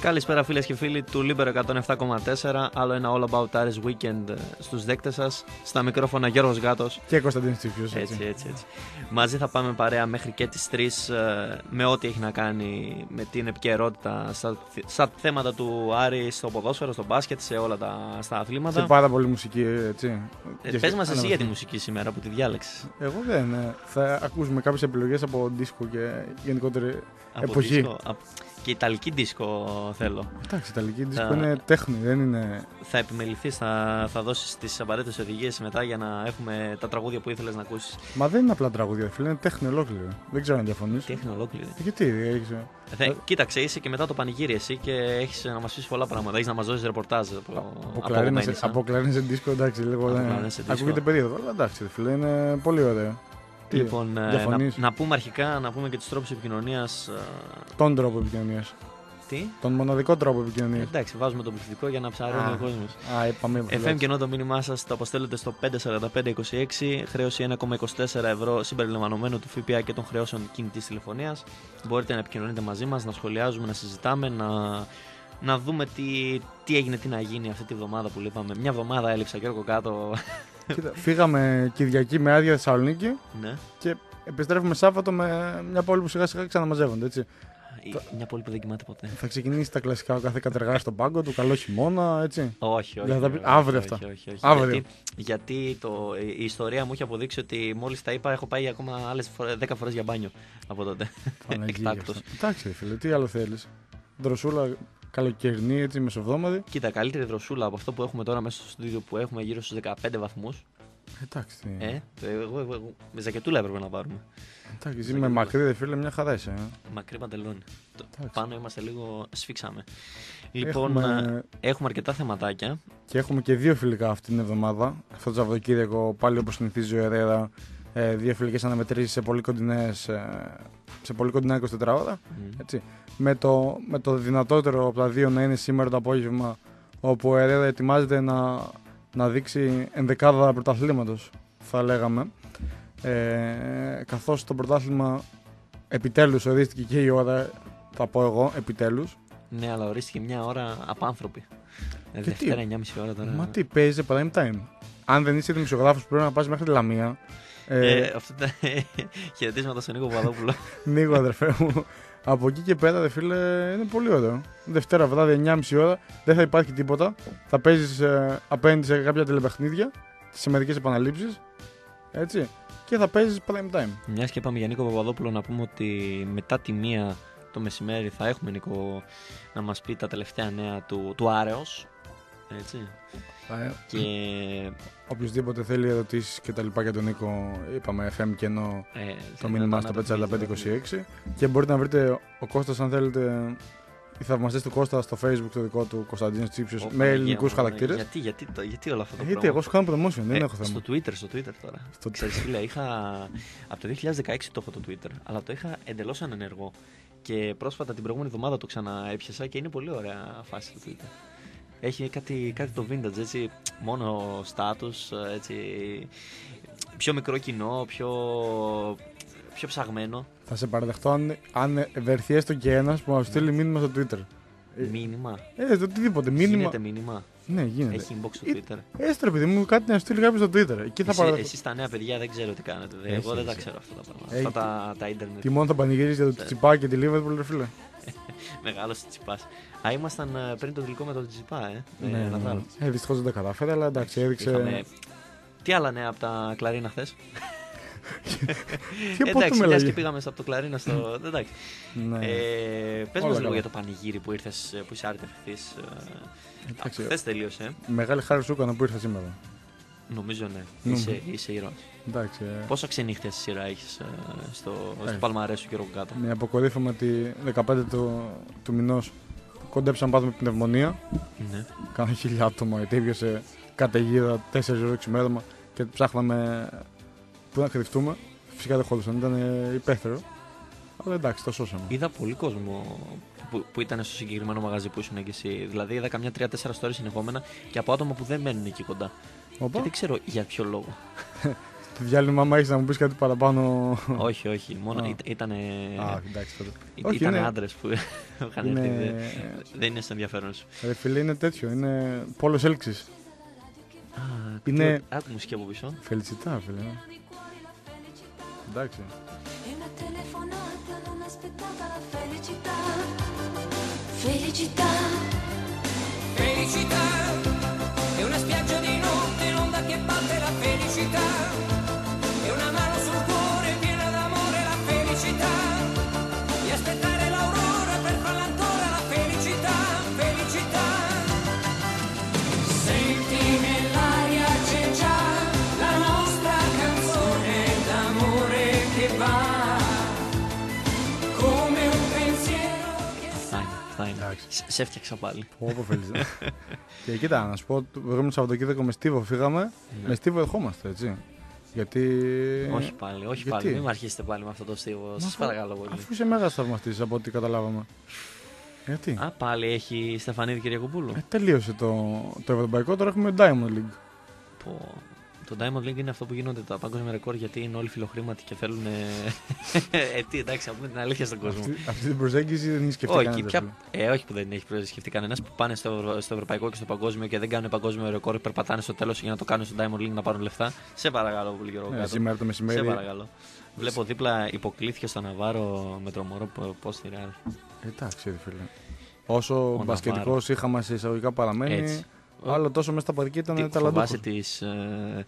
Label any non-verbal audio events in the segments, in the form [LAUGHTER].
Καλησπέρα φίλες και φίλοι του Libero 107,4 Άλλο ένα All About Ares Weekend ε, στους δέκτες σας. Στα μικρόφωνα Γιώργος Γάτος. Και Κωνσταντίνος Τσίφιος έτσι. έτσι, έτσι, Μαζί θα πάμε παρέα μέχρι και τις 3 ε, Με ό,τι έχει να κάνει με την επικαιρότητα στα, στα θέματα του Άρη Στο ποδόσφαιρο, στο μπάσκετ, σε όλα τα στα αθλήματα. Σε πάρα πολύ μουσική έτσι. Ε, Πες μας εσύ για τη μουσική σήμερα που τη διάλεξες. Εγώ δεν, ε, θα ακούσουμε κάποιες επιλογές από δίσκο και γενικότερη εποχή και Ιταλική δίσκο θέλω. Εντάξει, Ιταλική δίσκο είναι τέχνη, δεν είναι. Θα επιμεληθείς, θα, θα δώσεις τις απαραίτητες οδηγίες μετά για να έχουμε τα τραγούδια που ήθελες να ακούσεις. Μα δεν είναι απλά τραγούδια, φίλε, είναι τέχνη ολόκληρη. Δεν ξέρω αν διαφωνείς. Τέχνη ολόκληρη. Ε, γιατί, έχει. Ε, ε, κοίταξε, είσαι και μετά το πανηγύρι εσύ και έχεις να μας πεις πολλά πράγματα. Έχεις να μας δώσεις ρεπορτάζ. Από κλαρίνε δίσκο, εντάξει, λίγο. Ακούγεται περίοδο, αλλά εντάξει, φίλε, είναι πολύ ωραίο. Λοιπόν, ε, να, να, πούμε αρχικά να πούμε και τους τρόπους επικοινωνίας. Ε, Τον τρόπο επικοινωνίας. Τι; Τον μοναδικό τρόπο επικοινωνίας. Εντάξει, βάζουμε τον πληθυντικό για να ψαρώνει ο κόσμος. Α, είπαμε. FM και ενώ το μήνυμά σας το αποστέλλετε στο 54526, χρέωση 1,24 ευρώ συμπεριλαμβανομένου του ΦΠΑ και των χρεώσεων κινητής τηλεφωνίας. Μπορείτε να επικοινωνείτε μαζί μας, να σχολιάζουμε, να συζητάμε, να, να δούμε τι, τι έγινε, τι να γίνει αυτή τη βδομάδα που λείπαμε. Μια εβδομάδα έλειψα και κάτω Κοίτα, φύγαμε Κυριακή με άδεια Θεσσαλονίκη ναι. και επιστρέφουμε Σάββατο με μια πόλη που σιγά σιγά ξαναμαζεύονται. Έτσι. Μια πόλη που δεν κοιμάται ποτέ. Θα ξεκινήσει τα κλασικά ο κάθε κατεργά στον πάγκο του, καλό χιμώνα, έτσι. Όχι, όχι. όχι, αύριο αυτά. Όχι, όχι, όχι. Αύριο. Γιατί, γιατί το, η ιστορία μου έχει αποδείξει ότι μόλις τα είπα έχω πάει ακόμα άλλες 10 φορές για μπάνιο από τότε. [LAUGHS] Εκτάκτος. Εντάξει, φίλε, τι άλλο θέλεις. Δροσούλα καλοκαιρινή, έτσι, μεσοβδόμαδη. Κοίτα, καλύτερη δροσούλα από αυτό που έχουμε τώρα μέσα στο στούντιο που έχουμε γύρω στους 15 βαθμούς. Εντάξει. Ε, εγώ, εγώ, εγώ, με ζακετούλα έπρεπε να πάρουμε. Εντάξει, με μακρύ δε φίλε, μια χαρά είσαι. Ε. Μακρύ παντελόνι. Πάνω είμαστε λίγο, σφίξαμε. Λοιπόν, έχουμε... έχουμε αρκετά θεματάκια. Και έχουμε και δύο φιλικά αυτή την εβδομάδα. Αυτό το Σαββατοκύριακο πάλι όπως συνηθίζει ο Ερέρα. Ε, δύο φιλικές αναμετρήσεις σε πολύ κοντινές σε πολύ κοντινά 24 ώρα. Mm. Έτσι. Με, το, με το δυνατότερο από τα δύο να είναι σήμερα το απόγευμα όπου ο Ερέρα ετοιμάζεται να, να δείξει ενδεκάδα πρωταθλήματος, θα λέγαμε. Ε, καθώς το πρωτάθλημα επιτέλους ορίστηκε και η ώρα, θα πω εγώ, επιτέλους. Ναι, αλλά ορίστηκε μια ώρα από άνθρωποι. Ε, Δευτέρα 9.30 ώρα τώρα. Μα τι, παίζει prime time. Αν δεν είσαι δημοσιογράφος, πρέπει να πας μέχρι τη Λαμία. Ε, ε, αυτό τα [LAUGHS] χαιρετίσματα στον Νίκο Παπαδόπουλο. [LAUGHS] Νίκο, αδερφέ μου. Από εκεί και πέρα, δε φίλε, είναι πολύ ωραίο. Δευτέρα βράδυ, 9.30 ώρα, δεν θα υπάρχει τίποτα. Θα παίζεις ε, απέναντι σε κάποια τηλεπαιχνίδια, σε μερικές επαναλήψεις. Έτσι. Και θα παίζεις prime time. Μιας και είπαμε για Νίκο Παπαδόπουλο, να πούμε ότι μετά τη μία το μεσημέρι θα έχουμε Νίκο να μας πει τα τελευταία νέα του, του Άρεος. Έτσι. Και [LAUGHS] οποιοδήποτε θέλει ερωτήσεις και τα λοιπά για τον Νίκο, είπαμε FM και ενώ ε, το μήνυμά στο 54526. Και μπορείτε να βρείτε ο Κώστας αν θέλετε οι θαυμαστές του Κώστα στο facebook το δικό του Κωνσταντίνος Τσίψιο με ελληνικούς χαρακτήρες. Γιατί, γιατί, γιατί όλο αυτό το Γιατί εγώ σου κάνω promotion, δεν ε, έχω θέμα. Στο Twitter, στο Twitter τώρα. Στο... Ξέρεις, φίλε, είχα, από το 2016 το έχω το Twitter, αλλά το είχα εντελώς ανενεργό. Και πρόσφατα την προηγούμενη εβδομάδα το ξαναέπιασα και είναι πολύ ωραία φάση το Twitter. Έχει κάτι, κάτι το vintage, έτσι, μόνο status, έτσι, πιο μικρό κοινό, πιο, πιο ψαγμένο. Θα σε παραδεχτώ αν, αν βρεθεί έστω και ένας που μας στείλει μήνυμα στο Twitter. Μήνυμα. Ε, το οτιδήποτε. Μήνυμα. Γίνεται μήνυμα. Ναι, γίνεται. Έχει inbox στο Twitter. Ε, έστω επειδή μου κάτι να στείλει κάποιος στο Twitter. Εκεί θα παραδεχτώ. Εσείς τα νέα παιδιά δεν ξέρω τι κάνετε. Έχει, Εγώ δεν τα ξέρω αυτά τα πράγματα. Αυτά τα, τα ίντερνετ. Τι μόνο θα πανηγυρίζεις για το τσιπά και τη Liverpool, φίλε. [LAUGHS] Μεγάλο τσιπάς. Α, ήμασταν ε, πριν το τελικό με τον Τζιπά, ε. Ναι, ναι, ναι. ε δυστυχώς δεν τα κατάφερε, αλλά εντάξει, έδειξε. Είχαμε... Τι άλλα νέα από τα κλαρίνα χθες; [LAUGHS] Τι Εντάξει, μια και πήγαμε από το κλαρίνα στο. Εντάξει. Ναι. Ε, Πες μας λίγο για το πανηγύρι που ήρθες, ε, που είσαι άρρητα ευθύ. Χθες τελείωσε. Μεγάλη χάρη σου έκανα που ήρθα σήμερα. Νομίζω ναι. Είσαι, είσαι ήρωας. Εντάξει, ε... Πόσα ξενύχτια στη σειρά έχεις ε, στο, στο Παλμαρέ σου και κάτω. Με αποκορύφωμα τη 15 του, του μηνός κοντέψαμε να πάθουμε πνευμονία. Ναι. Κάνα χιλιά άτομα γιατί έβγασε καταιγίδα 4 ώρες ξημέρωμα και ψάχναμε πού να κρυφτούμε. Φυσικά δεν χώδουσαν, ήταν υπαίθριο. Αλλά εντάξει, το σώσαμε. Είδα πολύ κόσμο που, που ήταν στο συγκεκριμένο μαγαζί που ήσουν και εσύ. Δηλαδή είδα καμιά 3-4 stories συνεχόμενα και από άτομα που δεν μένουν εκεί κοντά. Οπα. Και δεν ξέρω για ποιο λόγο. [LAUGHS] Διάλειμμα, άμα έχεις να μου πεις κάτι παραπάνω. όχι, όχι. Μόνο Α. ήταν. Α, εντάξει τότε. Ήταν Όχι, είναι- άντρες [LAUGHS] που είχαν Είναι- έρθει. Δεν- Δεν είναι στο ενδιαφέρον σου. Ρε φίλε, είναι τέτοιο. Είναι πόλος έλξης. Α, Είναι- τι- Άκου μουσική από πίσω. Φελιτσιτά, φίλε. Εντάξει. E una telefonata non aspettata la felicità. Felicità. Felicità de la Εντάξει. Σε- Σε έφτιαξα πάλι. Πω, πω, Φελιτσιτά. [LAUGHS] και κοίτα, να σου πω, το προηγούμενο Σαββατοκύριακο με Στίβο φύγαμε. Με Στίβο ερχόμαστε, έτσι. Γιατί. Όχι πάλι, όχι γιατί; πάλι. Μην με αρχίσετε πάλι με αυτό το στίβο. Σας αφού- παρακαλώ πολύ. Αφού είσαι μέγα θαυμαστής από ό,τι καταλάβαμε. Γιατί; Α, πάλι έχει Στεφανίδη Κυριακοπούλου. Ε, τελείωσε το, το ευρωπαϊκό, τώρα έχουμε Diamond League. Πω. Το Diamond League είναι αυτό που γίνονται τα παγκόσμια ρεκόρ γιατί είναι όλοι φιλοχρήματοι και θέλουν. [LAUGHS] ε, τι, εντάξει, να πούμε την αλήθεια στον κόσμο. Αυτή, αυτή την προσέγγιση δεν έχει σκεφτεί Όχι, κανένας, ποια- φίλε. ε, όχι που δεν έχει σκεφτεί κανένας που πάνε στο, ευρω- στο ευρωπαϊκό και στο παγκόσμιο και δεν κάνουν παγκόσμιο ρεκόρ, περπατάνε στο τέλος για να το κάνουν στο Diamond League να πάρουν λεφτά. Σε παρακαλώ πολύ, Γιώργο. Ε, κάτω. σήμερα το Σε μεσημέρι. παρακαλώ. Βλέπω δίπλα υποκλήθηκε στο Ναβάρο με τρομορό πώς στη Ρεάλ. Εντάξει, ρε φίλε. Όσο Ο μπασκετικός είχαμε σε εισαγωγικά παραμένει, Έτσι. Άλλο τόσο μέσα στα παδική ήταν Τι, ταλαντούχος. φοβάσαι τις, ε,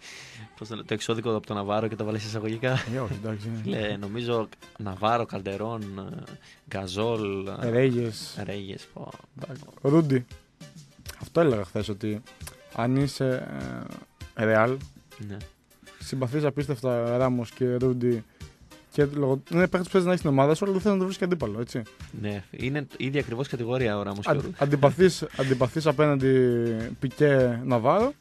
πώς το, λέ- το εξώδικο από τον Ναβάρο και το βάλεις εισαγωγικά; Ε, όχι, εντάξει. Λέ, νομίζω Ναβάρο, Καλτερών, ε, Γκαζόλ, ε, Ρέγες. Ρέγες. πω. Ρούντι. Αυτό έλεγα χθες ότι αν είσαι ε, ρεάλ, Ναι. συμπαθείς απίστευτα Ράμος και Ρούντι και λόγω. Είναι παίχτης που παίζει να έχει την ομάδα σου, αλλά δεν θέλει να το βρεις και αντίπαλο. Έτσι. ναι, είναι ίδια ακριβώς κατηγορία ο Ράμος και ο Ρου. Αντιπαθείς, αντιπαθείς απέναντι Πικέ Ναβάρο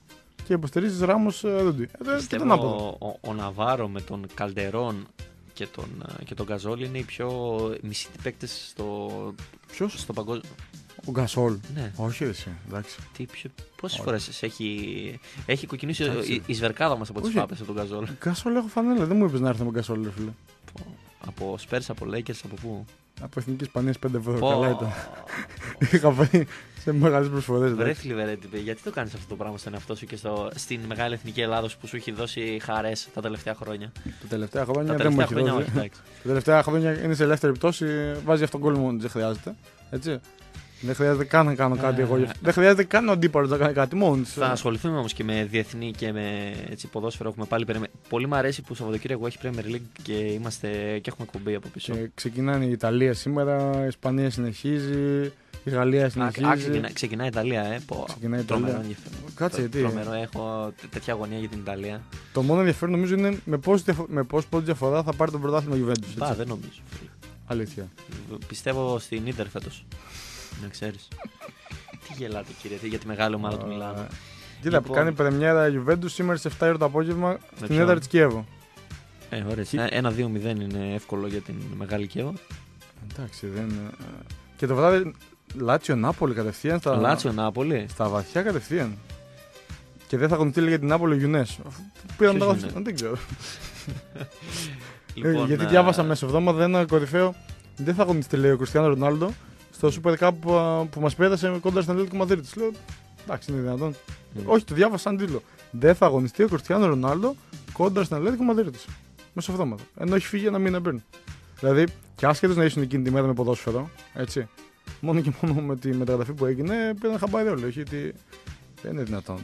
και υποστηρίζεις Ράμος Ρούντι. Ε, δεν- και τον άποδο. Πιστεύω ο, ο Ναβάρο με τον Καλτερών και τον, ε, και τον Γκαζόλ είναι οι πιο μισητοί παίκτες στο, Ποιος; στο παγκόσμιο. Ο Γκασόλ. Ναι, Όχι, ρε, εσύ. Εντάξει. τι, ποιο, πόσες Όχι. φορές σε έχει, έχει κοκκινήσει Εντάξει. η, η σβερκάδα μας από τις Όχι. φάπες από τον Γκαζόλ. Γκασόλ έχω φανέλα. Δεν μου είπες να έρθω με Γκασόλ, ρε φίλε. Πω, Από Spurs, από Lakers, από πού; Από εθνικής Ισπανία 5 ευρώ. Πω. Καλά ήταν. Είχα πάει σε μεγάλες προσφορές. Βρε θλιβερέτυπε, γιατί το κάνεις αυτό το πράγμα στον εαυτό σου και στο, στην μεγάλη εθνική Ελλάδος που σου έχει δώσει χαρές τα τελευταία χρόνια; Τα τελευταία χρόνια τα δεν μου τελευταία έχει χρόνια, δώσει. όχι, εντάξει. Τα τελευταία χρόνια είναι σε ελεύθερη πτώση. Βάζει αυτόν τον κόλλο μόνο. Δεν χρειάζεται. Έτσι. Δεν χρειάζεται καν να κάνω κάτι Ε. εγώ. γι' αυτό. Δεν χρειάζεται καν ο αντίπαλος να κάνει κάτι μόνο. της. Θα ασχοληθούμε όμως και με διεθνή και με έτσι, ποδόσφαιρο. Έχουμε πάλι περιμέ... Πολύ μου αρέσει που Σαββατοκύριακο έχει Premier League και, είμαστε... και έχουμε εκπομπή από πίσω. Και ξεκινάνε η Ιταλία σήμερα, η Ισπανία συνεχίζει, η Γαλλία Α, συνεχίζει. α, ξεκινά, ξεκινάει η Ιταλία, ε. Πω, Ξεκινάει η τρομερό Ιταλία. ενδιαφέρον. Κάτσε, Το- τι. Τρομερό, έχω τέ- τέτοια αγωνία για την Ιταλία. Το μόνο ενδιαφέρον νομίζω είναι με πόση, διαφο- με πόση πόντους διαφορά θα πάρει το πρωτάθλημα Juventus. Μπα, έτσι. δεν νομίζω. φίλε. Αλήθεια. Πιστεύω στην Ιντερ φέτος. Να ξέρεις. Τι γελάτε, κύριε, τι- για τη μεγάλη ομάδα του Μιλάνου. Ε, Κοίτα, Λοιπόν. κάνει πρεμιέρα η Juventus σήμερα στις 7 ώρα το απόγευμα στην ποιον; έδρα της Κιέβο. Ε, ωραία. Χι- Ένα 2-0 είναι εύκολο για την μεγάλη Κιέβο. Εντάξει, δεν. ε, Και το βράδυ Λάτσιο Νάπολη κατευθείαν στα, Λάτσιο Νάπολη. στα βαθιά κατευθείαν. Και δεν θα αγωνιστεί λέει, για την Νάπολη Γιουνές. Πήραν τα Ποιος βαθιά. είναι; Δεν ξέρω. Λοιπόν, Ε, γιατί ε, διάβασα μέσα εβδομάδα ένα κορυφαίο. Δεν θα αγωνιστεί λέει ο Κριστιανό Ρονάλντο στο Super Cup που, α, που μας πέρασε κοντά στην Ατλέτικο Μαδρίτη. Λέω εντάξει, είναι δυνατόν. μ. Όχι, το διάβασα σαν τίτλο. Δεν θα αγωνιστεί ο Κριστιανό Ρονάλντο κόντρα στην Ατλέτικο Μαδρίτη. Μέσα εβδομάδα. Ενώ έχει φύγει ένα μήνα πριν. Δηλαδή, και άσχετος να ήσουν εκείνη τη μέρα με ποδόσφαιρο, έτσι. Μόνο και μόνο με τη μεταγραφή που έγινε, πήραν χαμπάρι όλοι. Όχι ότι δεν είναι δυνατόν.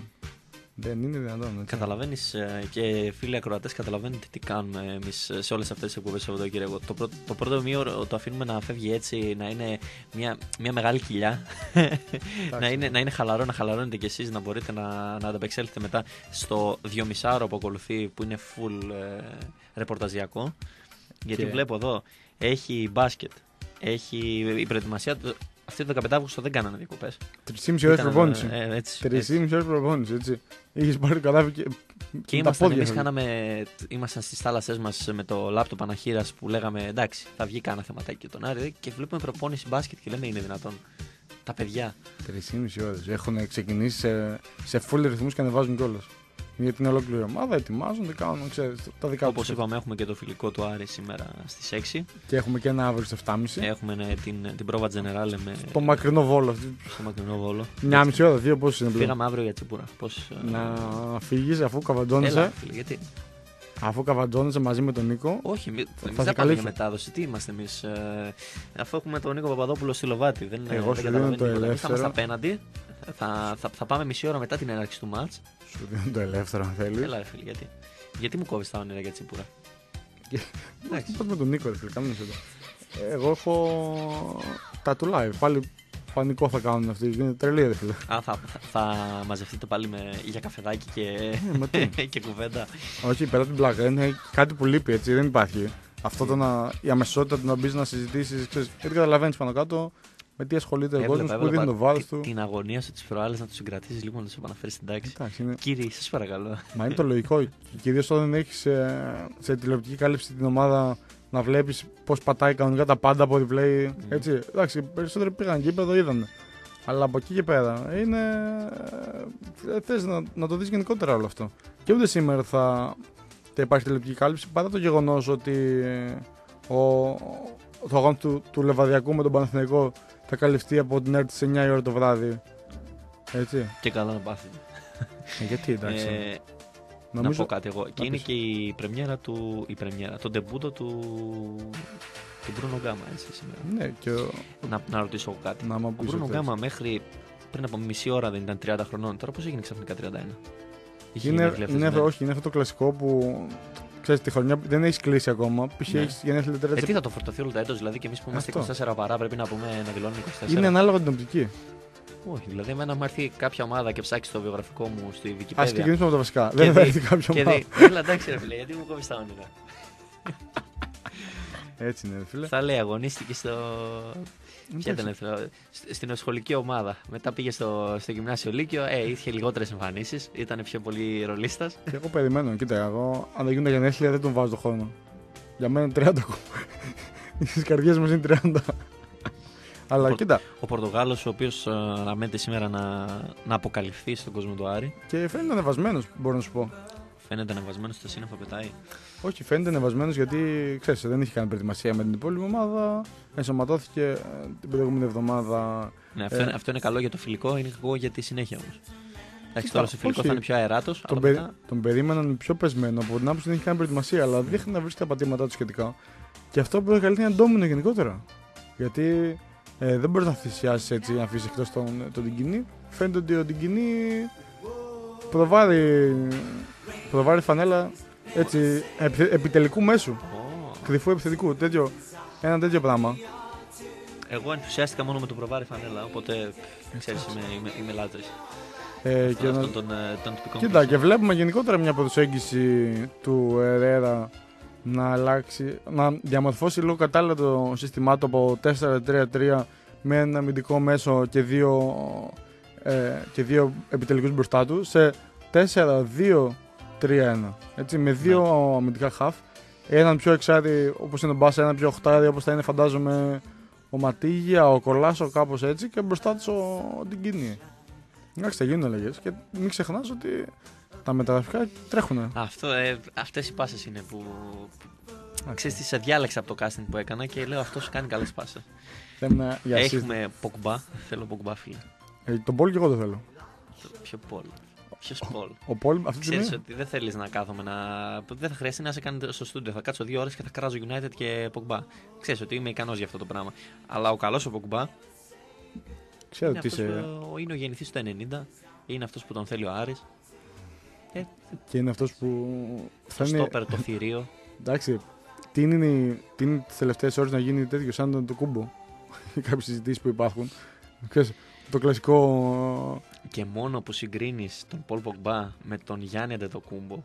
Δεν είναι δυνατόν. Έτσι. Καταλαβαίνεις και φίλοι ακροατές, καταλαβαίνετε τι κάνουμε εμείς σε όλες αυτές τις εκπομπές Σαββατοκύριακο. Το πρώτο, το πρώτο μήωρο το αφήνουμε να φεύγει έτσι, να είναι μια, μια μεγάλη κοιλιά. να, είναι, να είναι χαλαρό, να χαλαρώνετε κι εσείς, να μπορείτε να, να ανταπεξέλθετε μετά στο δυομισάωρο που ακολουθεί, που είναι full ε, ρεπορταζιακό. Γιατί Και- βλέπω εδώ, έχει μπάσκετ, έχει η προετοιμασία. Του- Αυτή το 15 Αύγουστο δεν κάνανε διακοπές. 3,5 ώρες προπόνηση. Ε, έτσι, 3,5 ώρες προπόνηση, έτσι. Είχες πάρει καράβι και. Και με τα ήμασταν, πόδια εμείς σου. κάναμε, ήμασταν στις θάλασσές μας με το λάπτοπ αναχείρας που λέγαμε εντάξει θα βγει κάνα θεματάκι για τον Άρη και βλέπουμε προπόνηση μπάσκετ και λέμε είναι δυνατόν. Τα παιδιά. 3,5 ώρες. Έχουν ξεκινήσει σε, σε full ρυθμούς και ανεβάζουν κιόλας. Για την ολόκληρη ομάδα ετοιμάζονται, κάνουν ξέρεις, τα δικά Όπως τους. είπαμε, έχουμε και το φιλικό του Άρη σήμερα στις 6. Και έχουμε και ένα αύριο στις 7.30. Έχουμε ναι, την, την πρόβα Generale με Το μακρινό βόλο. αυτή. στο μακρινό βόλο. Μια μισή ώρα, δύο πόσο είναι πλέον; Φύγαμε αύριο για τσίπουρα. Πώς, ε, Να φύγεις αφού Έλα, καβαντώνεσαι. φίλε, γιατί; Αφού καβαντώνεσαι μαζί με τον Νίκο. Όχι, εμεί θα δεν σε πάμε για καλύψω. μετάδοση. Τι είμαστε εμείς. Ε, αφού έχουμε τον Νίκο Παπαδόπουλο στη Λοβάτη. Δεν, ε, Εγώ δεν σου καταλαβαίνει δίνω το τίποτα. Εμείς θα είμαστε ελεύθερο. απέναντι. Θα, θα, θα πάμε μισή ώρα μετά την έναρξη του μάτς. Σου δίνω το ελεύθερο αν θέλεις. Έλα, ρε φίλε, γιατί; Γιατί μου κόβεις τα όνειρα για τσίπουρα. Εντάξει. Πώς με τον Νίκο, ρε φίλε, κάνουμε αυτό. Εγώ έχω τα του live. Πάλι πανικό θα κάνουν αυτοί. Είναι τρελή, ρε φίλε. Α, θα, θα, θα μαζευτείτε πάλι με, για καφεδάκι και, Ε, με τι. [LAUGHS] και κουβέντα. Όχι, πέρα από την πλάκα. Είναι κάτι που λείπει, έτσι. Δεν υπάρχει. Αυτό το να, η αμεσότητα του να μπεις να συζητήσεις. Γιατί καταλαβαίνεις πάνω κάτω με τι ασχολείται ο κόσμος, που δίνει το βάρο του. την αγωνία σου της προάλλε να του συγκρατήσεις λίγο να του επαναφέρεις στην τάξη. Εντάξει, είναι, Κύριε, σας παρακαλώ. μα είναι το λογικό. Κυρίω όταν έχεις σε τηλεοπτική κάλυψη την ομάδα να βλέπεις πώς πατάει κανονικά τα πάντα από replay. Έτσι. Εντάξει, οι περισσότεροι πήγαν γήπεδο, είδαν. Αλλά από εκεί και πέρα είναι. Θες να, να το δεις γενικότερα όλο αυτό. Και ούτε σήμερα θα, θα υπάρχει τηλεοπτική κάλυψη παρά το γεγονός ότι ο, το αγώνας του, του Λεβαδιακού με τον Παναθηναϊκό θα καλυφθεί από την ΕΡΤ σε 9 η ώρα το βράδυ. Έτσι. Και καλά να πάθετε. Ε, γιατί εντάξει. Ε, Να νομίζω, πω κάτι εγώ. Και είναι πεις. και η πρεμιέρα του. Η πρεμιέρα, το ντεμπούτο του. του Μπρούνο Γκάμα, έτσι σήμερα. Ναι, και ο- Να, να ρωτήσω εγώ κάτι. να μου Ο πεις Μπρούνο ότι Γκάμα μέχρι πριν από μισή ώρα δεν ήταν 30 χρονών. Τώρα πώς έγινε ξαφνικά 31. Είχε Είναι, γενέθλια αυτές είναι, τις μέρες. όχι, είναι αυτό το κλασικό που ξέρεις, τη χρονιά δεν έχεις κλείσει ακόμα. Π.χ. Ναι. έχεις γενέθλια Ε, τέτοια. τι θα το φορτωθεί όλο το έτος, δηλαδή και εμείς που είμαστε Αυτό. 24 παρά πρέπει να πούμε να δηλώνουμε 24. Είναι ανάλογα την οπτική. Όχι, δηλαδή, εμένα μου έρθει κάποια ομάδα και ψάξει το βιογραφικό μου στη Α Wikipedia. ξεκινήσουμε από τα βασικά. Και Δεν θα δει- έρθει κάποιο και ομάδα. δει. [LAUGHS] Έλα, εντάξει, ρε φίλε, γιατί μου κόβεις τα όνειρα. Έτσι είναι, ρε φίλε. Θα λέει, αγωνίστηκε στο. Ποια Εντάξει. ήταν αυτό, σ- στην σχολική ομάδα. Μετά πήγε στο, στο γυμνάσιο Λύκειο. Ε, είχε λιγότερες εμφανίσεις. Ήταν πιο πολύ ρολίστας. Και εγώ περιμένω. Κοίτα, εγώ αν δεν γίνουν τα γενέθλια δεν τον βάζω το χρόνο. Για μένα είναι 30 ακόμα. [LAUGHS] Στις καρδιές μα είναι 30. Αλλά Πορ- κοίτα, Ο Πορτογάλος, ο οποίος αναμένεται σήμερα να, να αποκαλυφθεί στον κόσμο του Άρη. και φαίνεται ανεβασμένος, μπορώ να σου πω. Φαίνεται ανεβασμένος στο σύννεφο, πετάει. Όχι, φαίνεται ανεβασμένος γιατί ξέρεις, δεν είχε κάνει προετοιμασία με την υπόλοιπη ομάδα. Ενσωματώθηκε ε, την προηγούμενη εβδομάδα. Ναι, αυτό, Ε. είναι, αυτό είναι καλό για το φιλικό, είναι κακό για τη συνέχεια όμως. Εντάξει, Κοίτα, τώρα στο φιλικό όχι. θα είναι πιο αεράτος. Τον, Αλλά πε- μετά... τον περίμεναν πιο πεσμένο από την άποψη δεν είχε κάνει προετοιμασία, αλλά δείχνει να βρίσκει τα πατήματά του σχετικά. Και αυτό που έχει είναι ντόμινο γενικότερα. Γιατί ε, δεν μπορείς να θυσιάσεις έτσι να αφήσεις εκτός τον, τον Τιγκινή. Φαίνεται ότι ο Τιγκινή προβάρει, προβάρει φανέλα έτσι, επιθε- επιτελικού μέσου, Ω, κρυφού επιθετικού. Τέτοιο, ένα τέτοιο πράγμα. εγώ ενθουσιάστηκα μόνο με το προβάρι φανέλα, οπότε ξέρεις, είμαι, είμαι, είμαι λάτρης Ε, και να- αυτών των, ε, των τυπικών Κοίτα, πλήσεων. και βλέπουμε γενικότερα μια προσέγγιση του Ερέρα να αλλάξει, να διαμορφώσει λίγο κατάλληλα το σύστημά του από 4-3-3 με ένα αμυντικό μέσο και δύο, ε, και δύο επιτελικούς μπροστά του σε 4-2-3-1. Έτσι, με δύο αμυντικά χαφ. Έναν πιο εξάρι όπως είναι ο Μπάσα, έναν πιο οχτάρι όπως θα είναι φαντάζομαι ο Ματίγια, ο Κολάσο κάπως έτσι και μπροστά τους ο Ντιγκίνη. Εντάξει, θα γίνουν αλλαγές και μην ξεχνάς ότι τα μεταγραφικά τρέχουν. Αυτό, ε, αυτές οι πάσες είναι που, που ξέρεις τι σε διάλεξα από το casting που έκανα και λέω αυτός κάνει καλές πάσες. Θέλουμε για assist. Έχουμε Pogba, θέλω Pogba φίλε. Ε, τον Πολ και εγώ το θέλω. Το- Ποιο Πολ. Ποιος Πολ; Ο Πολ αυτή τη Ξέρεις στιγμή. ότι δεν θέλεις να κάθομαι να... Δεν θα χρειαστεί να σε κάνει στο στούντιο. Θα κάτσω δύο ώρες και θα κράζω United και Pogba. Ξέρεις ότι είμαι ικανός για αυτό το πράγμα. Αλλά ο καλός ο Pogba Ξέρω είναι, τι αυτός είσαι. που είναι ο γεννηθής του 90. Είναι αυτός που τον θέλει ο Άρης. Ε, Και είναι αυτός που. Θα το είναι. στόπερ, το θηρίο. Εντάξει, τι είναι, η- τι είναι τις τελευταίες ώρες να γίνει τέτοιο σαν τον το κούμπο. [LAUGHS] Κάποιες συζητήσεις που υπάρχουν. Ξέρεις, το κλασικό. Και μόνο που συγκρίνεις τον Πολ Pogba με τον Γιάννη Αντετοκούμπο.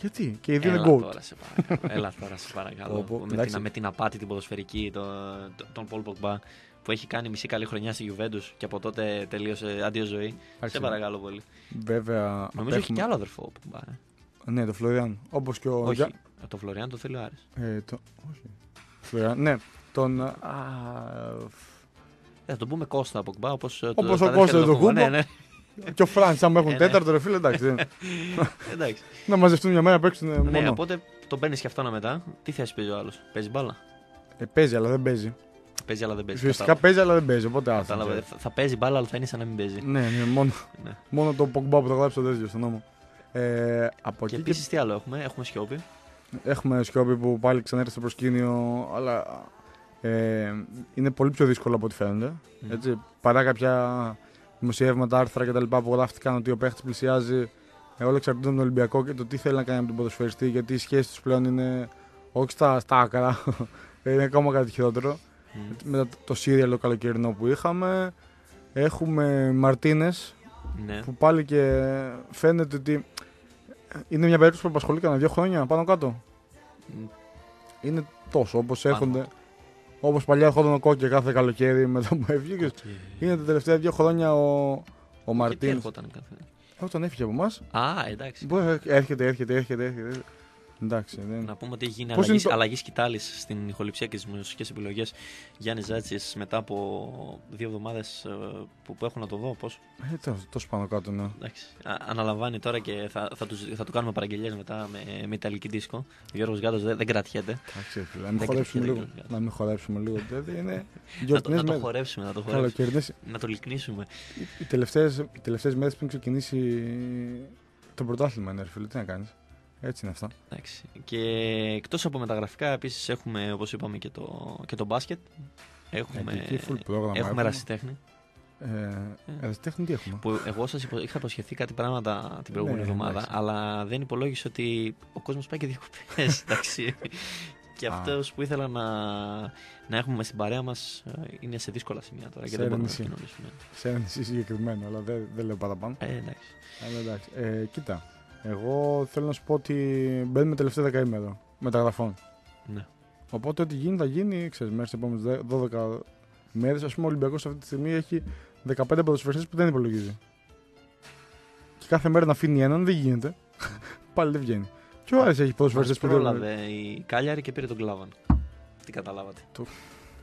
Γιατί, και οι δύο είναι Έλα goat. τώρα σε παρακαλώ. Έλα τώρα σε παρακαλώ. Πω, πω, με, εντάξει. την, με την απάτη την ποδοσφαιρική το, το- τον Πολ Pogba που έχει κάνει μισή καλή χρονιά στη Juventus και από τότε τελείωσε αντίο ζωή. Σε Εντάξει, παρακαλώ πολύ. Βέβαια. Νομίζω απέχουμε- έχει κι άλλο αδερφό ο Pogba. Ε. Ναι, το Φλωριάν. Όπως και ο. Όχι, Γιά- το Φλωριάν το θέλει ο Άρης. Ε, το... Όχι. Φλωριάν. Ναι, τον. Α, Ε, θα τον πούμε Κώστα Pogba όπως, ε, Όπως τα ο αδέρφια Κώστας του το Πογμπά. Κούμπο. Ναι, ναι. Και ο Φραντ, άμα έχουν Ε, ναι. τέταρτο, ρε φίλε, εντάξει. δεν- [LAUGHS] Εντάξει. να μαζευτούν μια μέρα να παίξουν ε, Ναι, μόνο. οπότε τον παίρνεις και αυτόν μετά. Τι θέση παίζει ο άλλος. Παίζει μπάλα; Ε, παίζει, αλλά δεν παίζει. Παίζει, αλλά δεν παίζει. Ουσιαστικά Κατάλαβα. παίζει, αλλά δεν παίζει. Οπότε άστα. Κατάλαβα. Θα, θα παίζει μπάλα, αλλά θα είναι σαν να μην παίζει. Ναι, ναι, μόνο, [LAUGHS] Ναι. μόνο το Pogba που το γράψει στο τέτοιος, στον νόμο. Ε, από Και εκεί και επίσης τι άλλο έχουμε. Έχουμε Σιώπη. έχουμε Σκιώπη που πάλι ξανά έρθει στο προσκήνιο, αλλά ε, είναι πολύ πιο δύσκολο από ό,τι φαίνεται. Μμ. Έτσι, παρά κάποια δημοσιεύματα, άρθρα κτλ. που γράφτηκαν ότι ο παίχτης πλησιάζει ε, όλο εξαρτάται από τον Ολυμπιακό και το τι θέλει να κάνει από τον ποδοσφαιριστή, γιατί οι σχέσεις τους πλέον είναι όχι στα, στα άκρα, [LAUGHS] είναι ακόμα κάτι χειρότερο. Μμ. Μετά το- το σίριαλ το καλοκαιρινό που είχαμε. Έχουμε Μαρτίνες Ναι. που πάλι και φαίνεται ότι είναι μια περίπτωση που απασχολεί κανένα δύο χρόνια πάνω κάτω. Μ, Είναι τόσο όπως Πάνω έρχονται. Όπως παλιά έρχονταν ο Κόκκι κάθε καλοκαίρι μετά που έφυγες. οκ. Είναι τα τελευταία δύο χρόνια ο, ο Και τι Μαρτίνς. έρχονταν κάθε. Όταν έφυγε από εμάς. Α, εντάξει. Έρχεται, έρχεται, έρχεται. έρχεται. Εντάξει. Δεν... Να πούμε ότι έχει γίνει Πώς αλλαγή, είναι το- αλλαγής σκητάλης στην ηχοληψία και στις μουσικές επιλογές. Γιάννη Ζάτση μετά από δύο εβδομάδες που, που έχω να το δω. Πώς. Ε, τόσο, τόσο πάνω κάτω, ναι. Εντάξει. Α, αναλαμβάνει τώρα και θα, θα, τους, θα του κάνουμε παραγγελίες μετά με, με ιταλική δίσκο. Ο Γιώργος Γάτος δεν, δεν κρατιέται. Εντάξει, ρε φίλε. Να μην Δεν χορέψουμε κρατιέται, λίγο. δεν Να μην χορέψουμε λίγο. Δηλαδή είναι [LAUGHS] Να το, γιορτινέ να το μέρες. χορέψουμε, να το χορέψουμε. Καλοκαιρινέ. Να το λυκνίσουμε. Οι τελευταίες, οι τελευταίες μέρες πριν ξεκινήσει το πρωτάθλημα είναι, ρε φίλε. Τι να κάνεις; Έτσι είναι αυτά. Εντάξει. Και εκτός από μεταγραφικά, επίσης έχουμε όπως είπαμε και το, και το μπάσκετ. Έχουμε, Εκεί full πρόγραμμα έχουμε έχουμε. ρασιτέχνη. Ε, ε, τέχνη τι έχουμε; Που εγώ σας υπο... είχα υποσχεθεί κάτι πράγματα την προηγούμενη Ναι, εβδομάδα, εντάξει. αλλά δεν υπολόγισε ότι ο κόσμος πάει και διακοπές. [LAUGHS] εντάξει. και Α. αυτός που ήθελα να, να έχουμε μες στην παρέα μας είναι σε δύσκολα σημεία τώρα και Σε δεν μπορούμε να νησί. κοινωνήσουμε. Σε ένα νησί συγκεκριμένο, αλλά δεν, δεν λέω παραπάνω. Ε, εντάξει. Αλλά εντάξει. Ε, κοίτα, εγώ θέλω να σου πω ότι μπαίνουμε τελευταία δεκαήμερο μεταγραφών. Ναι. Οπότε ό,τι γίνει θα γίνει, ξέρεις, μέσα στις επόμενες δε- 12 μέρες. Ας πούμε ο Ολυμπιακός αυτή τη στιγμή έχει 15 ποδοσφαιριστές που δεν υπολογίζει. Και κάθε μέρα να αφήνει έναν δεν γίνεται. [LAUGHS] Πάλι δεν βγαίνει. Και ο Άρης έχει Μας ποδοσφαιριστές που δεν πρόλαβε η Κάλιαρη και πήρε τον Κλάβαν. Τι καταλάβατε. Το-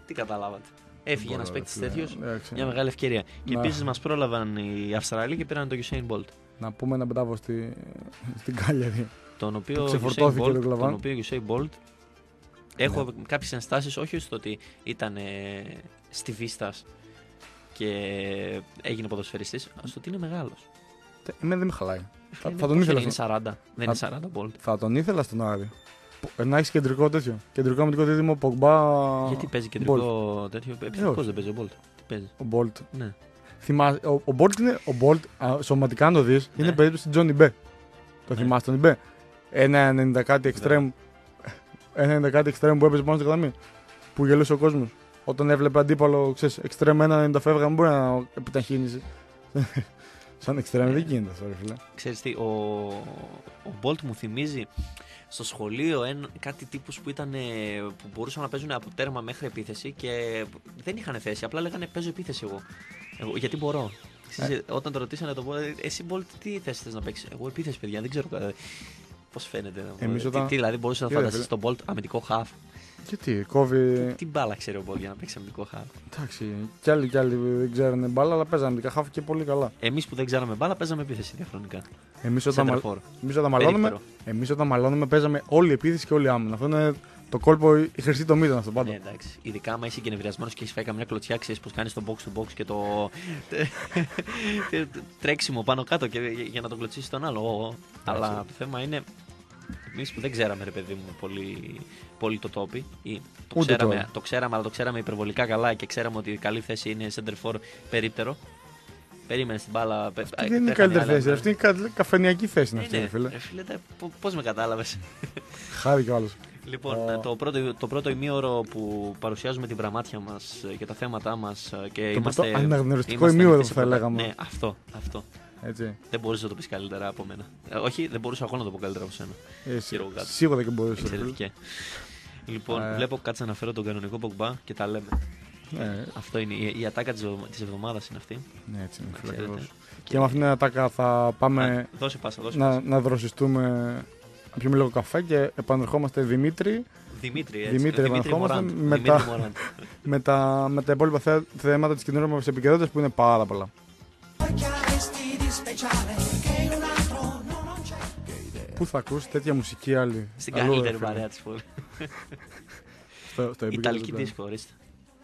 Τι καταλάβατε. Έφυγε ένας παίκτης τέτοιος. Εντάξει. Μια μεγάλη ευκαιρία. Και Να. επίσης μας πρόλαβαν οι Αυστραλοί και πήραν τον Usain Bolt. Να πούμε ένα μπράβο στη, στην Κάλιαρη. Τον οποίο Που ο Usain ξεφορτώθηκε Bolt, το κλαβάν. τον οποίο Usain Bolt έχω κάποιες ενστάσεις όχι στο ότι ήταν ε, στη Βίστα και έγινε ποδοσφαιριστής, αλλά στο ότι είναι μεγάλος. Τε- Εμένα δεν με χαλάει. Θα, Είναι- θα τον πώς ήθελα. είναι, στο- είναι 40. Δεν είναι Θα- 40 Bolt. Θα τον ήθελα στον Άρη. Που- ε, Να έχεις κεντρικό τέτοιο. Κεντρικό αμυντικό δίδυμο Πογμπά. Γιατί παίζει κεντρικό τέτοιο; Επιθετικός όχι. δεν παίζει ο Bolt; Τι παίζει; Ο Bolt. Ναι. Θυμάσαι, ο, ο Bolt είναι. Ο Bolt, α, σωματικά αν το δεις, είναι Ναι. περίπτωση Johnny Μπέ. Το Ναι. θυμάσαι τον Μπέ. Ένα 90 κάτι εξτρέμ. Ένα 90 κάτι εξτρέμ που έπαιζε πάνω στη γραμμή. Που γελούσε ο κόσμος. Όταν έβλεπε αντίπαλο, ξέρεις, εξτρέμ ένα 90 φεύγα, δεν μπορεί να επιταχύνεις. [LAUGHS] Σαν εξτρέμ Ε. δεν γίνεται αυτό, ρε φίλε. Ξέρεις τι, ο, ο Bolt μου θυμίζει στο σχολείο ένα, κάτι τύπους που, ήταν, ε, που μπορούσαν να παίζουν από τέρμα μέχρι επίθεση και δεν είχαν θέση. Απλά λέγανε παίζω επίθεση εγώ. Εγώ γιατί μπορώ. Ξέρεις, Όταν το ρωτήσανε το Bolt, εσύ Bolt τι θέση θες να παίξεις; Εγώ επίθεση παιδιά, δεν ξέρω κα- πώς φαίνεται. Εμείς τι, όταν- τι, δηλαδή μπορούσες να Κοίτα, φανταστείς τον Bolt αμυντικό half. Γιατί, κόβει. Τι μπάλα ξέρει ο Bolt για να παίξει αμυντικό half. Εντάξει, κι άλλοι κι άλλοι δεν ξέρανε μπάλα, αλλά παίζανε αμυντικά χάφη και πολύ καλά. Εμείς που δεν ξέραμε μπάλα παίζαμε επίθεση διαχρονικά. Εμείς όταν, μα... Center for. εμείς όταν μαλώνουμε, Περίπτερο. εμείς όταν μαλώνουμε παίζαμε όλη επίθεση και όλη άμυνα. Αυτό είναι το κόλπο, η χρυσή τομή ήταν αυτό πάντα. Ναι, εντάξει. Ειδικά άμα είσαι και νευριασμένο και έχεις φάει καμιά κλωτσιά, ξέρεις πώς κάνεις το box to box και το. [LAUGHS] τρέξιμο πάνω κάτω και για να τον κλωτσίσεις τον άλλο. Ω, ω. Αλλά το θέμα είναι. Εμείς που δεν ξέραμε, ρε παιδί μου, πολύ, πολύ το τόπι. Ή το, Ούτε ξέραμε, τώρα. το ξέραμε, αλλά το ξέραμε υπερβολικά καλά και ξέραμε ότι η καλή θέση είναι center for περίπτερο. Περίμενες την μπάλα. πε- Αυτή α, δεν είναι η τρέχανε καλύτερη άλλα, θέση. ναι. Αυτή είναι η κα- καφενειακή θέση είναι Ε, αυτή, ναι, ρε φίλε. ρε φίλε, πώς με κατάλαβες. Χάρη κι άλλος. Λοιπόν, Ω. το, πρώτο, το πρώτο ημίωρο που παρουσιάζουμε την πραμάτια μας και τα θέματα μας και Το είμαστε. πρώτο αναγνωριστικό είμαστε ημίωρο ανοιχτοί που σε θα πρώτα- λέγαμε. Ναι, αυτό. αυτό. Έτσι. Δεν μπορούσε να το πεις καλύτερα από μένα. Ε, όχι, δεν μπορούσα εγώ να το πω καλύτερα από σένα. Ε, σι- Hero God. Σίγουρα και μπορούσε. ρε φίλε. Εξαιρετική. Λοιπόν, Ε. βλέπω κάτσε να φέρω τον κανονικό Πογμπά και τα λέμε. Ναι, Αυτό είναι η, η ατάκα της εβδομάδας είναι αυτή. ναι, έτσι είναι. φίλε, Ξέρετε. ακριβώς. Και με αυτήν την ατάκα θα πάμε Α, δώσε πάσα, δώσε πάσα. να, να δροσιστούμε, να πιούμε λίγο καφέ και επανερχόμαστε Δημήτρη Δημήτρη, έτσι. Δημήτρη, επανερχόμαστε Μωράντ. μετά. Δημήτρη Μωράντ. με τα, με τα υπόλοιπα θε- θέματα της κοινωνίας μας επικαιρότητας που είναι πάρα πολλά. Perché resti di Πού θα ακούσει τέτοια μουσική άλλη; Στην αλλού, ρε καλύτερη φίλε. παρέα της πόλης. Στο, στο επίκεντρο Ιταλική του- δίσκο, ορίστε.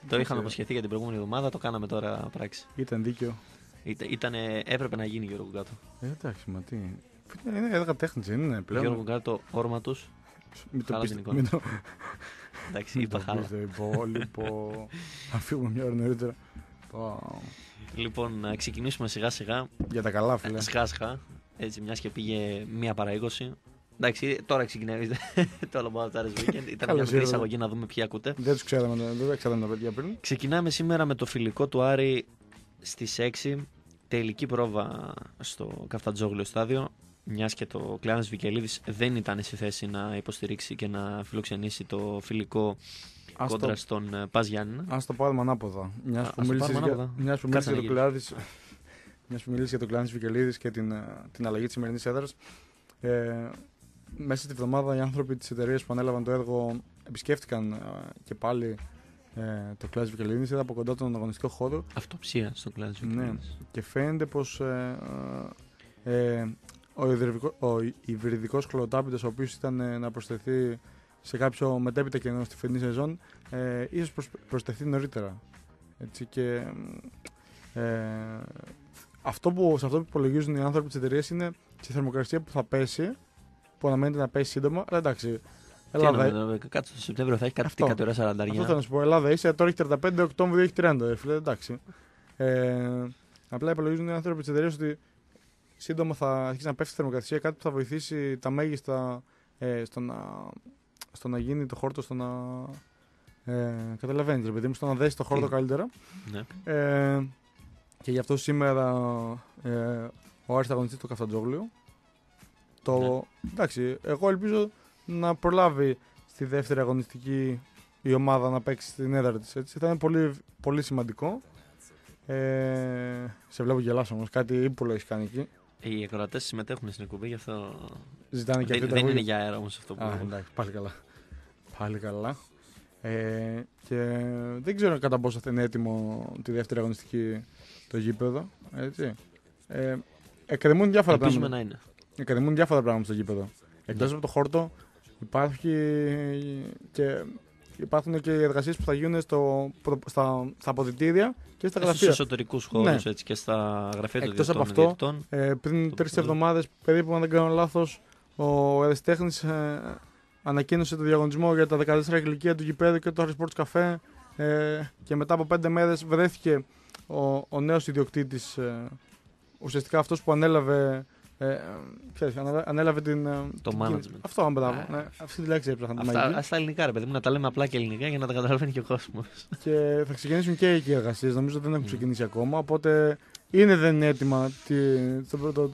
Το είχαμε υποσχεθεί για την προηγούμενη εβδομάδα, το κάναμε τώρα πράξη. Ήταν δίκαιο. Ήτα- Ήτανε, έπρεπε να γίνει Γιώργο Γκάτο. Ε, εντάξει, μα τι. Είναι, είναι έργα τέχνης, δεν είναι πλέον. Γιώργο Γκάτο, όρμα τους. Μην το χάλα πείστε- την εικόνα. μην το- Εντάξει, μην είπα το χάλα. πείστε, υπόλοιπο. Θα φύγουμε μια ώρα νωρίτερα. Πω. Λοιπόν, να ξεκινήσουμε σιγά σιγά. Για τα καλά, φίλε. Σιγά σιγά. Έτσι, μιας και πήγε μία παρά 20. Εντάξει, τώρα ξεκινάει το όλο About Stars Weekend. Ήταν μια Καλώς μικρή ήρθατε. εισαγωγή να δούμε ποιοι ακούτε. Δεν τους ξέραμε, δεν τα ξέραμε τα παιδιά πριν. Ξεκινάμε σήμερα με το φιλικό του Άρη στις 6. Τελική πρόβα στο Καφτατζόγλιο στάδιο. Μιας και το Κλεάνο Βικελίδης δεν ήταν σε θέση να υποστηρίξει και να φιλοξενήσει το φιλικό Ας κόντρα το, στον ε, Πας Γιάννηνα. ας το πάρουμε ανάποδα. Μιας ας που το μίλησες πάρουμε για, ανάποδα. μιας που Κάτσε μίλησες για να το Κλεάνης- μιας που μίλησες για το Κλεάνη Βικελίδης και την, ε, την αλλαγή της σημερινής έδρας. Ε, μέσα στη βδομάδα οι άνθρωποι της εταιρείας που ανέλαβαν το έργο επισκέφτηκαν ε, και πάλι ε, το Κλεάνη Βικελίδης. Είδα από κοντά τον αγωνιστικό χώρο Αυτοψία στον Κλεάνο Ναι. Βικελίδης. και φαίνεται πως ε, ε, ε, ο, υδρυβικό- ο υβριδικός χλωτάπητος ο οποίος ήταν ε, να προσθεθεί σε κάποιο μετέπειτα κενό στη φετινή σεζόν ε, ίσως προσ, προσθεθεί νωρίτερα έτσι και ε, αυτό που, σε αυτό που υπολογίζουν οι άνθρωποι της εταιρείας είναι τη θερμοκρασία που θα πέσει που αναμένεται να πέσει σύντομα αλλά εντάξει Τι Ελλάδα, εννοούμε, κάτω στο Σεπτέμβριο θα έχει κάτι Αυτό. κατ' ώρα αυτό θέλω 40. να σου πω. Ελλάδα είσαι, τώρα έχει 35, Οκτώβριο έχει 30. Ρε φίλε, εντάξει. Ε, απλά υπολογίζουν οι άνθρωποι της εταιρείας ότι σύντομα θα αρχίσει να πέφτει η θερμοκρασία, κάτι που θα βοηθήσει τα μέγιστα ε, στο, να, στο να γίνει το χόρτο, στο να. Ε, Καταλαβαίνεις, παιδί μου, στο να δέσεις το χόρτο Τι. καλύτερα. Ναι. Ε, και γι' αυτό σήμερα ε, ο Άρης θα αγωνιστεί στο Καφτατζόγλιο. Το, Ναι. Εντάξει, εγώ ελπίζω να προλάβει στη δεύτερη αγωνιστική η ομάδα να παίξει στην έδρα της. Έτσι. Θα είναι πολύ, πολύ σημαντικό. Ε, σε βλέπω γελάς όμως, κάτι ύπουλο έχεις κάνει εκεί. Οι ακροατές συμμετέχουν στην εκπομπή, γι' αυτό. Ζητάνε και Δεν, αυτή δεν τα είναι για αέρα όμως αυτό που. Α, εντάξει, πάλι καλά. Πάλι καλά. Ε, και δεν ξέρω κατά πόσο θα είναι έτοιμο τη δεύτερη αγωνιστική το γήπεδο. Έτσι. Ε, εκκρεμούν διάφορα Ελπίζουμε πράγματα. να είναι. Εκκρεμούν διάφορα πράγματα στο γήπεδο. Εκτός Ναι. από το χόρτο, υπάρχει και, υπάρχουν και οι εργασίες που θα γίνουν στο, προ- στα, στα αποδητήρια και στα Στους γραφεία. εσωτερικούς χώρους Ναι. έτσι και στα γραφεία των Εκτός από διαιτητών. αυτό, διαιτητών. Ε, πριν Το τρεις πρωτόκολλο. εβδομάδες, περίπου, αν δεν κάνω λάθος, ο Αριστέχνης ε, ανακοίνωσε το διαγωνισμό για τα 14 ηλικία του γηπέδου και το Harry Sports Cafe. Ε, και μετά από πέντε μέρες βρέθηκε ο, ο νέος ιδιοκτήτης, ε, ουσιαστικά αυτός που ανέλαβε. Ε, ξέρεις, ανέλα- ανέλαβε την. ε, Το την- management. Αυτό, μπράβο. Α. Ναι, αυτή τη λέξη έψαχνα. τη Αυτά μαγική. στα ελληνικά, ρε παιδί μου, να τα λέμε απλά και ελληνικά για να τα καταλαβαίνει και ο κόσμος. Και θα ξεκινήσουν και εκεί οι εργασίε. Νομίζω δεν έχουν Mm. ξεκινήσει ακόμα. Οπότε είναι δεν είναι έτοιμα τη, στο πρώτο,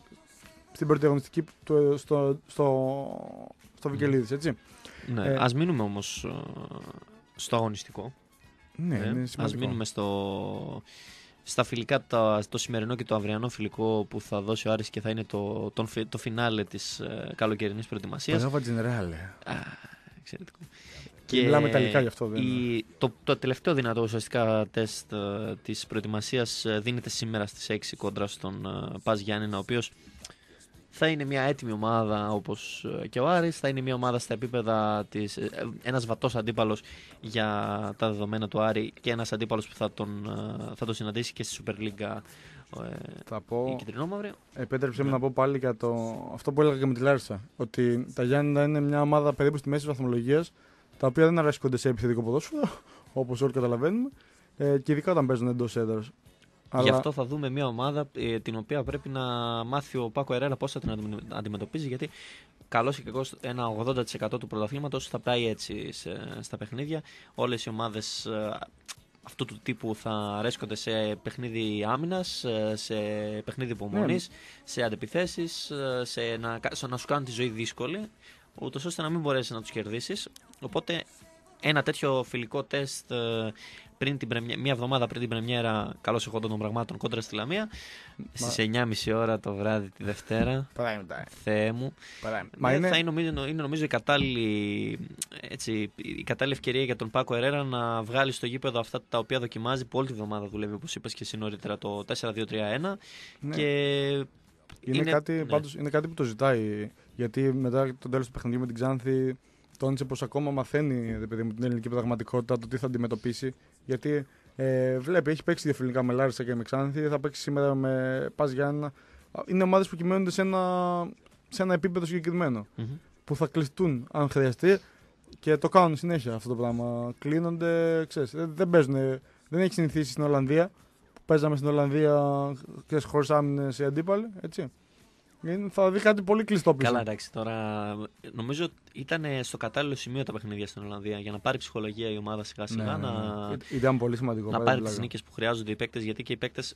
στην πρώτη αγωνιστική του, στο, στο, στο Βικελίδης, έτσι. ναι. Ε, Α μείνουμε όμως στο αγωνιστικό. Ναι, Ε, είναι Ας σημαντικό. μείνουμε στο, στα φιλικά, τα, το σημερινό και το αυριανό φιλικό που θα δώσει ο Άρης και θα είναι το, τον, φι- το φινάλε της ε, καλοκαιρινής προετοιμασίας. Μπράβο, Τζινεράλε. Α, εξαιρετικό. Μιλάμε ιταλικά γι' αυτό, δεν η, το, το τελευταίο δυνατό ουσιαστικά τεστ ε, της προετοιμασίας ε, δίνεται σήμερα στις 6 κόντρα στον ε, Πας Γιάννηνα, ο οποίος θα είναι μια έτοιμη ομάδα όπως ε, και ο Άρης, θα είναι μια ομάδα στα επίπεδα της, ε, ένας βατός αντίπαλος για τα δεδομένα του Άρη και ένας αντίπαλος που θα τον, ε, θα τον συναντήσει και στη Super League ε, Θα η πω, κυτρινόμαυρη. επέτρεψέ μου Ναι. να πω πάλι για το, αυτό που έλεγα και με τη Λάρισα. Ότι τα Γιάννηνα είναι μια ομάδα περίπου στη μέση βαθμολογίας, τα οποία δεν αρέσκονται σε επιθετικό ποδόσφαιρο, όπως όλοι καταλαβαίνουμε, ε, και ειδικά όταν παίζουν εντός έδρας. Γι' αυτό θα δούμε μια ομάδα ε, την οποία πρέπει να μάθει ο Πάκο Ερέρα πώς θα την αντιμετω- αντιμετωπίζει. Γιατί καλός και κακός ένα 80% του πρωταθλήματος θα πάει έτσι σε- στα παιχνίδια. Όλες οι ομάδες αυτού του τύπου θα αρέσκονται σε παιχνίδι άμυνας, σε παιχνίδι υπομονής, Ναι. σε αντεπιθέσει, σε να, κα- στο να σου κάνουν τη ζωή δύσκολη, ούτως ώστε να μην μπορέσεις να τους κερδίσεις. Οπότε ένα τέτοιο φιλικό τεστ ε, πριν την πρεμιέ- μία εβδομάδα πριν την πρεμιέρα καλώς εχόντων των πραγμάτων κόντρα στη Λαμία στις 9.30 ώρα το βράδυ τη Δευτέρα. Prime time. Θεέ μου. Μα Ναι, είναι, Θα είναι, νομίζω, είναι νομίζω η κατάλληλη, έτσι, η κατάλληλη ευκαιρία για τον Πάκο Ερέρα να βγάλει στο γήπεδο αυτά τα οποία δοκιμάζει που όλη τη βδομάδα δουλεύει, όπως είπες και εσύ νωρίτερα, το 4-2-3-1. ναι. Και Είναι, Είναι- κάτι, ναι. πάντως, είναι κάτι που το ζητάει. Γιατί μετά το τέλος του παιχνιδιού με την Ξάνθη τόνισε πως ακόμα μαθαίνει ρε παιδί μου, την ελληνική πραγματικότητα, το τι θα αντιμετωπίσει. Γιατί ε, βλέπει, έχει παίξει δύο φιλικά με Λάρισα και με Ξάνθη, θα παίξει σήμερα με Πας Γιάννα. Είναι ομάδες που κυμαίνονται σε ένα, σε ένα επίπεδο συγκεκριμένο. Μμμ. Που θα κλειστούν αν χρειαστεί και το κάνουν συνέχεια αυτό το πράγμα. Κλείνονται, ξέρεις, δεν, δεν παίζουν. Δεν έχει συνηθίσει στην Ολλανδία. Που παίζαμε στην Ολλανδία ξέρεις, χωρίς άμυνες οι αντίπαλοι. Έτσι. Είναι- Θα δει κάτι πολύ κλειστό πίσω. Καλά, εντάξει, τώρα νομίζω ότι ήταν στο κατάλληλο σημείο τα παιχνίδια στην Ολλανδία για να πάρει ψυχολογία η ομάδα σιγά Ναι, σιγά ναι, ναι. να, Ή- Ήταν πολύ σημαντικό. να παρά πάρει την τις πλάκα. νίκες που χρειάζονται οι παίκτες. Γιατί και οι παίκτες,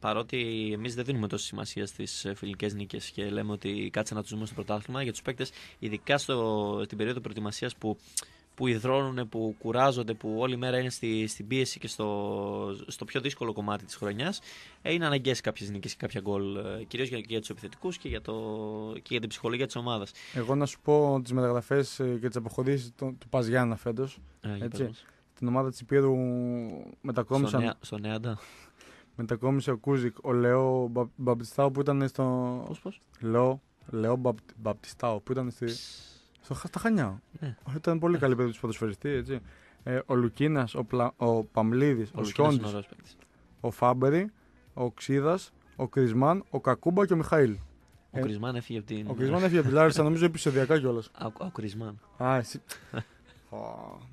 παρότι εμείς δεν δίνουμε τόση σημασία στις φιλικές νίκες και λέμε ότι κάτσε να τους δούμε στο πρωτάθλημα, για τους παίκτες, ειδικά στο, στην περίοδο προετοιμασίας που, που υδρώνουν, που κουράζονται, που όλη μέρα είναι στη, στην πίεση και στο, στο πιο δύσκολο κομμάτι της χρονιάς, είναι αναγκαίες κάποιες νίκες και κάποια γκολ. Κυρίως για, για τους επιθετικούς και, για το, και για την ψυχολογία της ομάδας. Εγώ να σου πω τις μεταγραφές και τις αποχωρήσεις του Πας Γιάννα φέτος. Έτσι. Την ομάδα της Υπήρου Στο, μετακόμισαν. νέα, στο Νέαντα. [LAUGHS] Μετακόμισε ο Κούζικ, ο Λεό Μπα- Μπαπτιστάου που ήταν στο. Πώς, πώς; Λεό, Λεό Μπαπ- Μπαπτιστάου που ήταν στη, στο, Χα- στα Χανιά. Ναι. Ήταν πολύ καλή περίπτωση του ποδοσφαιριστή. Έτσι. Ε, ο Λουκίνας, ο, Πλα, ο Παμλίδης, ο, Ο Λουκίνας Σιόντη, είναι ωραίος παίκτης. ο Φάμπερη, ο Ξίδας, ο Κρισμάν, ο Κακούμπα και ο Μιχαήλ. Ο Ε, Κρισμάν έφυγε από την. Ο Κρισμάν έφυγε από τη Λάρισα, νομίζω επεισοδιακά κιόλας. Α, ο Κρισμάν. Α, εσύ. [LAUGHS] Ω,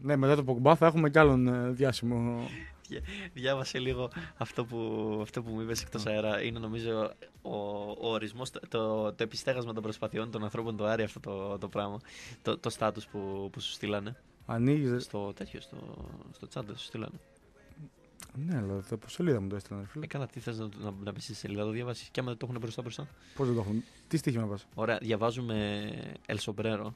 ναι, μετά το Πογκμπά θα έχουμε κι άλλον ε, διάσημο. Διάβασε λίγο αυτό που, αυτό που μου είπες εκτός αέρα. Είναι νομίζω ο, ο ορισμός, το, το, το επιστέγασμα των προσπαθειών των ανθρώπων του Άρη αυτό το, το πράγμα. Το, το στάτου που, που σου στείλανε. Ανοίγεις. Στο τέτοιο, στο, στο chat δεν σου στείλανε. Ναι, αλλά το από σελίδα μου το έστειλαν, ρε φίλε. Ε, καλά, τι θες να, να, να πεις στη σελίδα, το διαβάσεις; Και άμα δεν το έχουν μπροστά μπροστά. Πώς δεν το έχουν. Τι στοίχημα πας; Ωραία, διαβάζουμε El Sombrero.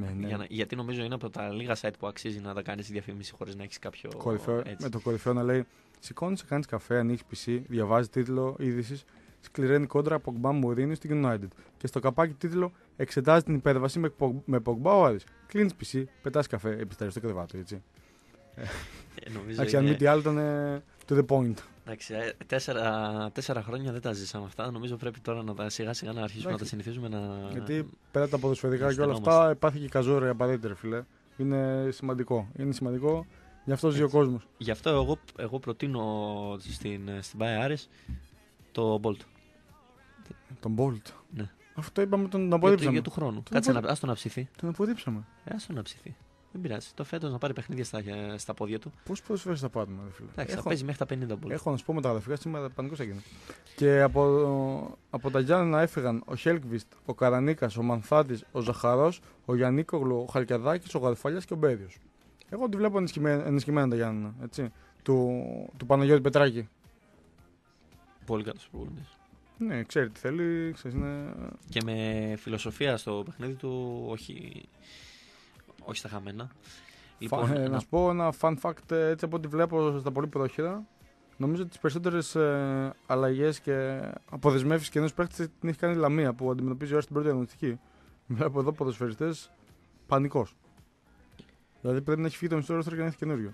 Ναι, ναι. Για να, γιατί νομίζω είναι από τα λίγα site που αξίζει να τα κάνεις διαφήμιση χωρίς να έχεις κάποιο. Κορυφαίο, έτσι. με το κορυφαίο να λέει Σηκώνει, κάνεις καφέ, ανοίγεις PC, διαβάζεις τίτλο είδησης, σκληραίνει κόντρα από Πογμπά Μουρίνιο στην United. Και στο καπάκι τίτλο Εξετάζεις την υπέρβαση με, Πογ- με Πογμπά ο Άρης. Κλείνεις PC, πετάς καφέ, επιστρέφεις στο κρεβάτι, έτσι. Ε, νομίζω Εντάξει, αν είναι- μη τι άλλο ήταν ε, to the point. Εντάξει, ε, τέσσερα, τέσσερα χρόνια δεν τα ζήσαμε αυτά. Νομίζω πρέπει τώρα να τα σιγά σιγά να αρχίσουμε Εντάξει. να τα συνηθίζουμε να. Γιατί πέρα από τα ποδοσφαιρικά και όλα αυτά, Αισθανόμαστε. υπάρχει και η καζόρια απαραίτητη, ρε φίλε. Είναι σημαντικό. Είναι σημαντικό. Γι' αυτό ζει ο κόσμος. Γι' αυτό εγώ, εγώ προτείνω στην, στην Πάε Άρης το Bolt. Τον Bolt. Ναι. Αυτό είπαμε τον Για, του- απορρίψαμε. για του χρόνου. Τον Κάτσε να, απο- άστο να ψηθεί. Τον απορρίψαμε. Ε, άστο να ψηθεί. Δεν πειράζει. Το φέτος να πάρει παιχνίδια στα, στα πόδια του. Πώς ποδοσφαίρε θα πάρουμε, ρε φίλε; Εντάξει, θα Έχω- παίζει μέχρι τα 50 Bolt. Έχω να σου πω με τα γραφικά σήμερα πανικός έγινε. Και από, από τα Γιάννενα έφυγαν ο Χέλκβιστ, ο Καρανίκας, ο Μανθάτης, ο Ζαχαρός, ο Γιαννίκογλου, ο Χαλκιαδάκης, ο Γαρφαλιά και ο Μπέδιο. Εγώ τη βλέπω ενισχυμένα, ενισχυμένα τα Γιάννενα. Έτσι. Του, του Παναγιώτη Πετράκη. Πολύ καλός προπονητής. Ναι, ξέρει τι θέλει. Ξέρεις, είναι... Και με φιλοσοφία στο παιχνίδι του, όχι, όχι στα χαμένα. Λοιπόν, Λοιπόν, ε, να- να σου πω ένα fun fact ε, έτσι από ό,τι βλέπω στα πολύ πρόχειρα. Νομίζω ότι τις περισσότερες ε, αλλαγές και αποδεσμεύσεις και ενό παίχτη την έχει κάνει η Λαμία που αντιμετωπίζει ώρα στην πρώτη αγωνιστική. Βλέπω εδώ ποδοσφαιριστές πανικός. Δηλαδή πρέπει να έχει φύγει το μισό ρόστρο και να έχει καινούριο.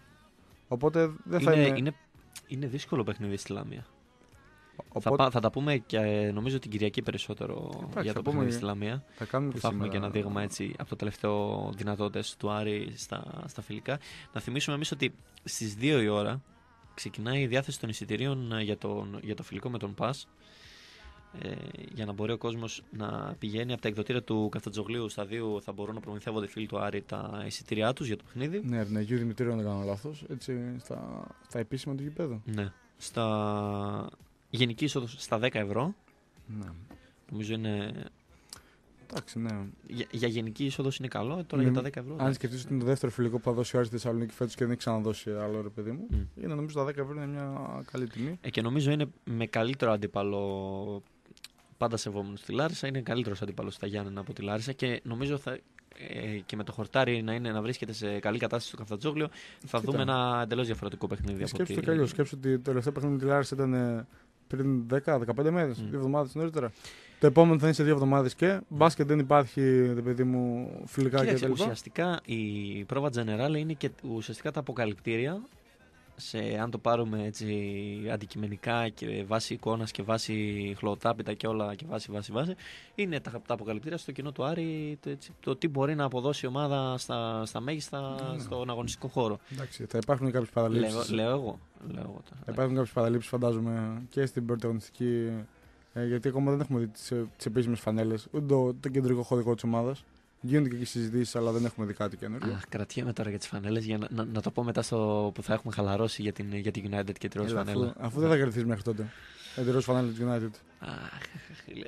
Οπότε δεν θα είναι, είναι. είναι, είναι δύσκολο παιχνίδι στη Λαμία. Θα, Οπότε πά- θα τα πούμε και ε, νομίζω την Κυριακή περισσότερο Εντάξει, για θα το πούμε παιχνίδι για- στη Λαμία. θα κάνουμε Που και θα έχουμε σήμερα. και ένα δείγμα έτσι από το τελευταίο δυνατότητες του Άρη στα, στα φιλικά. Να θυμίσουμε εμείς ότι στις 2 η ώρα ξεκινάει η διάθεση των εισιτηρίων ε, για, τον, για το φιλικό με τον ΠΑΣ. Ε, για να μπορεί ο κόσμος να πηγαίνει από τα εκδοτήρια του Καφτατζογλίου στα δύο θα μπορούν να προμηθεύονται οι φίλοι του Άρη τα εισιτήριά τους για το παιχνίδι. Ναι, ναι, Αγίου Δημητρίου, αν δεν κάνω λάθος. Έτσι, στα, στα επίσημα του γηπέδου. Ναι. Στα... Γενική είσοδος στα 10 ευρώ. Ναι. Νομίζω είναι. Εντάξει, ναι. Για, για γενική είσοδος είναι καλό, ε, τώρα Ναι, για τα 10 ευρώ. Αν εντάξει. σκεφτείς ότι είναι το δεύτερο φιλικό που θα δώσει ο Άρης στη Θεσσαλονίκη φέτος και δεν έχει ξαναδώσει άλλο ρε παιδί μου, Μμ. είναι νομίζω τα 10 ευρώ είναι μια καλή τιμή. Ε, και νομίζω είναι με καλύτερο αντίπαλο. Πάντα σεβόμενος στη Λάρισα. Είναι καλύτερος αντίπαλος στα Γιάννενα από τη Λάρισα και νομίζω θα. Ε, και με το χορτάρι να, είναι, να βρίσκεται σε καλή κατάσταση στο Καφτατζόγλιο, θα Κοίτα. δούμε ένα εντελώς διαφορετικό παιχνίδι. από Σκέψτε το ότι- κι αλλιώς. Σκέψτε ότι το τελευταίο παιχνίδι με τη Λάρισα ήταν ε, πριν 10-15 μέρες, Μμ. δύο εβδομάδες νωρίτερα. Το επόμενο θα είναι σε δύο εβδομάδες και μπάσκετ δεν υπάρχει, ρε παιδί μου, φιλικά Κοίταξε, κτλ. ουσιαστικά η πρόβα Generale είναι και ουσιαστικά τα αποκαλυπτήρια σε, αν το πάρουμε έτσι αντικειμενικά και βάσει εικόνας και βάσει χλωτάπιτα και όλα και βάσει βάσει βάσει είναι τα, τα αποκαλυπτήρια στο κοινό του Άρη το, έτσι, το τι μπορεί να αποδώσει η ομάδα στα, στα μέγιστα Ναι. στον αγωνιστικό χώρο. Εντάξει, θα υπάρχουν κάποιες Λέω, παραλήψεις. λέω εγώ. Λέω εγώ τώρα. Θα υπάρχουν κάποιες παραλήψεις, φαντάζομαι, και στην πρώτη αγωνιστική. Ε, γιατί ακόμα δεν έχουμε δει τις επίσημες φανέλες, ούτε το, το κεντρικό χωρικό της ομάδας. Γίνονται και εκεί συζητήσεις, αλλά δεν έχουμε δει κάτι καινούριο. Αχ, κρατιέμαι τώρα για τις φανέλες για να, να, να το πω μετά στο που θα έχουμε χαλαρώσει για την, για την United και τη ροζ Έλα, φανέλα. αφού, αφού δεν θα κερδίσεις μέχρι τότε. Εντελώ φανέλα της United. Αχ,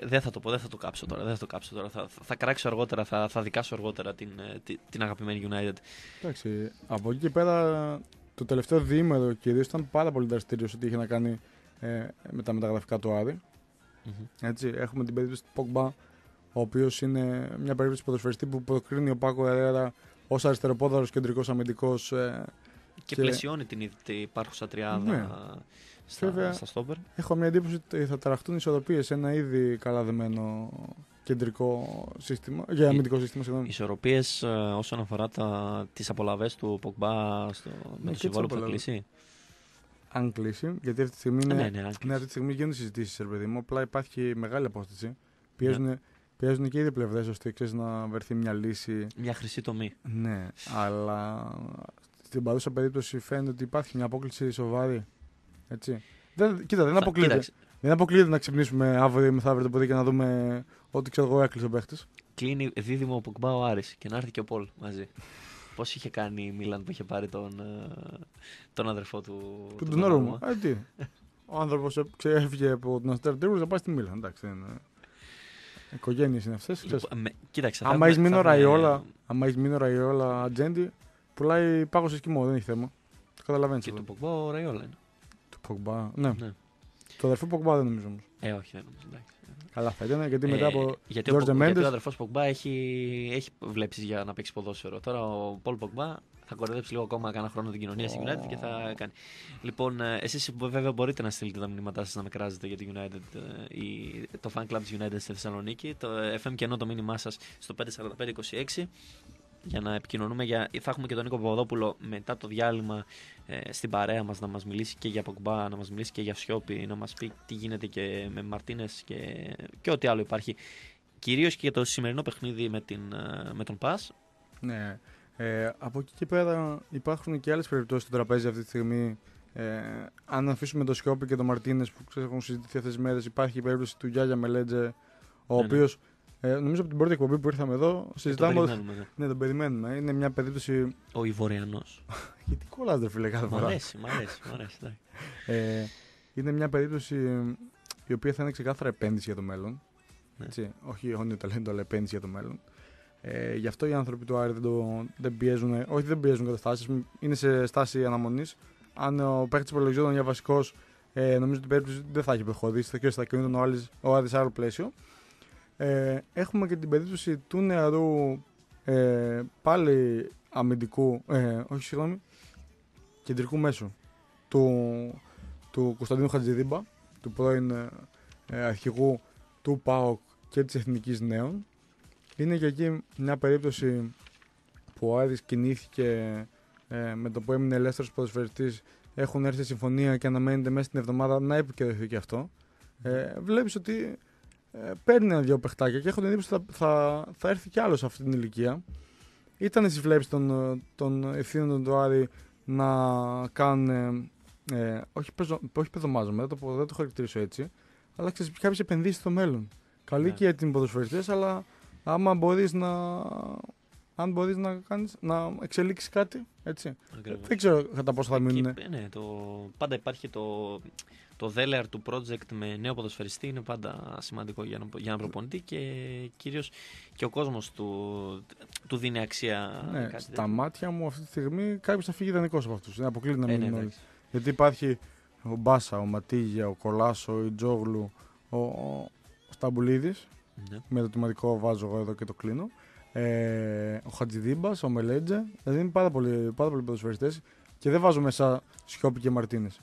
δεν θα το πω, δεν θα το κάψω τώρα. Δεν θα το κάψω τώρα. Θα, θα, θα κράξω αργότερα, θα, θα δικάσω αργότερα την, ε, τη- την αγαπημένη United. Εντάξει, από εκεί και πέρα το τελευταίο διήμερο κυρίω ήταν πάρα πολύ δραστήριος ό,τι είχε να κάνει ε, με τα μεταγραφικά του Άρη. Μμμ. Έτσι, έχουμε την περίπτωση του Πογμπά, ο οποίος είναι μια περίπτωση ποδοσφαιριστή που προκρίνει ο Πάκο Ερέρα ως αριστεροπόδαρος κεντρικός αμυντικός. Ε, Και, Και- πλαισιώνει την, ήδη- την υπάρχουσα τριάδα Ναι. στα, Βέβαια. στα στόπερ. έχω μια εντύπωση ότι θα ταραχτούν ισορροπίες σε ένα ήδη καλά δεμένο κεντρικό σύστημα. Για Η- αμυντικό σύστημα, συγγνώμη. Ισορροπίες όσον αφορά τις απολαυές του Πογμπά στο, με και το τις συμβόλαιο που θα απολαύες. κλείσει. Αν κλείσει, γιατί αυτή τη στιγμή είναι. Ναι, ναι, αν Ναι, κλείσει. αυτή τη στιγμή γίνονται συζητήσεις, ρε παιδί μου. Απλά υπάρχει μεγάλη απόσταση. Πιέζουν, πιέζουν και οι δύο πλευρές ώστε ξέρεις, να βρεθεί μια λύση. Μια χρυσή τομή. Ναι, αλλά στην παρούσα περίπτωση φαίνεται ότι υπάρχει μια απόκληση σοβαρή. Έτσι. Δεν, κοίτα, δεν Θα- αποκλείεται, κοίταξε, δεν αποκλείεται να ξυπνήσουμε αύριο ή μεθαύριο το πρωί και να δούμε ότι ξέρω εγώ έκλεισε ο παίχτης. κλείνει δίδυμο ο Πογμπά ο Άρης και να έρθει και ο Πολ μαζί. Πώς είχε κάνει η Μίλαν που είχε πάρει τον, ε, τον αδερφό του. Του του τον όρο μου. Δonnarumma. Ε, τι. Ο άνθρωπος έφυγε από τον Αστέρα Τρίπολης να πάει στη Μίλαν. Εντάξει, δεν είναι. Οικογένειες είναι αυτές. Λοιπόν, με- Κοίταξε. θα Άμα έχεις έχουμε- μείνει ο θα έχουμε- Ραϊόλα, άμα έχεις μείνει ο Ραϊόλα ατζέντη, πουλάει πάγο σε σκημό, δεν έχει θέμα. Το καταλαβαίνεις Και αυτό. του Πογμπά ο Ραϊόλα είναι. Του Πογμπά. Ναι. Ναι. Το αδερφό Πογμπά δεν νομίζω όμως. Ε, όχι, δεν νομίζω. εντάξει. Καλά θα ήταν γιατί μετά Ε, από. γιατί, George ο, Πο- Mendes- γιατί ο αδερφός Πογμπά έχει, έχει βλέψει για να παίξει ποδόσφαιρο. Τώρα ο Πολ Πογμπά θα κορδέψει λίγο ακόμα κάνα χρόνο την κοινωνία στην United και θα κάνει. Λοιπόν, εσείς βέβαια μπορείτε να στείλετε τα μηνύματά σας να με κράζετε για την United, ε, η, το fan club της United στη Θεσσαλονίκη. Το ε, FM και ενώ το μήνυμά σας στο 54526 για να επικοινωνούμε. Για... Θα έχουμε και τον Νίκο Παπαδόπουλο μετά το διάλειμμα ε, στην παρέα μας να μας μιλήσει και για Πογμπά, να μας μιλήσει και για Σιώπη, να μας πει τι γίνεται και με Μαρτίνες και, και ό,τι άλλο υπάρχει. Κυρίως και για το σημερινό παιχνίδι με, την, ε, με τον Πας. Ναι. Ε, από εκεί και πέρα υπάρχουν και άλλες περιπτώσεις στο τραπέζι αυτή τη στιγμή. Ε, αν αφήσουμε το Σιώπη και τον Μαρτίνες που ξέρεις, έχουν συζητηθεί αυτές τις μέρες, υπάρχει η περίπτωση του Γιάγια Μελέτζε, ο Ναι, ναι. οποίος ε, νομίζω από την πρώτη εκπομπή που ήρθαμε εδώ Και το συζητάμε. ότι- περιμένουμε, ναι. Ναι, τον περιμένουμε. Είναι μια περίπτωση. Ο Ιβοριανός. [LAUGHS] Γιατί κολλάς, ρε φίλε, κάθε Μ' φορά. αρέσει, μ' αρέσει, μ' αρέσει. εντάξει. Ε, είναι μια περίπτωση ε, η οποία θα είναι ξεκάθαρα επένδυση για το μέλλον. Ναι. Έτσι, όχι αιώνιο ταλέντο, αλλά επένδυση για το μέλλον. Ε, γι' αυτό οι άνθρωποι του Άρη δεν, το, δεν πιέζουν, όχι δεν πιέζουν καταστάσει, είναι σε στάση αναμονής. Αν ο παίχτη υπολογιζόταν για βασικός, ε, νομίζω ότι η περίπτωση δεν θα έχει προχωρήσει, θα, θα κινούνταν ο, Άρης- ο Άρης σε άλλο πλαίσιο. Ε, έχουμε και την περίπτωση του νεαρού ε, πάλι αμυντικού, ε, όχι συγγνώμη, κεντρικού μέσου του, του Κωνσταντίνου Χατζηδίμπα, του πρώην ε, ε, αρχηγού του ΠΑΟΚ και της Εθνικής Νέων. Είναι και εκεί μια περίπτωση που ο Άρης κινήθηκε ε, με το που έμεινε ελεύθερος ποδοσφαιριστής έχουν έρθει σε συμφωνία και αναμένεται μέσα στην εβδομάδα να επικαιρωθεί και αυτό. Ε, βλέπεις ότι ε, παίρνει ένα-δυο παιχτάκια και έχω την εντύπωση ότι θα, θα, θα έρθει κι άλλος σε αυτή την ηλικία. Ήταν στις βλέψεις των, ε, των ευθύνων του Άρη να κάνουν ε, ε, όχι, πεζο, όχι πεδομάζομαι, δεν το, πω- δεν το χαρακτηρίσω έτσι, αλλά ξέρεις κάποιες επενδύσεις στο μέλλον. Καλή Ναι. και έτοιμοι ποδοσφαιριστές, αλλά άμα μπορείς να, αν μπορείς να, κάνεις, να εξελίξεις κάτι, έτσι. Ακριβώς. Δεν ξέρω κατά πόσο θα Εκεί, μείνουν. ε, ναι, το, πάντα υπάρχει το, το δέλεαρ του project με νέο ποδοσφαιριστή είναι πάντα σημαντικό για, να, για ένα προπονητή και κυρίως και ο κόσμος του, του δίνει αξία Ναι, κάτι στα τέτοιο. μάτια μου αυτή τη στιγμή κάποιος θα φύγει ιδανικός από αυτούς. Δεν αποκλείεται να Ε, ναι, μείνουν όλοι. εντάξει. Γιατί υπάρχει ο Μπάσα, ο Ματίγια, ο Κολάσο, ο Ιτζόγλου, ο, ο Σταμπουλίδης. Ναι. Με το τιματικό βάζω εγώ εδώ και το κλείνω. Ε, ο Χατζηδίμπας, ο Μελέτζε. Δηλαδή είναι πάρα πολλοί, πάρα πολλοί ποδοσφαιριστές και δεν βάζω μέσα Σιώπη και Μαρτίνες.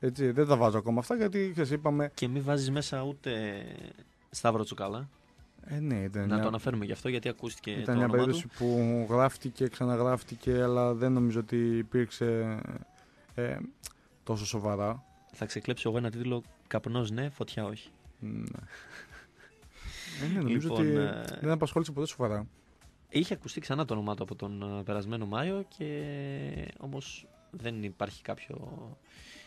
Έτσι, δεν τα βάζω ακόμα αυτά γιατί ξέρεις, είπαμε. Και μην βάζεις μέσα ούτε Σταύρο Τσουκάλα. Ε, ναι, ήταν Να μια, το αναφέρουμε γι' αυτό γιατί ακούστηκε ήταν το μια όνομα περίπτωση του. που γράφτηκε, ξαναγράφτηκε, αλλά δεν νομίζω ότι υπήρξε ε, τόσο σοβαρά. Θα ξεκλέψω εγώ ένα τίτλο Καπνός ναι, φωτιά όχι. Ναι. Ε, ναι, νομίζω Λοιπόν, ότι ε, δεν απασχόλησε ποτέ σοβαρά. Είχε ακουστεί ξανά το όνομά του από τον ε, περασμένο Μάιο και όμως δεν υπάρχει κάποιο,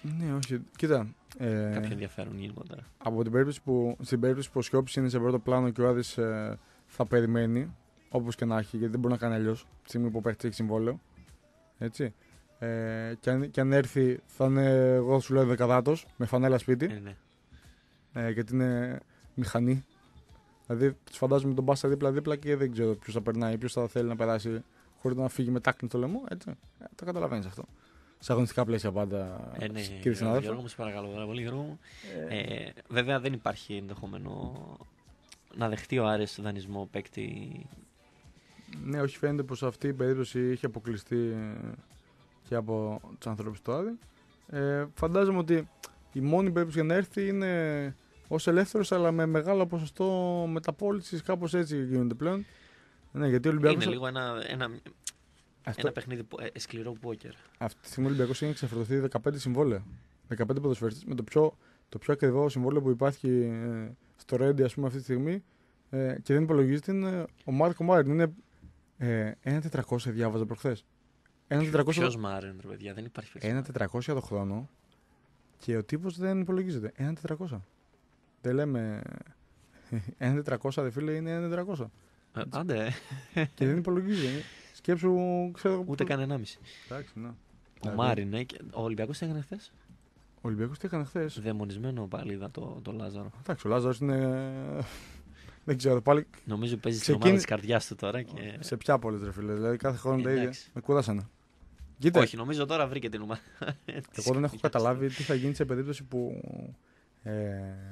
Ναι, όχι. Κοίτα. Ε, κάποιο ενδιαφέρον γενικότερα. από την περίπτωση που, στην περίπτωση που ο Σιώπης είναι σε πρώτο πλάνο και ο Άδης ε, θα περιμένει, όπως και να έχει, γιατί δεν μπορεί να κάνει αλλιώς, τη στιγμή που ο παίχτη έχει συμβόλαιο. Έτσι. Ε, και, αν, και αν έρθει, θα είναι, εγώ σου λέω, δεκαδάτος, με φανέλα σπίτι, Ε, ναι. ε, γιατί είναι μηχανή. Δηλαδή, τους φαντάζομαι τον Μπάστα δίπλα-δίπλα και δεν ξέρω ποιος θα περνάει, ποιος θα θέλει να περάσει χωρίς να φύγει με τάκνη στο λαιμό. Έτσι. Ε, το καταλαβαίνεις αυτό. Σε αγωνιστικά πλαίσια πάντα, Ε, ναι, κύριε Γιώργο, συνάδελφε. Γιώργο μου, σε παρακαλώ πάρα πολύ, Γιώργο μου. Ε, Ε, βέβαια δεν υπάρχει ενδεχόμενο να δεχτεί ο Άρης δανεισμό παίκτη. Ναι, όχι φαίνεται πως αυτή η περίπτωση είχε αποκλειστεί ε, και από τους ανθρώπους του Άδη. Ε, φαντάζομαι ότι η μόνη περίπτωση για να έρθει είναι ως ελεύθερος αλλά με μεγάλο ποσοστό μεταπόλησης, κάπως έτσι γίνονται πλέον. Ναι, γιατί ο Ολυμπιακός... Είναι λίγο ένα, ένα, αυτό, ένα παιχνίδι που- ε, σκληρό πόκερ. Αυτή τη στιγμή ο Ολυμπιακός έχει ξεφορτωθεί 15 συμβόλαια. 15 ποδοσφαιριστές με το πιο, το πιο ακριβό συμβόλαιο που υπάρχει ε, στο Ρέντι ας πούμε αυτή τη στιγμή ε, και δεν υπολογίζεται είναι ο Μάρκο Μάρτιν. Είναι ε, 1.400 διάβαζα προχθές. 1.400 Ποιο Μάρεν, ρε παιδιά, δεν υπάρχει παίκτη. 1.400 το χρόνο και ο τύπος δεν υπολογίζεται. 1.400. Δεν λέμε 1.400 δε φίλε είναι 1.400 Ε, Άντε, ε, και δεν υπολογίζει. Σκέψου, ξέρω ούτε που- καν 1,5. Εντάξει, ναι. Ο Δηλαδή, Μάριν, ναι, και- ο Ολυμπιακός τι έκανε χθες; Ο Ολυμπιακός τι έκανε χθες; Δαιμονισμένο πάλι είδα το, το Λάζαρο. Εντάξει, ο Λάζαρος είναι. δεν ξέρω, πάλι Νομίζω παίζει στην Ξεκίνη- ομάδα της καρδιάς του τώρα. Και... σε ποια πόλη ρε φίλε. Δηλαδή κάθε χρόνο τα ίδια. Εντάξει. Με κούρασανε. Κοίτα, Όχι, νομίζω τώρα βρήκε την ομάδα. εγώ δεν έχω [LAUGHS] καταλάβει τι θα γίνει σε περίπτωση που. Ε,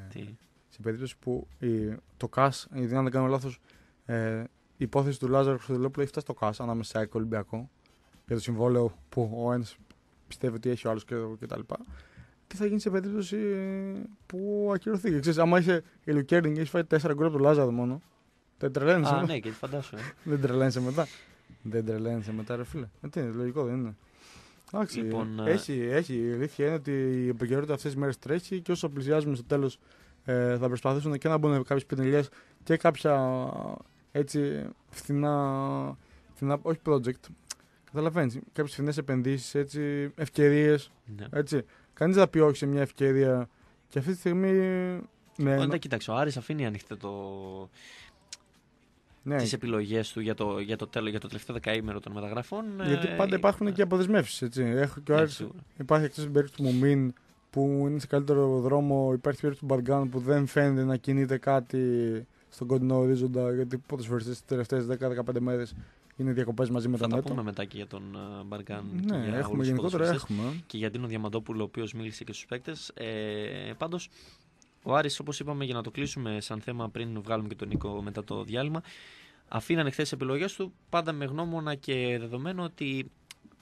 Τι; σε περίπτωση που η, το ΚΑΣ, γιατί αν δεν κάνω λάθος, ε, η υπόθεση του Λάζαρου Χρυστοδηλόπουλου έχει φτάσει στο ΚΑΣ ανάμεσα σε ΑΕΚ και Ολυμπιακό για το συμβόλαιο που ο ένας πιστεύει ότι έχει ο άλλος και, και τα λοιπά. Τι θα γίνει σε περίπτωση ε, που ακυρωθεί. Και Ξέρεις, άμα είσαι η Λουκέρνινγκ και έχεις φάει 4 γκολ από τον Λάζαρο μόνο. Δεν τρελαίνεσαι. Α, μετά. ναι, και φαντάσου. Ε. Δεν τρελαίνεσαι μετά. Δεν τρελαίνεσαι μετά, ρε φίλε. Ε, τι είναι, λογικό δεν είναι. Εντάξει, Λοιπόν, ε, έχει, έχει. Η αλήθεια είναι ότι η επικαιρότητα αυτές τις μέρες τρέχει και όσο πλησιάζουμε στο τέλος ε, θα προσπαθήσουν και να μπουν κάποιες πινελιές και κάποια έτσι φθηνά, φθηνά όχι project. Καταλαβαίνεις. Κάποιες φθηνές επενδύσεις, έτσι, ευκαιρίες. Ναι. Έτσι. Κανείς δεν θα πει όχι σε μια ευκαιρία. Και αυτή τη στιγμή. Ναι, Όταν κοίταξε, ο Άρης αφήνει ανοιχτό το, ναι, τις επιλογές του για το, για το, τέλος, για το τελευταίο δεκαήμερο των μεταγραφών. γιατί ε, πάντα υπάρχουν ε, και αποδεσμεύσεις. Έχω και ο ναι, Άρης σίγουρα. Υπάρχει εκτός την περίπτωση του Μουμίν που είναι σε καλύτερο δρόμο. Υπάρχει η περίπτωση του Μπαργκάν που δεν φαίνεται να κινείται κάτι στον κοντινό ορίζοντα. Γιατί οι ποδοσφαιριστές τις τελευταίες 10-15 μέρες είναι διακοπές μαζί με Θα τα τα νέτα. πούμε μετά και για τον ε, Μπαργκάν και Ναι, για έχουμε όλους τους γενικότερα ποδοσφαιριστές. έχουμε. και για Ντίνο Διαμαντόπουλο, ο οποίος μίλησε και στους παίκτες. Ε, Πάντως, ο Άρης, όπως είπαμε, για να το κλείσουμε σαν θέμα πριν βγάλουμε και τον Νίκο μετά το διάλειμμα, αφήνει ανοιχτέ τις επιλογές του, πάντα με γνώμονα και δεδομένο ότι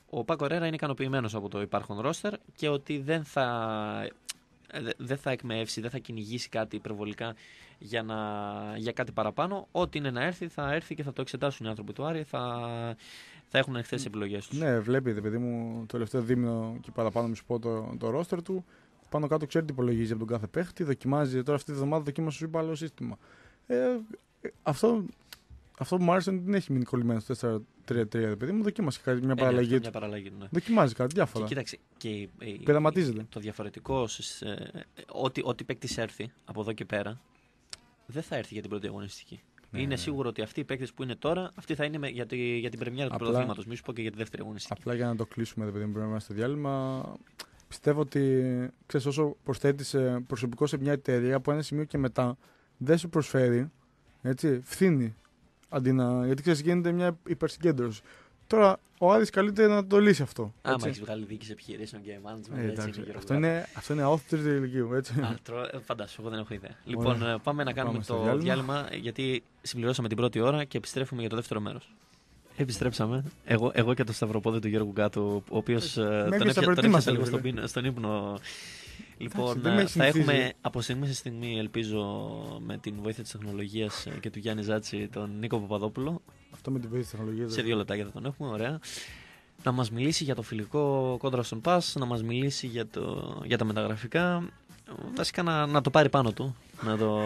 ο Πάκο Ρέρα είναι ικανοποιημένος από το υπάρχον ρόστερ και ότι δεν θα, ε, δε- δεν θα εκμεύσει, δεν θα κυνηγήσει κάτι υπερβολικά για, να, για κάτι παραπάνω. Ό,τι είναι να έρθει, θα έρθει και θα το εξετάσουν οι άνθρωποι του Άρη. Θα, θα έχουν ανοιχτέ τις επιλογές τους. Ναι, βλέπετε, παιδί μου, το τελευταίο δίμηνο και παραπάνω μη σου πω το, το ρόστερ του. Πάνω κάτω ξέρει τι υπολογίζει από τον κάθε παίχτη. Δοκιμάζει τώρα αυτή τη βδομάδα δοκίμασε σου είπα άλλο σύστημα. Ε, ε, αυτό, αυτό που μου άρεσε είναι ότι δεν έχει μείνει κολλημένο στο 4-3-3, παιδί μου. Δοκίμασε κάτι, μια Ε, ναι, παραλλαγή αυτό του. Μια παραλλαγή του, ναι. Δοκιμάζει κάτι, Και διάφορα. κοίταξε, και η- η- Πειραματίζεται. το διαφορετικό, στις, ε, ό,τι, ό,τι παίκτη έρθει από εδώ και πέρα, δεν θα έρθει για την πρώτη αγωνιστική. Ναι, είναι ναι. σίγουρο ότι αυτοί οι παίκτες που είναι τώρα, αυτοί θα είναι με- για, τη, για την πρεμιέρα του Απλά- πρωταθλήματος. Μη σου πω και για τη δεύτερη αγωνιστική. Απλά για να το κλείσουμε, επειδή πρέπει να είμαστε στο διάλειμμα, πιστεύω ότι ξέρεις, όσο προσθέτεις προσωπικό σε μια εταιρεία από ένα σημείο και μετά δεν σου προσφέρει, έτσι, φθήνει. Αντί να, γιατί ξέρεις, γίνεται μια υπερσυγκέντρωση. Τώρα ο Άδης καλείται να το λύσει αυτό. Άμα έτσι. έχεις βγάλει διοίκηση επιχειρήσεων και management, Ε, έτσι εντάξει, είναι Γιώργο. αυτό, είναι, αυτό είναι άοθη τρίτη ηλικίου. Έτσι. Α, τρο- ε, φαντάσου, εγώ δεν έχω ιδέα. Λοιπόν, ε, πάμε να κάνουμε Πάμε στο το διάλειμμα. διάλειμμα. γιατί συμπληρώσαμε την πρώτη ώρα και επιστρέφουμε για το δεύτερο μέρος. Επιστρέψαμε. Εγώ, εγώ και το σταυροπόδι του Γιώργου Γκάτου, ο οποίος τον, έπιασα έπια, τον προετοίμασα, έπιασα λίγο ρε στον, πίνο- στον ύπνο. Λοιπόν, δεν με ε, έχει θα συνηθίσει. έχουμε από στιγμή σε στιγμή, ελπίζω, με την βοήθεια της τεχνολογίας και του Γιάννη Ζάτση, τον Νίκο Παπαδόπουλο. αυτό με τη βοήθεια της τεχνολογίας. Σε δύο λεπτάκια θα τον έχουμε, ωραία. να μας μιλήσει για το φιλικό κόντρα στον Πας, να μας μιλήσει για, το, για τα μεταγραφικά. Βασικά να, να το πάρει πάνω του, να, το,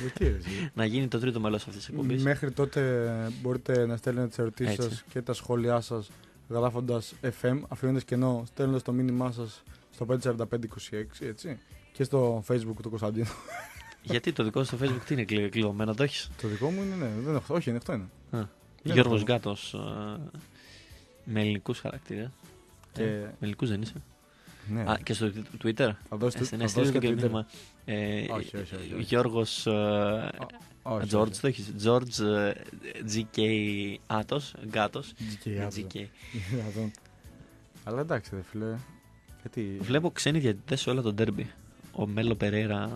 Γιατί, ρε, εσύ. [LAUGHS] να γίνει το τρίτο μέλος αυτής της εκπομπής. Μέχρι τότε μπορείτε να στέλνετε τις ερωτήσεις Έτσι. σας και τα σχόλιά σας γράφοντας FM, αφήνοντας κενό, στέλνοντας το μήνυμά σας στο 54526, έτσι. Και στο facebook του Κωνσταντίνου. [LAUGHS] Γιατί το δικό σου στο facebook τι είναι κλει- κλειδωμένο, το έχεις; το δικό μου είναι, ναι, δεν είναι αυτό. Όχι, είναι αυτό είναι. Α, Δεν Γιώργος έχω. Γκάτος, ε, με ελληνικούς χαρακτήρες. Και- Ε, με ελληνικούς δεν είσαι. Ναι. Α, και στο Twitter; θα δώσεις Ε, ναι, θα στείλτε δώσεις και και Twitter. μήνυμα. Ε, Όχι, όχι, όχι, όχι. Γιώργος ε, Όχι, George όχι. το έχεις. George ε, GK Άτος, Γκάτος. GK, με άτομο. GK. Δυνατόν. Αλλά εντάξει, ρε φίλε. Γιατί. Βλέπω ξένοι διαιτητές σε όλα το ντέρμπι. Ο Μέλο Περέρα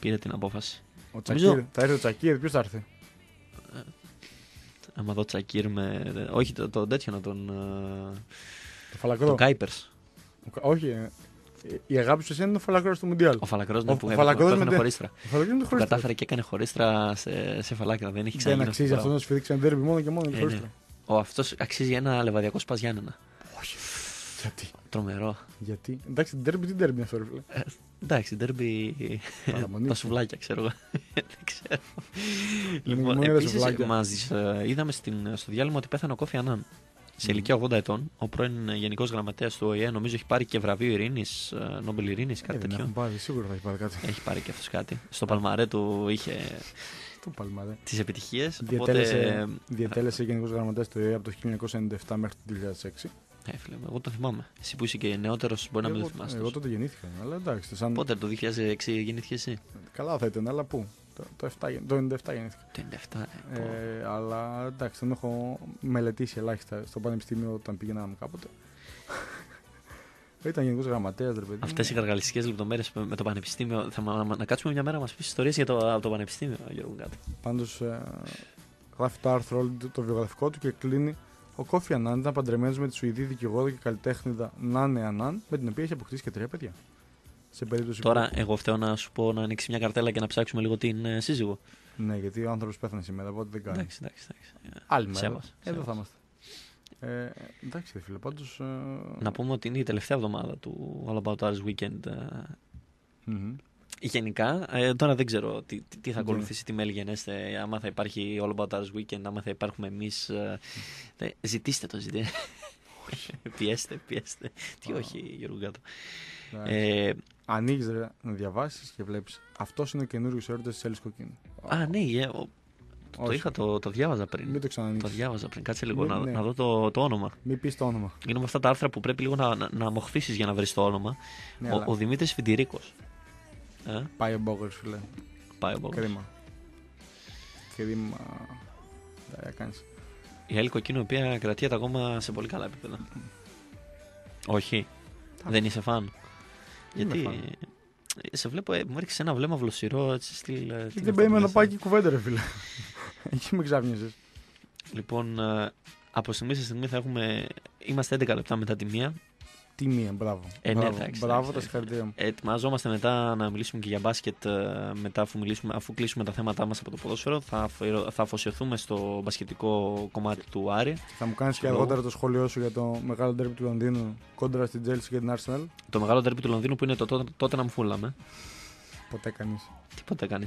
πήρε την απόφαση. Ο Νομίζω- Τσακίρ, θα έρθει ο Τσακίρ, ποιος θα έρθει; Άμα δω Τσακίρ με. Όχι, το, το τέτοιο να τον. ε, Το φαλακρό. Τον Κάιπερς. Ο Κα- Όχι, ε, η αγάπη σου είναι ο φαλακρός του Μουντιάλ. Ο Φαλακρός ναι, Ο που, Φαλακρός Φαλακρός που με έκανε τε- χωρίστρα. Ο φαλακρός είναι το Που χωριστό. κατάφερε και έκανε χωρίστρα σε, σε φαλάκρα. Δεν έχει Δεν ξαναγίνει αξίζει αυτό το να σου φυρίξει ένα τέρμι μόνο και μόνο για Ε, χωριστό. ναι. Ο αυτός αξίζει ένα λεβαδιακό σπας Γιάννενα. Όχι. Γιατί; Τρομερό. Γιατί; Εντάξει, την τέρμι, τι τέρμι είναι αυτό, ρε φίλε; Εντάξει, ντέρμπι. Παραμονή. τα σουβλάκια, ξέρω εγώ. [LAUGHS] Δεν ξέρω. Είναι λοιπόν, μόνο τα επίσης, σουβλάκια. μας ε, είδαμε στην, στο διάλειμμα ότι πέθανε ο Κόφι Ανάν. Σε ηλικία 80 ετών, ο πρώην Γενικός Γραμματέας του ΟΗΕ, νομίζω έχει πάρει και βραβείο Ειρήνης, Νόμπελ Ειρήνης, Ε, κάτι δεν τέτοιο. έχουν πάρει, σίγουρα θα έχει πάρει κάτι. Έχει πάρει και αυτός κάτι. Στο Παλμαρέ του είχε Το παλμαρέ. τις επιτυχίες. Διετέλεσε, Οπότε. διετέλεσε γενικός γραμματέας του ΕΕ από το 1997 μέχρι το 2006. Ε, φίλε, μου, εγώ το θυμάμαι. Εσύ που είσαι και νεότερος, μπορεί να μην το εγώ, θυμάσαι. εγώ τόσο. τότε γεννήθηκα. Αλλά εντάξει, σαν... Πότε το 2006 γεννήθηκε εσύ; καλά θα ήταν, αλλά πού; Το, το, 7, γεν- το 97 γεννήθηκα. Το 97. ε, πω. Ε, αλλά εντάξει, τον έχω μελετήσει ελάχιστα στο πανεπιστήμιο όταν πήγαιναμε κάποτε. Ήταν γενικός γραμματέας, ρε παιδί. Αυτές οι γαργαλιστικές λεπτομέρειες με το πανεπιστήμιο. Θα μα- να κάτσουμε μια μέρα να μας πεις ιστορίες για το, από το πανεπιστήμιο, Γιώργο Γκάτο. Πάντως ε, γράφει το άρθρο όλο το, το βιογραφικό του και κλείνει. Ο Κόφι Ανάν ήταν παντρεμένος με τη Σουηδή δικηγόρο και καλλιτέχνηδα Νάνε Ανάν, με την οποία είχε αποκτήσει και τρία παιδιά. Σε περίπτωση Τώρα, που... εγώ φταίω να σου πω να ανοίξει μια καρτέλα και να ψάξουμε λίγο την ε, σύζυγο. Ναι, γιατί ο άνθρωπος πέθανε σήμερα, οπότε δεν κάνει. Εντάξει, εντάξει. εντάξει. Άλλη μέρα. Σέβας, Εδώ σέβας. θα είμαστε. Ε, εντάξει, ρε φίλε, πάντως. Ε, Να πούμε ότι είναι η τελευταία εβδομάδα του All About Us Weekend. ε, μμμ. Γενικά, ε, τώρα δεν ξέρω τι, τι, τι θα Ναι. ακολουθήσει, τι μέλη γενέστε, άμα θα υπάρχει All About Us Weekend, άμα θα υπάρχουμε εμείς. ζητήστε το, ζητήστε. [LAUGHS] πιέστε, πιέστε. Τι όχι, Γιώργο Γκάτο. Εντάξει. Ε, Ανοίγεις να διαβάσεις και βλέπεις. Αυτός είναι ο καινούριος έρωτα της Έλλης Κοκκίνη. α, ναι, ε, ο- το, Όχι. είχα, το, το διάβαζα πριν. Μην το Το ξανανοίξει. διάβαζα πριν. Κάτσε λίγο Μην- να, ναι. να δω το, το όνομα. Μην πεις το όνομα. Είναι με αυτά τα άρθρα που πρέπει λίγο να, να, να μοχθήσει για να βρεις το όνομα. Ναι, ο, αλλά ο Δημήτρης Φιντηρίκος. Ε, Πάει ο Μπόγκερς, φίλε. πάει ο Μπόγκος. Κρίμα. Κρίμα. Δεν κάνεις. Η άλλη κοκκίνη, η οποία κρατιέται ακόμα σε πολύ καλά επίπεδα. Όχι. Δεν είσαι φαν. Είμαι Γιατί. φαν. ε, Σε βλέπω, ε, μου έριξε ένα βλέμμα βλοσιρό έτσι στυλ. ε, τι είναι αυτό Δεν που περίμενα να λες, πάει ε. και η κουβέντα, ρε φίλε. [LAUGHS] Εκεί με ξάφνιζε. Λοιπόν, ε, από στιγμή σε στιγμή θα έχουμε. Είμαστε 11 λεπτά μετά τη μία. Τι μία, μπράβο. Ε, ναι, μπράβο, εντάξει, μπράβο εντάξει, τα συγχαρητήρια μου. Ετοιμαζόμαστε μετά να μιλήσουμε και για μπάσκετ. ε, Μετά, αφού, μιλήσουμε, αφού κλείσουμε τα θέματα μας από το ποδόσφαιρο, θα, αφιερω- θα αφοσιωθούμε στο μπασκετικό κομμάτι του Άρη. Θα μου κάνεις και Λόγο. αργότερα το σχόλιο σου για το μεγάλο ντέρμπι του Λονδίνου κόντρα στην Chelsea και την Arsenal. Το μεγάλο τέρπι του Λονδίνου που είναι το τότε, τότε να μου φούλαμε. Ποτέ κανείς. Τίποτα κάνει.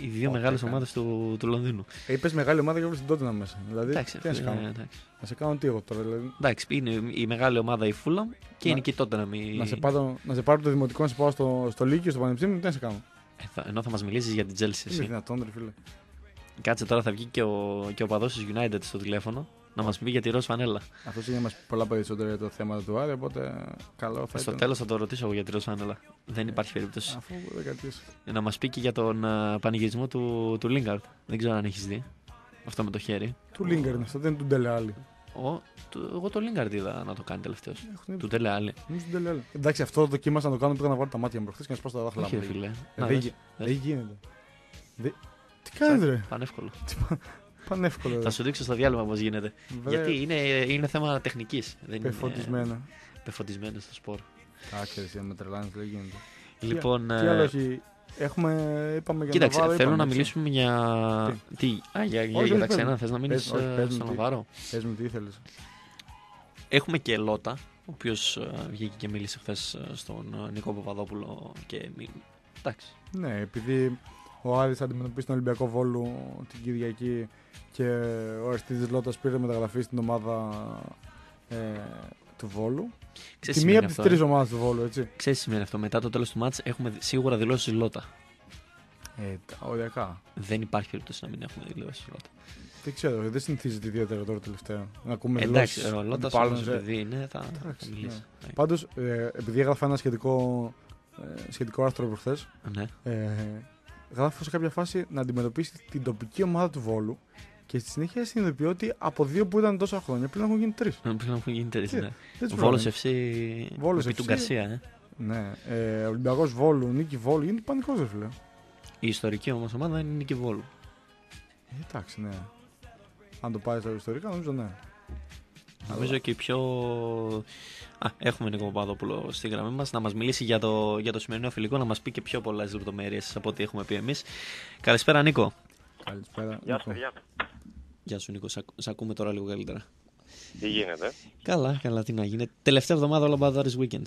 Οι δύο Ποτέ μεγάλες κανείς. ομάδες του, του Λονδίνου. Ε, είπες μεγάλη ομάδα και βλέπει την τότε μέσα. Δηλαδή, Εντάξει, τι να σε ε, κάνω. εντάξει. Να σε κάνω τι εγώ τώρα, δηλαδή. Εντάξει, είναι η μεγάλη ομάδα η Φούλαμ και Να- είναι και τότε να μην. Να, σε πάρω, να σε πάρω το δημοτικό να σε πάω στο, στο Λύκειο, στο Πανεπιστήμιο, τι να σε κάνω; Ε, θα- ενώ θα μας μιλήσεις για την Chelsea. Είναι Εσύ. δυνατόν, ρε φίλε. Κάτσε τώρα θα βγει και ο, και ο παδός της United στο τηλέφωνο να μας πει για τη ροζ φανέλα. Αυτός είναι να μας πει πολλά περισσότερα για το θέμα του Άρη, οπότε καλό θα Στο ήταν. τέλος θα το ρωτήσω εγώ για τη ροζ φανέλα. Δεν υπάρχει περίπτωση. Αφού δεν κρατήσει. Να μας πει και για τον ε, πανηγυρισμό του, του Lingard. Δεν ξέρω αν έχεις δει. Αυτό με το χέρι. Του Λίγκαρ είναι αυτό, δεν είναι του Ντελεάλη. Ο, του, εγώ το Lingard είδα να το κάνει τελευταίος. Έχουν Του Τελεάλη. Νομίζω του Ντελεάλη. Εντάξει, αυτό δοκίμασα να το κάνω, πήγα να βάλω τα μάτια μου προχθές και να σπάσω τα δάχτυλα Όχι, μου. ρε φίλε. Ε, Να, δεν δες, γι- δες. Δεν γίνεται. Δε- Τι κάνεις, ρε; Πανεύκολο. Πανεύκολο. Θα ρε. σου δείξω στο διάλειμμα πώς γίνεται. Βρε, Γιατί είναι, είναι θέμα τεχνικής. Δεν είναι Πεφωτισμένα. πεφωτισμένο στο σπορ. Κάτσε, εσύ με τρελάνει, δεν γίνεται. Λοιπόν, Τι ε, άλλο έχει; Έχουμε, είπαμε για κοίταξε, Ναβάρο, θέλω είπαμε, να έτσι. μιλήσουμε για. Τι, α, για, για, Όχι, για όχι, τα πες ξένα, μου. θες να μείνεις Πες, όχι, πες μου στον τι. Ναβάρο. Πες μου τι ήθελες. έχουμε και Λότα, ο οποίος βγήκε και μίλησε χθες στον ε, Νικό Παπαδόπουλο και μι- Εντάξει. Ναι, επειδή ο Άρης θα αντιμετωπίσει τον Ολυμπιακό Βόλου την Κυριακή και ο Αριστίδης Λότας πήρε μεταγραφή στην ομάδα ε, του Βόλου. Ξέρεις Τη τι μία σημαίνει από τις αυτό, τρεις ε; ομάδες του Βόλου, έτσι. Ξέρεις τι σημαίνει αυτό. Μετά το τέλος του μάτς έχουμε σίγουρα δηλώσεις Λότα. Ε, τα οριακά. Δεν υπάρχει περίπτωση να μην έχουμε δηλώσεις Λότα. Δεν ξέρω, δεν συνηθίζεται ιδιαίτερα τώρα τελευταία. Να ακούμε Εντάξει, δηλώσεις ο Λότας αντιπάλων όμως σε- επειδή είναι θα, θα Εντάξει, μιλήσει. Πάντως, ε, επειδή έγραφα ένα σχετικό, ε, σχετικό άρθρο προχθές, Ναι. ε, γράφω σε κάποια φάση να αντιμετωπίσει την τοπική ομάδα του Βόλου και στη συνέχεια συνειδητοποιώ ότι από δύο που ήταν τόσα χρόνια πλέον έχουν γίνει τρεις. Να να έχουν γίνει τρεις. Τι, Ναι. Δεν τις Βόλος πρόλαβα. FC Βόλος επί του FC. Γκαρσία. Ε. Ναι, ε, Ολυμπιακός Βόλου, νίκη Βόλου, είναι πανικός ρε φίλε. Η ιστορική όμως ομάδα είναι η Νίκη Βόλου. Ε, εντάξει, ναι. Αν το πάρεις στα ιστορικά, νομίζω ναι. Νομίζω και η πιο. Α, έχουμε Νίκο Παπαδόπουλο στη γραμμή μας να μας μιλήσει για το, για το σημερινό φιλικό, να μας πει και πιο πολλές λεπτομέρειες από ό,τι έχουμε πει εμείς. Καλησπέρα, Νίκο. Καλησπέρα. Γεια σου, Νίκο. παιδιά. Γεια σου, Νίκο. Σ' ακ- Σ' ακούμε τώρα λίγο καλύτερα. Τι γίνεται; Καλά, καλά, τι να γίνει. Τελευταία εβδομάδα όλα about this weekend.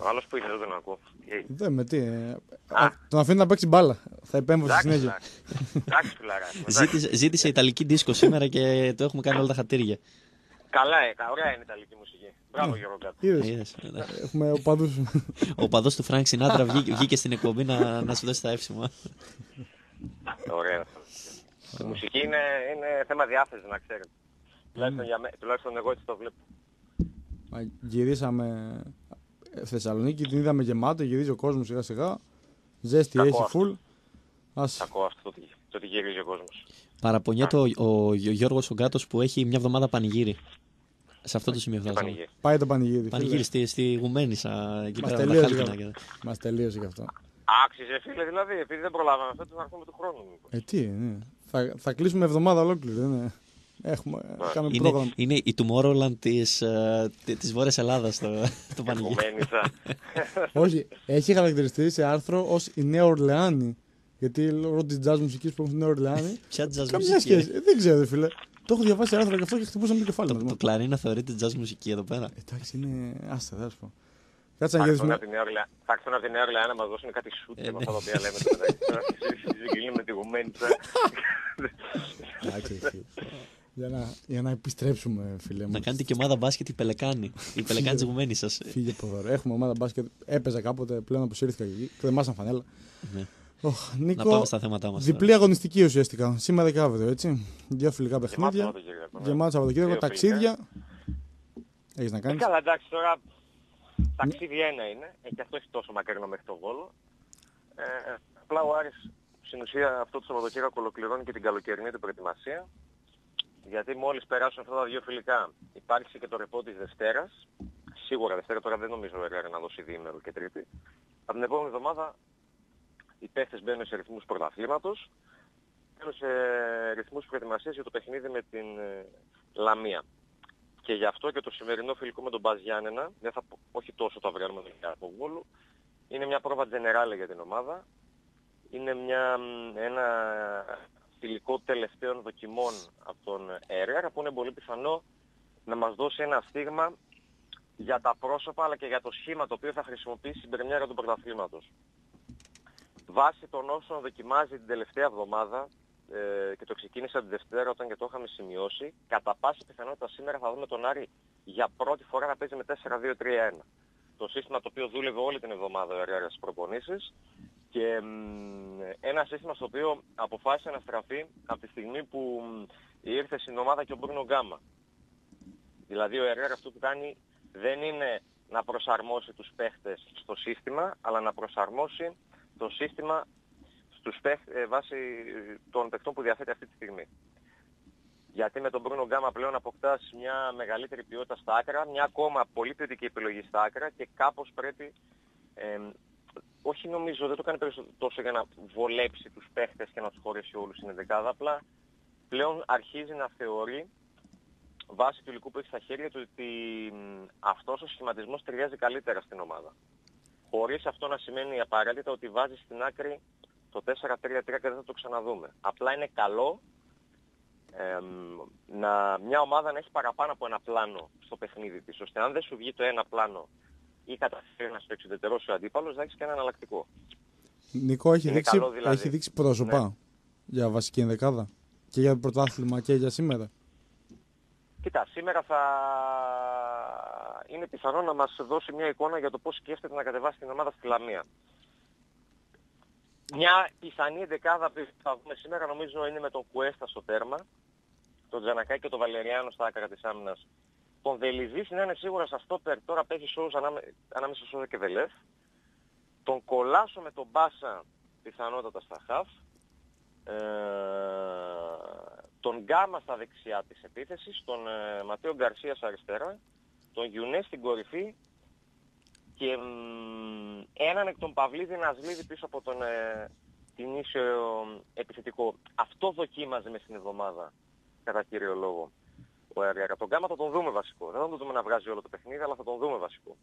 Ο άλλος που είναι, δεν τον ακούω. Ε, Δεν με τι. ε, α, τον αφήνει να παίξει μπάλα. Θα επέμβω στη Εντάξει, συνέχεια. φιλάρα. Εντάξει, φιλάρα. Εντάξει. Ζήτησε, ζήτησε Ιταλική δίσκο σήμερα και το έχουμε κάνει όλα τα χατήρια. Καλά, ε, κα- ωραία είναι η Ιταλική μουσική. Μπράβο, Γιώργο Γκάτ. Είδες, Είδες, ναι. έχουμε οπαδού. Οπαδός του Φρανκ Σινάτρα βγήκε, βγήκε στην εκπομπή να, να σου δώσει τα εύσημα. Ωραία. Η μουσική είναι, είναι θέμα διάθεσης, να ξέρετε. Τουλάχιστον, για μέ- τουλάχιστον εγώ έτσι το βλέπω. Γυρίσαμε ε, Θεσσαλονίκη, την είδαμε γεμάτο, γυρίζει ο κόσμος σιγά σιγά. Ζέστη Κακό έχει αυτό. full. Ας, Ακούω αυτό το, ότι- το ότι γυρίζει ο κόσμος. Παραπονιέται ο, ο, Γιώργος Ογκάτο που έχει μια εβδομάδα πανηγύρι. Σε αυτό το σημείο Τι φτάσαμε. πανηγύρι. πάει το πανηγύρι. Πανηγύρι στη, στη Γουμένισσα. Εκεί Μας πέρα με τα τελείωσε, χάλκινα. γεια. και- Μας τελείωσε γι' αυτό. Άξιζε, φίλε, δηλαδή, επειδή δεν προλάβαμε αυτό, το αρχούμε του χρόνου. μήπως. Ε, τι, ναι. θα, θα κλείσουμε εβδομάδα ολόκληρη. Δεν είναι. Έχουμε, κάνουμε Είναι, πρόγραμμα. είναι η Tomorrowland της, ε, της Βόρειας Ελλάδας το, [LAUGHS] το πανηγύρι. Κουμένισσα. Όχι, έχει χαρακτηριστεί σε άρθρο ως η Νέα Ορλεάνη. Γιατί λόγω τη jazz μουσικής που έχουν στη Νέα Ορλεάνη. [LAUGHS] Ποια jazz Καμιά μουσική. σχέση. Ε, δεν ξέρω, φίλε. Το έχω διαβάσει άρθρο και αυτό και χτυπούσαμε το κεφάλι Το, μας. το κλαρίνα θεωρείται jazz μουσική εδώ πέρα. Εντάξει, είναι. Άστα, θα σου πω. Κάτσε να Θα έρθουν γυρίσουμε. από τη Νέα Ορλεά- θα έρθουν από τη Νέα Ορλεάνη να μας δώσουν κάτι σούτ Ε, και με ναι. αυτά τα οποία λέμε το μεταξύ. Τώρα [LAUGHS] συγκλίνουμε τη γουμένιτσα. Εντάξει, φίλε. για, να, για να επιστρέψουμε, φίλε μου. Να κάνετε και ομάδα μπάσκετ η Πελεκάνη. Η Πελεκάνη της Γουμένης σας. Φύγε από εδώ. ρε. Έχουμε ομάδα μπάσκετ. Έπαιζα κάποτε, πλέον αποσύρθηκα εκεί. Και δεν μάσαν φανέλα. Ναι. Οχ, Να Νίκο, πάμε στα θέματά μας. διπλή αγωνιστική ουσιαστικά. Σήμερα και αύριο, έτσι. Δύο φιλικά Γεμάτο παιχνίδια. Σαββατοκύριακο, ναι. Γεμάτο Σαββατοκύριακο, Δύο ταξίδια. Έχεις να Ε, κάνεις. καλά, εντάξει, τώρα ταξίδι ένα είναι, ε, και αυτό έχει τόσο μακρινό μέχρι το Βόλο. Ε, απλά ο Άρης στην ουσία αυτό το Σαββατοκύριακο ολοκληρώνει και την καλοκαιρινή του προετοιμασία. Γιατί μόλις περάσουν αυτά τα δύο φιλικά υπάρχει και το ρεπό της Δευτέρας. Σίγουρα Δευτέρα τώρα δεν νομίζω ο Ερέρα να δώσει διήμερο και τρίτη. Από την επόμενη εβδομάδα οι παίχτες μπαίνουν σε ρυθμούς πρωταθλήματος. Μπαίνουν σε ρυθμούς προετοιμασίας για το παιχνίδι με την ε, Λαμία. Και γι' αυτό και το σημερινό φιλικό με τον Μπαζ Γιάννενα, δεν θα, πω- όχι τόσο το αυριανό με τον Γιάννενα Βόλου, είναι μια πρόβα τζενεράλε για την ομάδα. Είναι μια, μ, ένα φιλικό τελευταίων δοκιμών από τον Ερέρα που είναι πολύ πιθανό να μας δώσει ένα στίγμα για τα πρόσωπα αλλά και για το σχήμα το οποίο θα χρησιμοποιήσει στην πρεμιέρα του πρωταθλήματος. Βάσει των όσων δοκιμάζει την τελευταία εβδομάδα ε, και το ξεκίνησα την Δευτέρα όταν και το είχαμε σημειώσει, κατά πάση πιθανότητα σήμερα θα δούμε τον Άρη για πρώτη φορά να παίζει με 4-2-3-1. Το σύστημα το οποίο δούλευε όλη την εβδομάδα ο Ερέρα στις προπονήσεις και μ, ένα σύστημα στο οποίο αποφάσισε να στραφεί από τη στιγμή που μ, ήρθε στην ομάδα και ο Μπρούνο Γκάμα. Δηλαδή ο Ερέρα αυτό που κάνει δεν είναι να προσαρμόσει τους παίχτες στο σύστημα, αλλά να προσαρμόσει το σύστημα στους παίχτες, ε, βάσει των παιχτών που διαθέτει αυτή τη στιγμή. Γιατί με τον Μπρούνο Γκάμα πλέον αποκτάς μια μεγαλύτερη ποιότητα στα άκρα, μια ακόμα πολύ ποιοτική επιλογή στα άκρα και κάπως πρέπει, ε, όχι νομίζω, δεν το κάνει περισσότερο τόσο για να βολέψει τους παίχτες και να τους χωρίσει όλους στην ενδεκάδα, απλά πλέον αρχίζει να θεωρεί βάσει του υλικού που έχει στα χέρια του ότι μ, αυτός ο σχηματισμός ταιριάζει καλύτερα στην ομάδα. Χωρίς αυτό να σημαίνει απαραίτητα ότι βάζεις στην άκρη το 4-3-3 και δεν θα το ξαναδούμε. Απλά είναι καλό ε, μ, να, μια ομάδα να έχει παραπάνω από ένα πλάνο στο παιχνίδι της, ώστε αν δεν σου βγει το ένα πλάνο ή καταφέρει να στο εξουδετερώσει ο αντίπαλος, να έχεις και ένα εναλλακτικό. Νικό έχει Είναι δείξει, καλό δηλαδή. έχει δείξει πρόσωπα Ναι. για βασική ενδεκάδα και για το πρωτάθλημα και για σήμερα. Κοίτα, σήμερα θα είναι πιθανό να μας δώσει μια εικόνα για το πώς σκέφτεται να κατεβάσει την ομάδα στη Λαμία. Μια πιθανή δεκάδα που θα δούμε σήμερα νομίζω είναι με τον Κουέστα στο τέρμα, τον Τζανακάκη και τον Βαλεριάνο στα άκρα της άμυνας. Τον Δελιζής να είναι σίγουρα στα στόπερ, τώρα παίζει σώους ανάμε, ανάμεσα σε Σόζα και Βελέφ. Τον Κολάσο με τον Μπάσα πιθανότατα στα χαφ. Ε, τον Γκάμα στα δεξιά της επίθεσης, τον ε, Ματέο Γκαρσίας στα αριστερά, τον Γιουνές στην κορυφή και μ, έναν εκ των Παυλίδη Νασλίδη πίσω από τον ε, την ίσιο επιθετικό. Αυτό δοκίμαζε μες στην εβδομάδα κατά κύριο λόγο ο Αριάκα. Τον Γκάμα θα τον δούμε βασικό. Δεν θα τον δούμε να βγάζει όλο το παιχνίδι, αλλά θα τον δούμε βασικό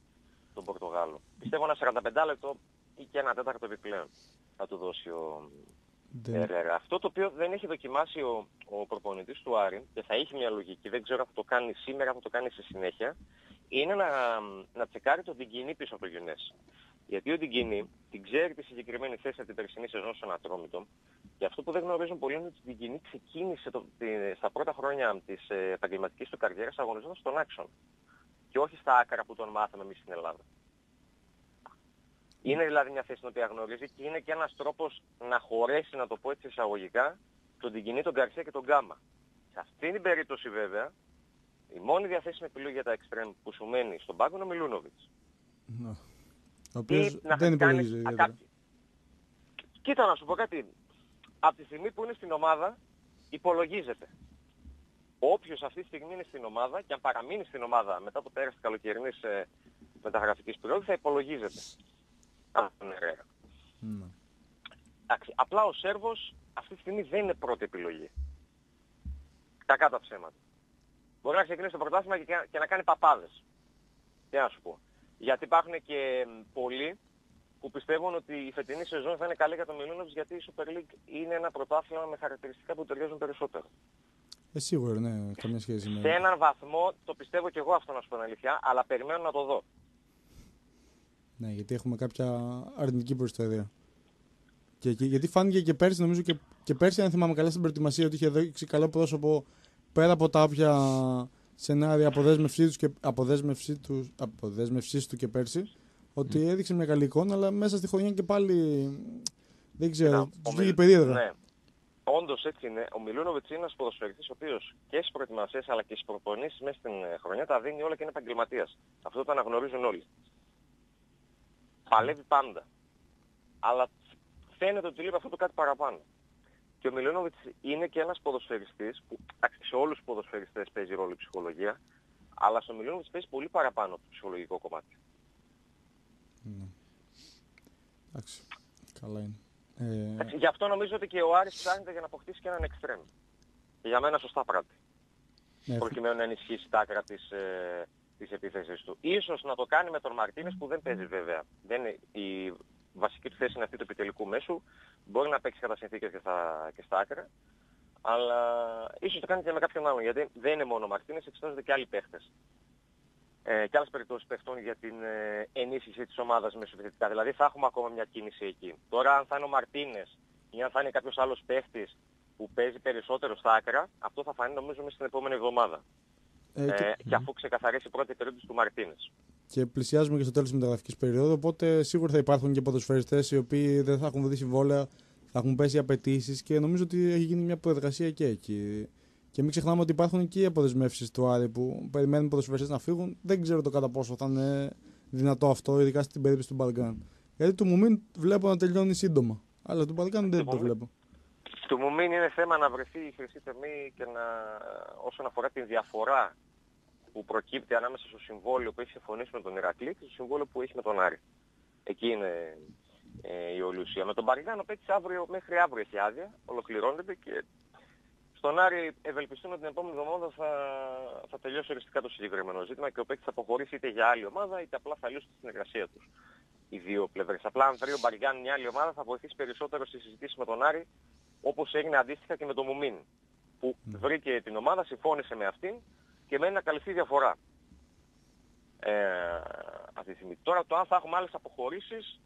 τον Πορτογάλο. Πιστεύω ένα 45 λεπτό ή και ένα τέταρτο επιπλέον θα του δώσει ο, Δεν- Ερέρα. Αυτό το οποίο δεν έχει δοκιμάσει ο, ο προπονητής του Άρη και θα έχει μια λογική, δεν ξέρω αν θα το κάνει σήμερα, θα το κάνει στη συνέχεια, είναι να, να τσεκάρει το Διγκινή πίσω από το Γιουνές. Γιατί ο Διγκινή την ξέρει τη συγκεκριμένη θέση από την περσινή σεζόν στον Ατρόμητο και αυτό που δεν γνωρίζουν πολλοί είναι ότι ο Διγκινή ξεκίνησε το, τη- στα πρώτα χρόνια της ε, επαγγελματικής του καριέρας αγωνιζόντας στον Άξον και όχι στα άκρα που τον μάθαμε εμείς στην Ελλάδα. Είναι δηλαδή μια θέση την οποία γνωρίζει και είναι και ένας τρόπος να χωρέσει, να το πω έτσι εισαγωγικά, τον Τιγκινή, τον Γκαρσία και τον Γκάμα. Σε αυτή την περίπτωση βέβαια, η μόνη διαθέσιμη επιλογή για τα εξτρέμ που σου μένει στον πάγκο είναι ο Μιλούνοβιτς. Ναι. Ο οποίος Ή να δεν κάνεις υπολογίζει α, ιδιαίτερα. κάτι. Κοίτα να σου πω κάτι. Από τη στιγμή που είναι στην ομάδα, υπολογίζεται. Όποιος αυτή τη στιγμή είναι στην ομάδα και αν παραμείνει στην ομάδα μετά το πέρας της καλοκαιρινής ε, μεταγραφικής περίοδου θα υπολογίζεται. Από τον Ερέρα. Ναι. Εντάξει, απλά ο Σέρβος αυτή τη στιγμή δεν είναι πρώτη επιλογή. Τα κάτω ψέματα. Μπορεί να ξεκινήσει το πρωτάθλημα και, και να κάνει παπάδες. Τι να σου πω. Γιατί υπάρχουν και μ, πολλοί που πιστεύουν ότι η φετινή σεζόν θα είναι καλή για τον Μιλούνοβιτς γιατί η Super League είναι ένα πρωτάθλημα με χαρακτηριστικά που ταιριάζουν περισσότερο. Ε, σίγουρα, ναι, καμία σχέση με. Σε έναν βαθμό το πιστεύω και εγώ αυτό να σου πω την αλήθεια, αλλά περιμένω να το δω. Ναι, γιατί έχουμε κάποια αρνητική προϊστορία. Και, και, γιατί φάνηκε και πέρσι, νομίζω και, και πέρσι, αν θυμάμαι καλά στην προετοιμασία, ότι είχε δείξει καλό πρόσωπο πέρα από τα όποια σενάρια αποδέσμευσή τους και αποδέσμευσή του, αποδέσμευσής του και πέρσι, ότι έδειξε μια καλή εικόνα, αλλά μέσα στη χρονιά και πάλι δεν ξέρω, Να, τους ο βγήκε Μιλ- περίεργα. Ναι. Όντως έτσι είναι. Ο Μιλούνοβιτς είναι ένας ποδοσφαιριστής ο οποίος και στις προετοιμασίες αλλά και στις προπονήσεις μέσα στην ε, χρονιά τα δίνει όλα και είναι επαγγελματίας. Αυτό το αναγνωρίζουν όλοι. Παλεύει πάντα. Αλλά φαίνεται ότι λείπει αυτό το κάτι παραπάνω. Και ο Μιλούνοβιτς είναι και ένας ποδοσφαιριστής που εντάξει, σε όλους τους ποδοσφαιριστές παίζει ρόλο η ψυχολογία, αλλά στο Μιλούνοβιτς παίζει πολύ παραπάνω το ψυχολογικό κομμάτι. Ναι. Εντάξει, καλά είναι. Ε, Εντάξει, Γι' αυτό νομίζω ότι και ο Άρης ψάχνεται για να αποκτήσει και έναν εξτρέμ. Και για μένα σωστά πράττει. ναι, προκειμένου να ενισχύσει τα άκρα της, ε, της επίθεσης του. Ίσως να το κάνει με τον Μαρτίνες που δεν παίζει βέβαια. Δεν είναι, η βασική του θέση είναι αυτή του επιτελικού μέσου. Μπορεί να παίξει κατά συνθήκες και στα, και στα άκρα. Αλλά ίσως το κάνει και με κάποιον άλλον. Γιατί δεν είναι μόνο ο Μαρτίνες, εξετάζονται και άλλοι παίχτες. Ε, και άλλες περιπτώσεις παιχτών για την ε, ενίσχυση της ομάδας μεσοπιθετικά. Δηλαδή θα έχουμε ακόμα μια κίνηση εκεί. Τώρα αν θα είναι ο Μαρτίνες ή αν θα είναι κάποιος άλλος παίχτης που παίζει περισσότερο στα άκρα, αυτό θα φανεί νομίζω μέσα στην επόμενη εβδομάδα. ε, Ε, και, και αφού ξεκαθαρίσει η πρώτη περίπτωση του Μαρτίνες. Και πλησιάζουμε και στο τέλος της μεταγραφικής περίοδου. Οπότε σίγουρα θα υπάρχουν και ποδοσφαιριστές οι οποίοι δεν θα έχουν δει συμβόλαια, θα έχουν πέσει απαιτήσεις και νομίζω ότι έχει γίνει μια προεργασία και εκεί. Και μην ξεχνάμε ότι υπάρχουν και οι αποδεσμεύσεις του Άρη που περιμένουν ποδοσφαιριστές να φύγουν. Δεν ξέρω το κατά πόσο θα είναι δυνατό αυτό, ειδικά στην περίπτωση του Μπαλγκάν. Γιατί του Μουμίν βλέπω να τελειώνει σύντομα. Αλλά του Μπαλγκάν δεν το Μουμίν. βλέπω. Του Μουμίν είναι θέμα να βρεθεί η χρυσή τομή και να, όσον αφορά την διαφορά που προκύπτει ανάμεσα στο συμβόλαιο που έχει συμφωνήσει με τον Ηρακλή και στο συμβόλαιο που έχει με τον Άρη. Εκεί είναι ε, η ολουσία. Με τον Παριγάνο παίξει αύριο, μέχρι αύριο έχει άδεια, ολοκληρώνεται και στον Άρη ευελπιστούν ότι την επόμενη εβδομάδα θα, θα τελειώσει οριστικά το συγκεκριμένο ζήτημα και ο παίκτης θα αποχωρήσει είτε για άλλη ομάδα είτε απλά θα λύσει τη συνεργασία τους. Οι δύο πλευρές. Απλά αν βρει ο Μπαριγκάν μια άλλη ομάδα θα βοηθήσει περισσότερο στη συζήτηση με τον Άρη όπως έγινε αντίστοιχα και με τον Μουμίν. Που βρήκε την ομάδα, συμφώνησε με αυτήν και μένει να καλυφθεί διαφορά. Ε, αυτή τη στιγμή. Τώρα το αν θα έχουμε άλλες αποχωρήσεις,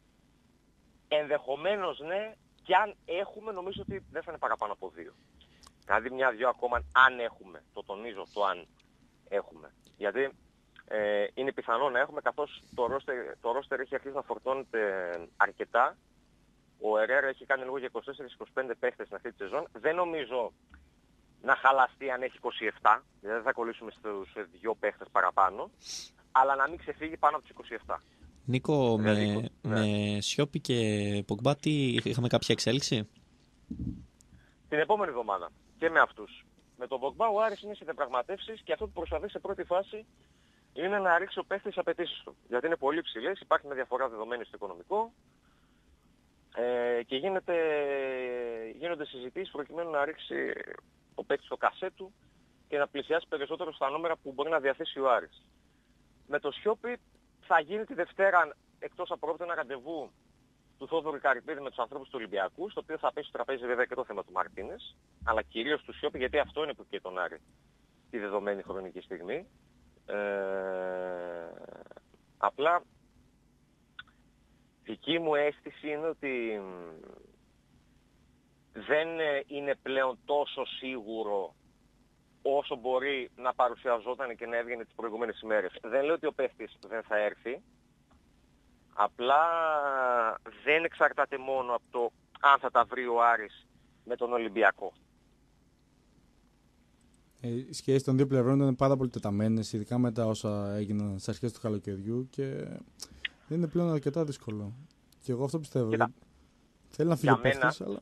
ενδεχομένως ναι, και αν έχουμε νομίζω ότι δεν θα είναι παραπάνω από δύο. Δηλαδή μια-δυο ακόμα αν έχουμε, το τονίζω το αν έχουμε. Γιατί ε, είναι πιθανό να έχουμε καθώς το ρόστερ, το ρόστερ έχει αρχίσει να φορτώνεται αρκετά. Ο Ερέρα έχει κάνει λίγο για 24-25 παίχτες στην αυτή της σεζόν. Δεν νομίζω να χαλαστεί αν έχει 27, δηλαδή δεν θα κολλήσουμε στους δύο παίχτες παραπάνω, αλλά να μην ξεφύγει πάνω από τους 27. Νίκο, με, Δηλαδή, ναι. με Σιώπη και Πογκμπά, τι, είχαμε κάποια εξέλιξη; Την επόμενη εβδομάδα και με αυτούς. Με τον Πογμπά ο Άρης είναι σε διαπραγματεύσεις και αυτό που προσπαθεί σε πρώτη φάση είναι να ρίξει ο παίχτης τις απαιτήσεις του. Γιατί είναι πολύ ψηλές, υπάρχει μια διαφορά δεδομένη στο οικονομικό ε, και γίνεται, γίνονται συζητήσεις προκειμένου να ρίξει ο παίχτης το κασέ του και να πλησιάσει περισσότερο στα νούμερα που μπορεί να διαθέσει ο Άρης. Με το Σιώπη θα γίνει τη Δευτέρα εκτός από ένα ραντεβού του Θόδωρου Καρυπίδη με τους ανθρώπους του Ολυμπιακού, στο οποίο θα πέσει στο τραπέζι βέβαια και το θέμα του Μαρτίνες, αλλά κυρίως του Σιώπη, γιατί αυτό είναι που και τον Άρη τη δεδομένη χρονική στιγμή. Ε, απλά δική μου αίσθηση είναι ότι μ, δεν ε, είναι πλέον τόσο σίγουρο όσο μπορεί να παρουσιαζόταν και να έβγαινε τις προηγούμενες ημέρες. Δεν λέω ότι ο παίχτης δεν θα έρθει, απλά δεν εξαρτάται μόνο από το αν θα τα βρει ο Άρης με τον Ολυμπιακό. Ε, οι σχέσεις των δύο πλευρών ήταν πάρα πολύ τεταμένες, ειδικά μετά όσα έγιναν στις αρχές του καλοκαιριού και δεν είναι πλέον αρκετά δύσκολο. Και εγώ αυτό πιστεύω. Κοίτα, γιατί Θέλει να φύγει ο για μένα- παίχτης, αλλά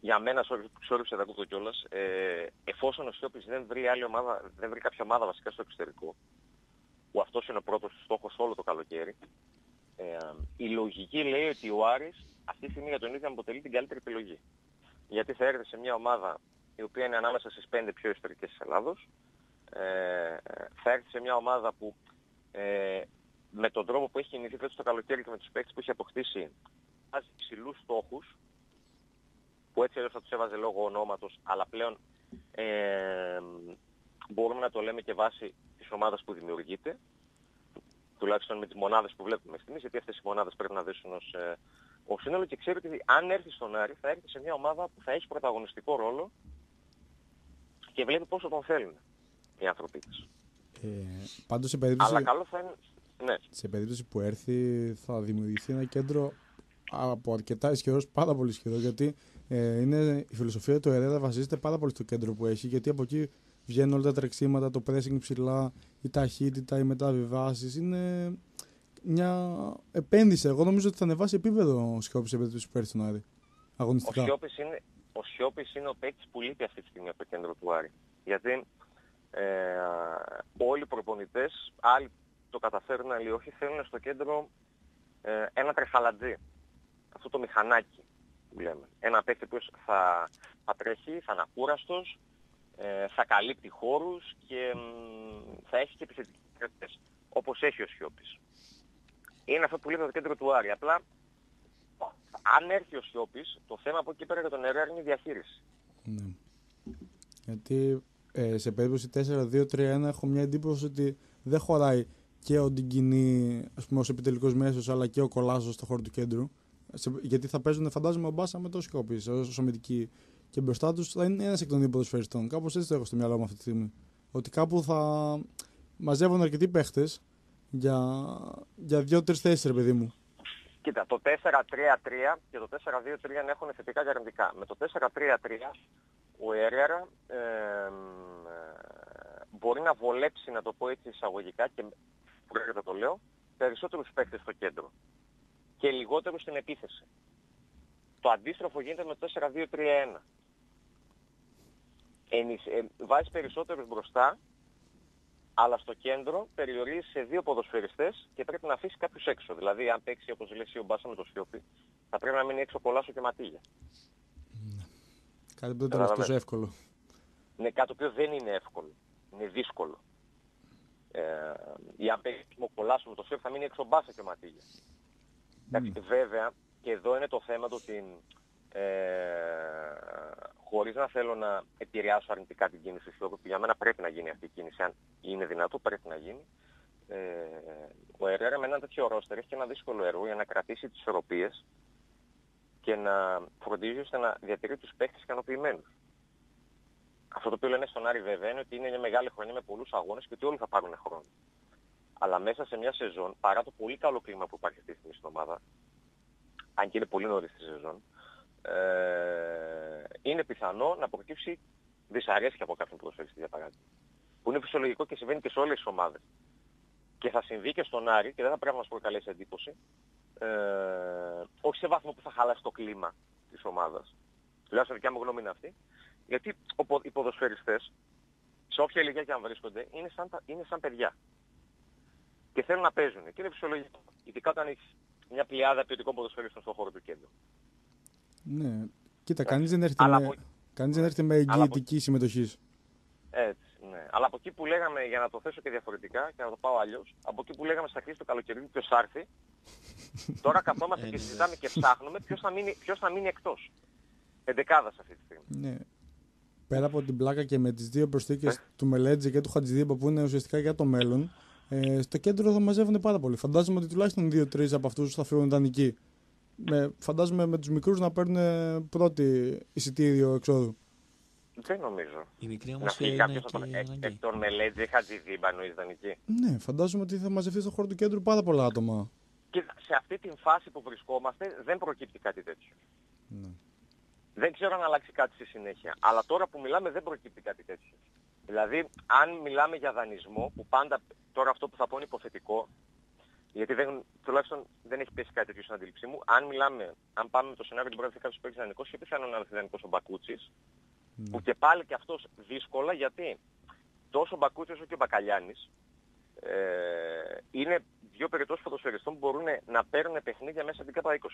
Για μένα, sorry, sorry που σε δακούω κιόλας, ε, εφόσον ο Σιώπης δεν βρει άλλη ομάδα, δεν βρει κάποια ομάδα βασικά στο εξωτερικό, που αυτός είναι ο πρώτος του στόχος όλο το καλοκαίρι, ε, η λογική λέει ότι ο Άρης αυτή τη στιγμή για τον ίδιο αποτελεί την καλύτερη επιλογή. Γιατί θα έρθει σε μια ομάδα η οποία είναι ανάμεσα στις πέντε πιο ιστορικές της Ελλάδος, ε, θα έρθει σε μια ομάδα που ε, με τον τρόπο που έχει κινηθεί φέτος το καλοκαίρι και με τους παίκτες που έχει αποκτήσει βάζει υψηλούς στόχους που έτσι αλλιώς θα τους έβαζε λόγω ονόματος, αλλά πλέον ε, μπορούμε να το λέμε και βάσει της ομάδας που δημιουργείται, τουλάχιστον με τις μονάδες που βλέπουμε στιγμής, γιατί αυτές οι μονάδες πρέπει να δέσουν ως, ε, ως σύνολο και ξέρει ότι αν έρθει στον Άρη θα έρθει σε μια ομάδα που θα έχει πρωταγωνιστικό ρόλο και βλέπει πόσο τον θέλουν οι άνθρωποι της. ε, πάντως σε περίπτωση, Αλλά καλό θα είναι... Ναι, σε περίπτωση που έρθει θα δημιουργηθεί ένα κέντρο από αρκετά ισχυρός, πάρα πολύ ισχυρό. Γιατί ε, είναι, η φιλοσοφία του Ερέρα βασίζεται πάρα πολύ στο κέντρο που έχει. Γιατί από εκεί βγαίνουν όλα τα τρεξίματα, το pressing ψηλά, η ταχύτητα, οι μεταβιβάσεις. Είναι μια επένδυση. Εγώ νομίζω ότι θα ανεβάσει επίπεδο ο Σιώπης σε περίπτωση που έρθει στον Άρη. Ο Αγωνιστικά. Σιώπης είναι, ο Σιώπης είναι ο παίκτης που λείπει αυτή τη στιγμή από το κέντρο του Άρη. Γιατί ε, όλοι οι προπονητές, άλλοι το καταφέρουν, άλλοι όχι, θέλουν στο κέντρο ε, ένα τρεχαλατζή. Αυτό το μηχανάκι που λέμε. Ένα παίκτη που θα, θα τρέχει, θα είναι ακούραστος, ε, θα καλύπτει χώρους και μ, θα έχει και επιθετικές κρατές, όπως έχει ο Σιώπης. Είναι αυτό που λείπει από το κέντρο του Άρη. Απλά αν έρθει ο Σιώπης, το θέμα από εκεί πέρα για τον Ερέρα είναι η διαχείριση. Ναι. Γιατί ε, σε περίπτωση 4-2-3-1 έχω μια εντύπωση ότι δεν χωράει και ο Ντιγκινή ας πούμε, ως επιτελικός μέσος αλλά και ο Κολάσος στο χώρο του κέντρου. Σε- γιατί θα παίζουν φαντάζομαι ο Μπάσα με το Σκόπης ως αμυντική και μπροστά τους θα είναι ένας εκ των δύο ποδοσφαιριστών. Κάπως έτσι το έχω στο μυαλό μου αυτή τη στιγμή. Ότι κάπου θα μαζεύουν αρκετοί παίχτες για, για δύο-τρεις θέσεις ρε παιδί μου. Κοίτα, το 4-3-3 και το 4-2-3 έχουν θετικά και αρνητικά. Με το 4-3-3 ο Ερέρα ε, ε, μπορεί να βολέψει, να το πω έτσι εισαγωγικά και προέρχεται το λέω, περισσότερους παίκτες στο κέντρο και λιγότερους στην επίθεση. Το αντίστροφο γίνεται με το 4-2-3-1. Ενισ- ε, βάζεις περισσότερους μπροστά, αλλά στο κέντρο περιορίζεις σε δύο ποδοσφαιριστές και πρέπει να αφήσεις κάποιους έξω. Δηλαδή, αν παίξει όπως λες εσύ ο Μπάσα με το Σιώπη, θα πρέπει να μείνει έξω Κολάσο και Ματίγια. Κάτι που δεν ήταν Καταλαβαίνω. τόσο εύκολο. Είναι κάτι το οποίο δεν είναι εύκολο. Είναι δύσκολο. Ε, ή αν παίξει ο Κολάσο με το Σιώπη θα μείνει έξω ο Μπάσα και ο Ματίγια. Εντάξει, βέβαια, και εδώ είναι το θέμα το ότι ε, χωρίς να θέλω να επηρεάσω αρνητικά την κίνηση, θεωρώ ότι για μένα πρέπει να γίνει αυτή η κίνηση, αν είναι δυνατό πρέπει να γίνει. Ε, ο Ερέρα με ένα τέτοιο ρόστερ έχει και ένα δύσκολο έργο για να κρατήσει τις ισορροπίες και να φροντίζει ώστε να διατηρεί τους παίχτες ικανοποιημένους. Αυτό το οποίο λένε στον Άρη βέβαια είναι ότι είναι μια μεγάλη χρονιά με πολλούς αγώνες και ότι όλοι θα πάρουν χρόνο. Αλλά μέσα σε μια σεζόν, παρά το πολύ καλό κλίμα που υπάρχει αυτή τη στιγμή στην ομάδα, αν και είναι πολύ νωρίς στη σεζόν, ε, είναι πιθανό να προκύψει δυσαρέσκεια από κάποιον ποδοσφαιριστή για παράδειγμα. Που είναι φυσιολογικό και συμβαίνει και σε όλες τις ομάδες. Και θα συμβεί και στον Άρη και δεν θα πρέπει να μας προκαλέσει εντύπωση. Ε, όχι σε βάθμο που θα χαλάσει το κλίμα της ομάδας. Τουλάχιστον δικιά μου γνώμη είναι αυτή. Γιατί ο πο- οι ποδοσφαιριστές, σε όποια ηλικία και αν βρίσκονται, είναι σαν, τα- είναι σαν παιδιά. Και θέλουν να παίζουν. Και είναι φυσιολογικό. Ειδικά όταν έχεις μια πλειάδα ποιοτικών ποδοσφαιριστών στον χώρο του κέντρου. Ναι. Κοίτα, κανείς δεν έρχεται Αλλά με, από- κανείς δεν έρχεται με Αλλά από- εγγυητική συμμετοχής. Έτσι, ναι. Αλλά από εκεί που λέγαμε, για να το θέσω και διαφορετικά και να το πάω αλλιώς, από εκεί που λέγαμε στα κλείσει του καλοκαιριού ποιος θα έρθει, [LAUGHS] τώρα καθόμαστε Ε, και ναι. συζητάμε και ψάχνουμε ποιος θα μείνει, ποιος θα μείνει εκτός. Εντεκάδας αυτή τη στιγμή. Ναι. Πέρα από την πλάκα και με τις δύο προσθήκες Ναι. του Μελέτζε και του Χατζηδίπα που είναι ουσιαστικά για το μέλλον, ε, στο κέντρο θα μαζεύουν πάρα πολύ. Φαντάζομαι ότι τουλάχιστον δύο-τρεις από αυτούς θα φύγουν ιδανικοί. Με, φαντάζομαι με τους μικρούς να παίρνουν πρώτη εισιτήριο εξόδου. Δεν νομίζω. Η μικρή Να όμως φύγει είναι κάποιος και από τον, εκ, αναγκαία. εκ των Μελέτζη, Χατζηδίμπα εννοείς Δανική. Ναι, φαντάζομαι ότι θα μαζευτεί στο χώρο του κέντρου πάρα πολλά άτομα. Και σε αυτή την φάση που βρισκόμαστε δεν προκύπτει κάτι τέτοιο. Ναι. Δεν ξέρω αν αλλάξει κάτι στη συνέχεια. Αλλά τώρα που μιλάμε δεν προκύπτει κάτι τέτοιο. Δηλαδή, αν μιλάμε για δανεισμό, που πάντα τώρα αυτό που θα πω είναι υποθετικό, γιατί δεν, τουλάχιστον δεν έχει πέσει κάτι τέτοιο στην αντίληψή μου, αν μιλάμε, αν πάμε με το σενάριο ότι μπορεί να έρθει κάποιος παίκτης δανεικός, και πιθανόν να έρθει δανεικός ο Μπακούτσης, που και πάλι και αυτός δύσκολα, γιατί τόσο ο Μπακούτσης όσο και ο Μπακαλιάνης ε, είναι δύο περιπτώσεις ποδοσφαιριστών που μπορούν να παίρνουν παιχνίδια μέσα στην ΚΑΠΑ 20.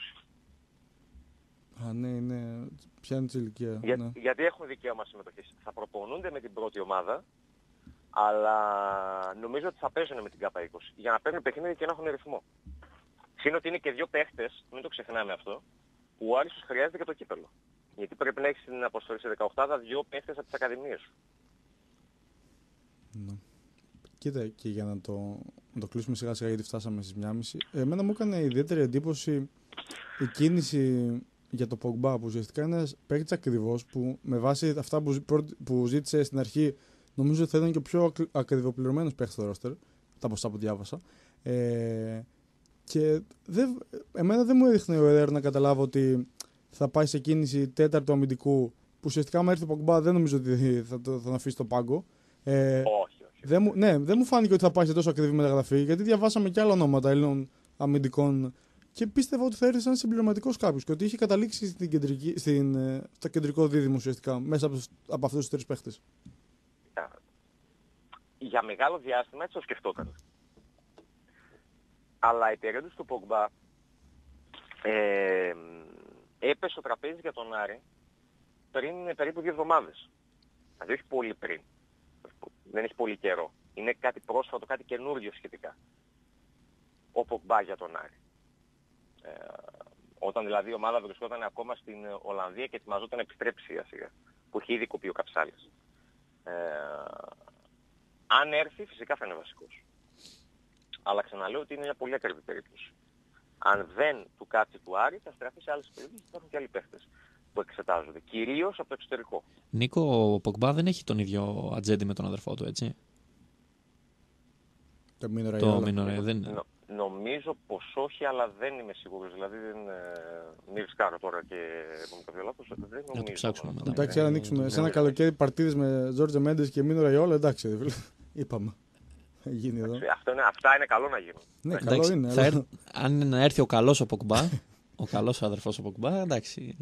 Α, ναι, ναι. Ποια είναι τη ηλικία. Για, ναι. Γιατί έχουν δικαίωμα συμμετοχής. Θα προπονούνται με την πρώτη ομάδα, αλλά νομίζω ότι θα παίζουν με την ΚΑΠΑ 20 για να παίρνουν παιχνίδια και να έχουν ρυθμό. Συν ότι είναι και δύο παίχτες, μην το ξεχνάμε αυτό, που ο Άρης τους χρειάζεται και το κύπελο. Γιατί πρέπει να έχεις στην αποστολή σε 18 δύο παίχτες από τις ακαδημίες σου. Ναι. Κοίτα, και για να το, να το κλείσουμε σιγά σιγά γιατί φτάσαμε στις 1.30. Εμένα μου έκανε ιδιαίτερη εντύπωση η κίνηση για το Pogba που ουσιαστικά είναι ένας παίκτης ακριβώς που με βάση αυτά που, ζη- πρώτη- που ζήτησε στην αρχή νομίζω ότι θα ήταν και ο πιο ακ- ακριβοπληρωμένος παίκτης στο ρόστερ τα ποσά που διάβασα ε, και δεν, εμένα δεν μου έδειχνε ο Ερέρ να καταλάβω ότι θα πάει σε κίνηση τέταρτου αμυντικού που ουσιαστικά άμα έρθει ο Pogba δεν νομίζω ότι [LAUGHS] θα, το, θα τον αφήσει στο πάγκο ε, Όχι, όχι. δεν μου, ναι, δεν μου φάνηκε ότι θα πάει σε τόσο ακριβή μεταγραφή, γιατί διαβάσαμε και άλλα ονόματα Ελλήνων αμυντικών και πίστευα ότι θα έρθει σαν συμπληρωματικός κάποιος και ότι είχε καταλήξει στην κεντρική, στην, ε, στο κεντρικό δίδυμο ουσιαστικά μέσα από, από αυτούς τους τρεις παίχτες. Κοίτα, Για μεγάλο διάστημα έτσι το σκεφτόταν. Αλλά η περίοδος του Πογμπά ε, έπεσε στο τραπέζι για τον Άρη πριν περίπου δύο εβδομάδες. Δηλαδή όχι πολύ πριν. Δεν έχει πολύ καιρό. Είναι κάτι πρόσφατο, κάτι καινούργιο σχετικά. Ο Πογμπά για τον Άρη. Ε, όταν δηλαδή η ομάδα βρισκόταν ακόμα στην ε, Ολλανδία και ετοιμαζόταν να επιστρέψει σιγά σιγά. Που είχε ήδη κοπεί ο Καψάλης. Ε, αν έρθει φυσικά θα είναι βασικός. Αλλά ξαναλέω ότι είναι μια πολύ ακριβή περίπτωση. Αν δεν του κάτσει του Άρη θα στραφεί σε άλλες περίπτωσεις υπάρχουν και άλλοι παίχτες που εξετάζονται. Κυρίως από το εξωτερικό. Νίκο, ο Πογμπά δεν έχει τον ίδιο ατζέντη με τον αδερφό του, έτσι; Το Μίνο Το Ραϊόλα. Μινωρέ δεν Νο- νομίζω πως όχι, αλλά δεν είμαι σίγουρος. Δηλαδή δεν, ε, μην ρισκάρω τώρα και έχω κάποιο λάθος. Δεν νομίζω. ψάξουμε μετά. Εντάξει, αν ανοίξουμε σε ένα Ναι. καλοκαίρι παρτίδες με Τζόρτζε Μέντες και Μίνο Ραϊόλα, εντάξει, ρε φίλε. Είπαμε. Θα γίνει εδώ. Αυτό είναι, αυτά είναι καλό να γίνουν. Ναι, καλό Εντάξει, είναι. θα αλλά- έρ- αν έρθει ο καλός ο Πογμπά, ο καλός αδερφός ο Πογμπά, εντάξει.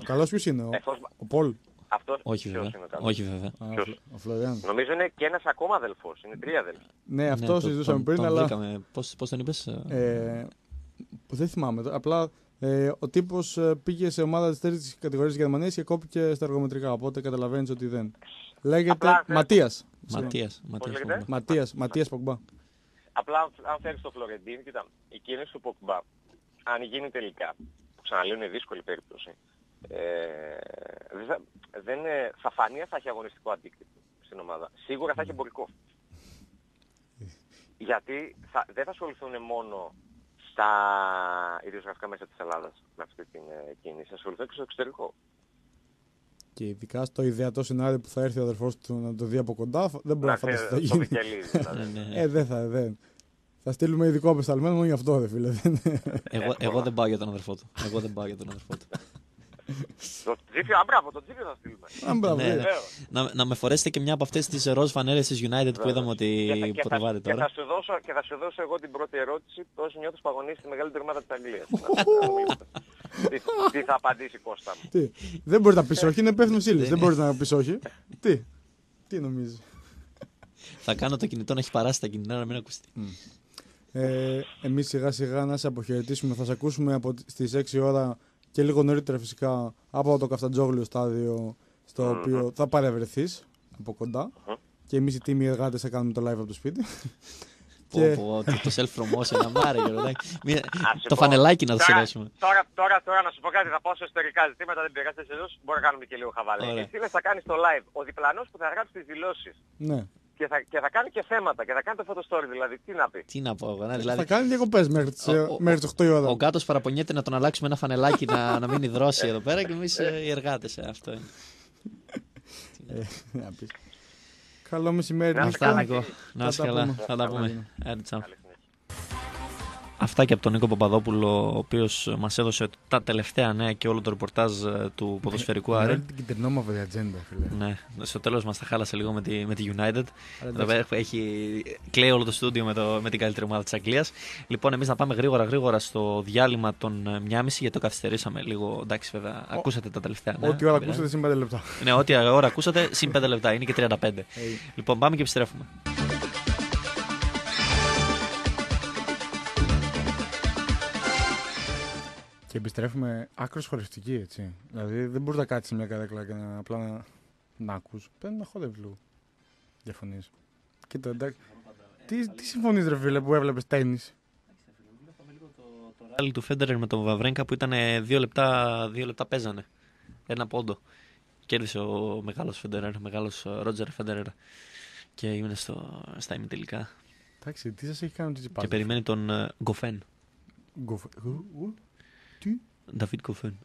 Ο καλός ποιος είναι, ο, Εφόσον- ο Πολ; Αυτός Όχι ποιος βέβαια. είναι ο καλός; Όχι βέβαια. Α, ο Ποιος; Φλ- ο Φλωριάν. Νομίζω είναι και ένας ακόμα αδελφός. Είναι τρία αδελφοί. Ναι, αυτό το- συζητούσαμε τον- πριν, τον αλλά. βρήκαμε. Πώς, πώς τον είπες; Ε, που δεν θυμάμαι. τώρα. Απλά ε, ο τύπος πήγε σε ομάδα της τρίτη κατηγορίας της Γερμανίας και κόπηκε στα εργομετρικά. Οπότε καταλαβαίνεις ότι δεν. Λέγεται Απλά θέλω- Ματίας. Ματίας. Ματίας λέγεται; Πογμπά. Ματίας, Ματίας Πογμπά. Απλά αν- αν φέρεις το Φλωρεντίν, κοίτα, η κίνηση του Ποκμπά, αν γίνει τελικά, που ξαναλέω είναι δύσκολη περίπτωση, Ε, δεν θα, δεν, ε, θα φανεί αν θα έχει αγωνιστικό αντίκτυπο στην ομάδα. Σίγουρα θα έχει εμπορικό. Γιατί θα, δεν θα ασχοληθούν μόνο στα ιδιογραφικά μέσα της Ελλάδας με αυτή την ε, κίνηση. Θα ασχοληθούν και στο εξωτερικό. Και ειδικά στο ιδεατό σενάριο που θα έρθει ο αδερφός του να το δει από κοντά, δεν μπορεί να ξέρει, φανταστεί τι θα το γίνει. Βικελίδη, δηλαδή. [LAUGHS] Ναι, ναι. Ε, δεν θα, δεν. Θα στείλουμε ειδικό απεσταλμένο μόνο γι' αυτό, δε φίλε. Δεν είναι. Εγώ, εγώ δεν πάω για τον αδερφό του. Εγώ δεν πάω για τον αδερφό του. [LAUGHS] Το Τζίφιο, α, μπράβο, το Τζίφιο θα στείλουμε. Α, μπράβο, Ναι, ε. ναι. Βεβαίως. να, να με φορέσετε και μια από αυτές τις ροζ φανέλες της United που είδαμε ότι Και θα- και θα- προβάλλεται και τώρα. θα, σου δώσω, και θα σου δώσω εγώ την πρώτη ερώτηση, πώς νιώθεις που αγωνίζεις τη μεγαλύτερη ομάδα της Αγγλίας. τι, τι θα απαντήσει Κώστα μου; Τι, δεν μπορεί να πεις όχι, είναι υπεύθυνος ύλης. Δεν μπορείς να πεις όχι. Τι, τι νομίζεις; Θα κάνω το κινητό να έχει παράσει τα κινητά να μην ακουστεί. Ε, Εμείς σιγά σιγά να σε αποχαιρετήσουμε. Θα σε ακούσουμε από, στις 6 ώρα και λίγο νωρίτερα φυσικά από το Καφτατζόγλιο στάδιο στο οποίο θα παρευρεθείς από κοντά. Και εμείς οι τίμοι εργάτες θα κάνουμε το live από το σπίτι. Πω, Και- πω, το, το self-promotion, αμάρε Γεροντάκη. Μία- Α, σου Το πω, φανελάκι να το τώρα- σειρώσουμε. Τώρα, τώρα, τώρα να σου πω κάτι, θα πάω σε εσωτερικά ζητήματα, δεν πειράζει εσείς, μπορεί να κάνουμε και λίγο χαβαλέ. Ωραία. Εσύ λες θα κάνεις το live, ο διπλανός που θα γράψει τις δηλώσεις ναι. Και θα, και θα κάνει και θέματα και θα κάνει το photo story, δηλαδή τι να πει. Τι να πω εγώ, ναι, Θα δηλαδή. κάνει διακοπέ μέχρι τι Ο- ο- μέχρι τις 8 η ώρα. Ο Γκάτος παραπονιέται να τον αλλάξουμε ένα φανελάκι να, να μην υδρώσει εδώ πέρα και εμείς οι εργάτες. Αυτό είναι. Ε, να πεις. Καλό μεσημέρι. Να να είστε Αυτά, καλά, είστε. Νίκο. κύριε. Να είσαι Θα τα καλά. πούμε. Θα τα πούμε. Αυτά και από τον Νίκο Παπαδόπουλο, ο οποίος μας έδωσε τα τελευταία νέα και όλο το ρεπορτάζ ε, του ποδοσφαιρικού Με Άρη. όλη την κυτρινόμαυρη ατζέντα, φίλε. Ναι, στο τέλος μας τα χάλασε λίγο με τη, με τη United. Εδώ εντάξει. πέρα έχει κλαίει όλο το στούντιο με, το, με την καλύτερη ομάδα της Αγγλίας. Λοιπόν, εμείς να πάμε γρήγορα γρήγορα στο διάλειμμα των ε, 1.30 γιατί το καθυστερήσαμε λίγο. Εντάξει, βέβαια, ακούσατε τα τελευταία. νέα, Ό,τι ώρα δεν πειράζει. ακούσατε συν 5 λεπτά. Ναι, ό,τι ώρα ακούσατε, συν 5 λεπτά. Είναι και 35. Λοιπόν, πάμε και επιστρέφουμε. Και επιστρέφουμε άκρος χωριστική, έτσι. Δηλαδή δεν μπορείς να κάτσεις σε μια καρέκλα και να απλά να, να ακούς. Πρέπει να χορεύει λίγο. Διαφωνείς. Κοίτα, εντάξει. Τι, τι συμφωνείς, ρε φίλε, που έβλεπες τέννη. Το ράλι του Φέντερερ με τον Βαβρένκα που ήταν ε, δύο λεπτά, δύο λεπτά παίζανε. Ένα πόντο. Κέρδισε ο μεγάλος Φέντερερ, μεγάλος Ρότζερ Φέντερερ. Και ήμουν στο, στα ημιτελικά. Εντάξει, τι σας έχει κάνει ο Και Τσιτσιπάς. περιμένει τον ε, Γκοφέν. Γκοφ- Γου- γου- Τι; Νταβίτ Γκοφέν.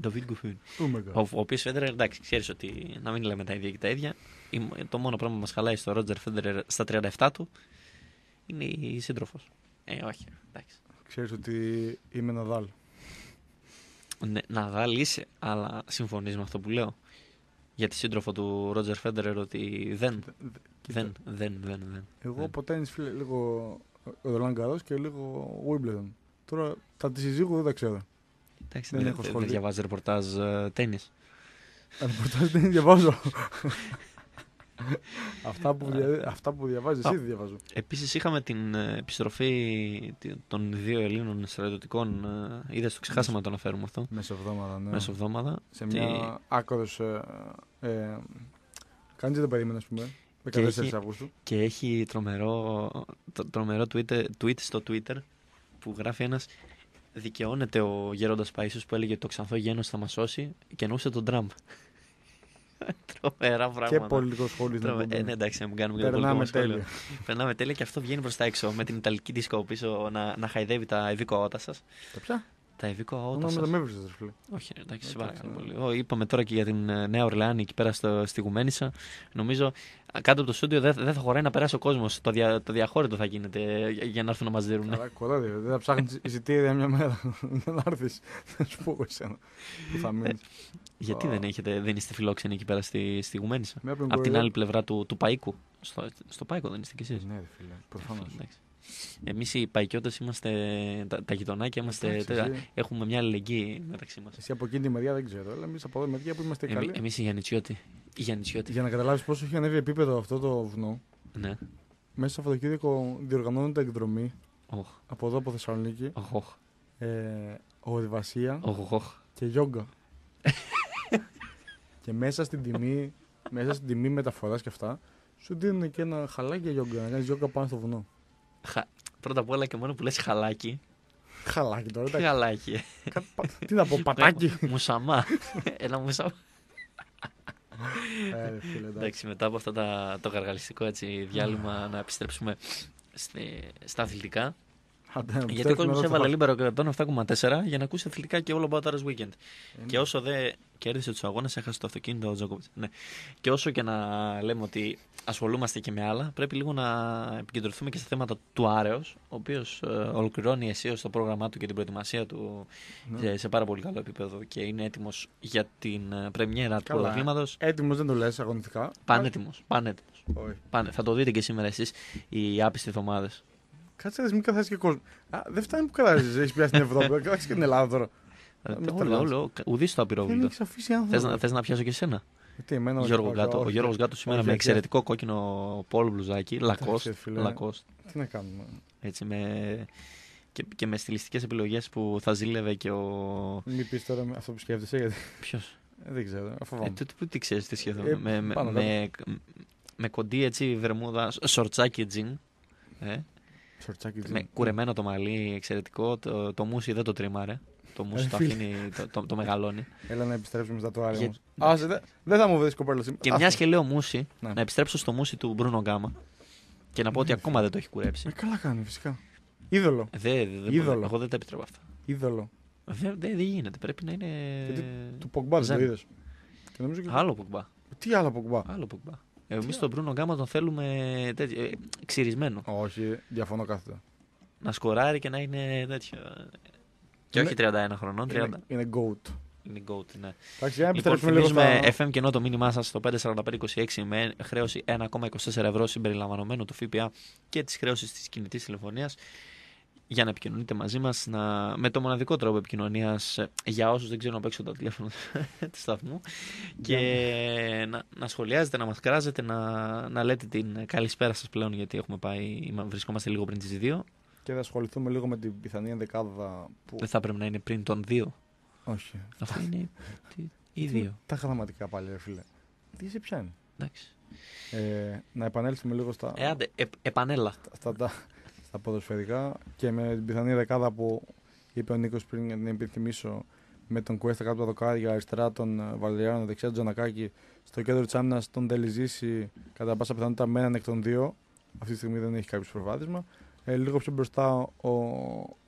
Νταβίτ Γκοφέν. Oh my God. Ο, ο οποίος Φέντερερ, εντάξει, ξέρεις ότι να μην λέμε τα ίδια και τα ίδια. Η- Το μόνο πράγμα που μας χαλάει στο Ρότζερ Φέντερερ στα 37 του είναι η σύντροφος. Ε, όχι. Εντάξει. Ξέρεις ότι είμαι Ναδάλ. Ναι, Ναδάλ είσαι, αλλά συμφωνείς με αυτό που λέω. Για τη σύντροφο του Ρότζερ Φέντερερ ότι δεν. Δεν, δεν, δεν, δεν. Εγώ Ναι. από τέννις, φίλε, λίγο ο Ρολάν Καρός και λίγο Wimbledon. Τώρα τα τη συζύγου δεν τα ξέρω. Εντάξει, Δεν δεν, έχω δεν, δεν σχολείο. διαβάζει ρεπορτάζ τέννη. Ρεπορτάζ δεν διαβάζω. [LAUGHS] αυτά, που δια... αυτά που διαβάζεις εσύ Α. δεν διαβάζω. Επίσης είχαμε την ε, επιστροφή τη- των δύο Ελλήνων στρατιωτικών. Είδες το ξεχάσαμε να το αναφέρουμε αυτό. Μεσοβδόμαδα, ναι. Μέσω εβδόμαδα. Σε Τι- μια άκρος... Ε, ε, Κανείς δεν το περίμενε, ας πούμε. 14 Και έχει- Αυγούστου. Και έχει τρομερό, τρο- τρομερό tweet, tweet στο Twitter που γράφει ένας δικαιώνεται ο γέροντας Παΐσιος που έλεγε το ξανθό γένος θα μας σώσει και εννοούσε τον Τραμπ. [LAUGHS] Τρομερά πράγματα. Και πολιτικό σχόλιος. στην Τρομε- εκπομπή. Ε, ναι, εντάξει, να μην κάνουμε και το πολιτικό Περνάμε μας σχόλιο. τέλεια. Περνάμε τέλεια και αυτό βγαίνει προς τα έξω με την Ιταλική δίσκο πίσω να, να χαϊδεύει τα ευήκο αότα σας. Τα πια. Τα ευήκο αότα Νόμιζα σας. με έβριζες, ρε φίλε. Όχι, ρε, εντάξει, σε Εντάξει, παρακαλώ ναι. πολύ. Ω, είπαμε τώρα και για την ε, Νέα Ορλεάνη εκεί πέρα στο, στη Γουμένισσα. Νομίζω α, κάτω από το στούντιο δεν δεν θα χωράει να περάσει ο κόσμος. Το, δια, το διαχώρητο θα γίνεται ε, για, για να έρθουν να μας δίνουν. Καλά, κολλάδι. Δεν θα ψάχνεις [LAUGHS] εισιτήρια μια μέρα [LAUGHS] για να έρθεις. Να σου πω εγώ εσένα. Που θα μείνεις. Γιατί δεν, έχετε, δεν είστε φιλόξενοι εκεί πέρα στη, στη Γουμένισσα; Με έπαιρνε Από την κοροϊδό. άλλη πλευρά του, του Παΐκου. Στο, στο Παΐκο δεν είστε κι εσείς; Ναι, ρε φίλε. Προφανώς. Εμείς οι Παϊκιώτες είμαστε τα, τα γειτονάκια, είμαστε, Εντάξει, τέτοια, εσύ. έχουμε μια αλληλεγγύη μεταξύ μας. Εσύ από εκείνη τη μεριά δεν ξέρω, αλλά εμείς από εδώ τη μεριά που είμαστε καλοί. Εμείς οι Γιαννητσιώτοι. Οι Γιαννητσιώτοι. Για να καταλάβεις πόσο έχει ανέβει επίπεδο αυτό το βουνό, Ναι. μέσα στο Σαββατοκύριακο διοργανώνεται εκδρομή Οχ, από εδώ από Θεσσαλονίκη, οχ, οχ, ε, ορειβασία οχ, οχ, οχ. και γιόγκα. και μέσα στην τιμή, μέσα στην τιμή μεταφοράς και αυτά, σου δίνουν και ένα χαλάκι για γιόγκα, να κάνεις γιόγκα πάνω στο βουνό. Χα... Πρώτα απ' όλα και μόνο που λες χαλάκι, Χαλάκι τώρα. Τι εντάξει. γαλάκι. ε. Κα- πα- Τι να πω, πατάκι. Μουσαμά. Ένα μουσαμά. Ε, ρε φίλε, εντάξει. Εντάξει, μετά από αυτό τα, το γαργαλιστικό έτσι, διάλειμμα να επιστρέψουμε στη, στα αθλητικά. Άντε, Γιατί ο επιστρέφουμε κόσμος εδώ στο έβαλε χάρτη. λίμπερο 107,4 για να ακούσει αθλητικά και όλο Μπάταρα Weekend. Ε, Και όσο δεν κέρδισε τους αγώνες, έχασε το αυτοκίνητο ο Τζόκοβιτς. Ναι. Και όσο και να λέμε ότι ασχολούμαστε και με άλλα, πρέπει λίγο να επικεντρωθούμε και στα θέματα του Άρεος, ο οποίος ολοκληρώνει αισίως το πρόγραμμά του και την προετοιμασία του Ναι. σε- σε πάρα πολύ καλό επίπεδο και είναι έτοιμος για την ε, πρεμιέρα του Καλά. πρωταθλήματος. Έτοιμος δεν το λες αγωνιστικά. Πανέτοιμος. Πανέτοιμος. Όχι. Πάνε. Θα το δείτε και σήμερα εσείς οι άπιστοι εβδομάδες. Κάτσε να μην καθάσεις και κόσμο. Α, δεν φτάνει που καθάσεις, έχεις πιάσει την Ευρώπη. [LAUGHS] Κάτσε και την Ελλάδα τώρα. με Όλο, τρελάς. όλο, ουδή το Δεν απειρόβλητο. έχεις αφήσει άνθρωπο. Θε να, θες να πιάσω και εσένα; Τι, εμένα Γιώργο όχι, Γκάτο. όχι, Ο Γιώργος όχι. Γκάτος σήμερα Όχι, με όχι. εξαιρετικό κόκκινο πόλο μπλουζάκι, λακόστ, ρε φίλε. λακόστ, Τι να κάνουμε. έτσι με, και, και με στιλιστικές επιλογές που θα ζήλευε και ο... Μην πεις τώρα με αυτό που σκέφτεσαι, γιατί Ποιος; ε, δεν ξέρω. Ε, Φοβάμαι. τι, τι, τι ξέρεις τι σχεδόν. Ε, με, με, πάνω με, με κοντή έτσι βερμούδα, σορτσάκι τζιν. Ε, Σορτσάκι με κουρεμένο το μαλλί, εξαιρετικό. Το, το μουσι δεν το τρίμαρε. Το μουσι Ε, το φίλε. αφήνει, το, το, το μεγαλώνει. Έλα να επιστρέψουμε μετά το άλλο. Για- όμως. Άσε, δε- δεν θα μου βρεις κοπέλα σήμερα. Και Άσε. μιας και λέω μουσι, Ναι. να επιστρέψω στο μουσι του Μπρούνο Γκάμα και να πω ότι Ναι, ακόμα δεν το έχει κουρέψει. Ε, καλά κάνει, φυσικά. Είδωλο. Δεν, δεν, δεν, Είδωλο. εγώ δεν τα επιτρέπω αυτά. Είδωλο. Δεν δεν- δεν γίνεται. Πρέπει να είναι. Γιατί Του Πογμπά δεν Ζεν. το είδες. Και νομίζω και... Άλλο Πογμπά. Τι άλλο Πογμπά; Άλλο Πογμπά. Εμείς τον Μπρούνο Γκάμα τον θέλουμε τέτοιο, ε, ξυρισμένο. Όχι, διαφωνώ κάθετα. Να σκοράρει και να είναι τέτοιο. Και όχι 31 χρονών, 30. Είναι, είναι goat. Είναι goat, ναι. Εντάξει, για να Λοιπόν, επιστρέψουμε λίγο θυμίζουμε στα... FM κενό το μήνυμά σας στο 54526 με χρέωση 1,24 ευρώ συμπεριλαμβανομένου του ΦΠΑ και της χρέωσης της κινητής τηλεφωνίας για να επικοινωνείτε μαζί μας με το μοναδικό τρόπο επικοινωνίας για όσους δεν ξέρουν να παίξουν το τηλέφωνο [LAUGHS] του σταθμού και να, να σχολιάζετε, να μας κράζετε, να, να λέτε την καλησπέρα σας πλέον γιατί έχουμε πάει, βρισκόμαστε λίγο πριν τις 2. Και θα ασχοληθούμε λίγο με την πιθανή ενδεκάδα που... Δεν θα πρέπει να είναι πριν των 2. Όχι. Αυτό είναι [LAUGHS] τι- οι Τι- 2. Τα γραμματικά πάλι, ρε φίλε. Τι σε πιάνει; Εντάξει. Ε, να επανέλθουμε λίγο στα, Ε, άντε, ε, επανέλα. στα, τα, στα ποδοσφαιρικά και με την πιθανή δεκάδα που είπε ο Νίκος πριν για να την επιθυμίσω με τον Κουέστα κάτω από τα δοκάρια, αριστερά τον ε, Βαλεριάνο, δεξιά τον Τζανακάκη, στο κέντρο της άμυνας τον Τελιζήση κατά πάσα πιθανότητα με έναν εκ των δύο. Αυτή τη στιγμή δεν έχει κάποιο προβάδισμα. Ε, λίγο πιο μπροστά ο,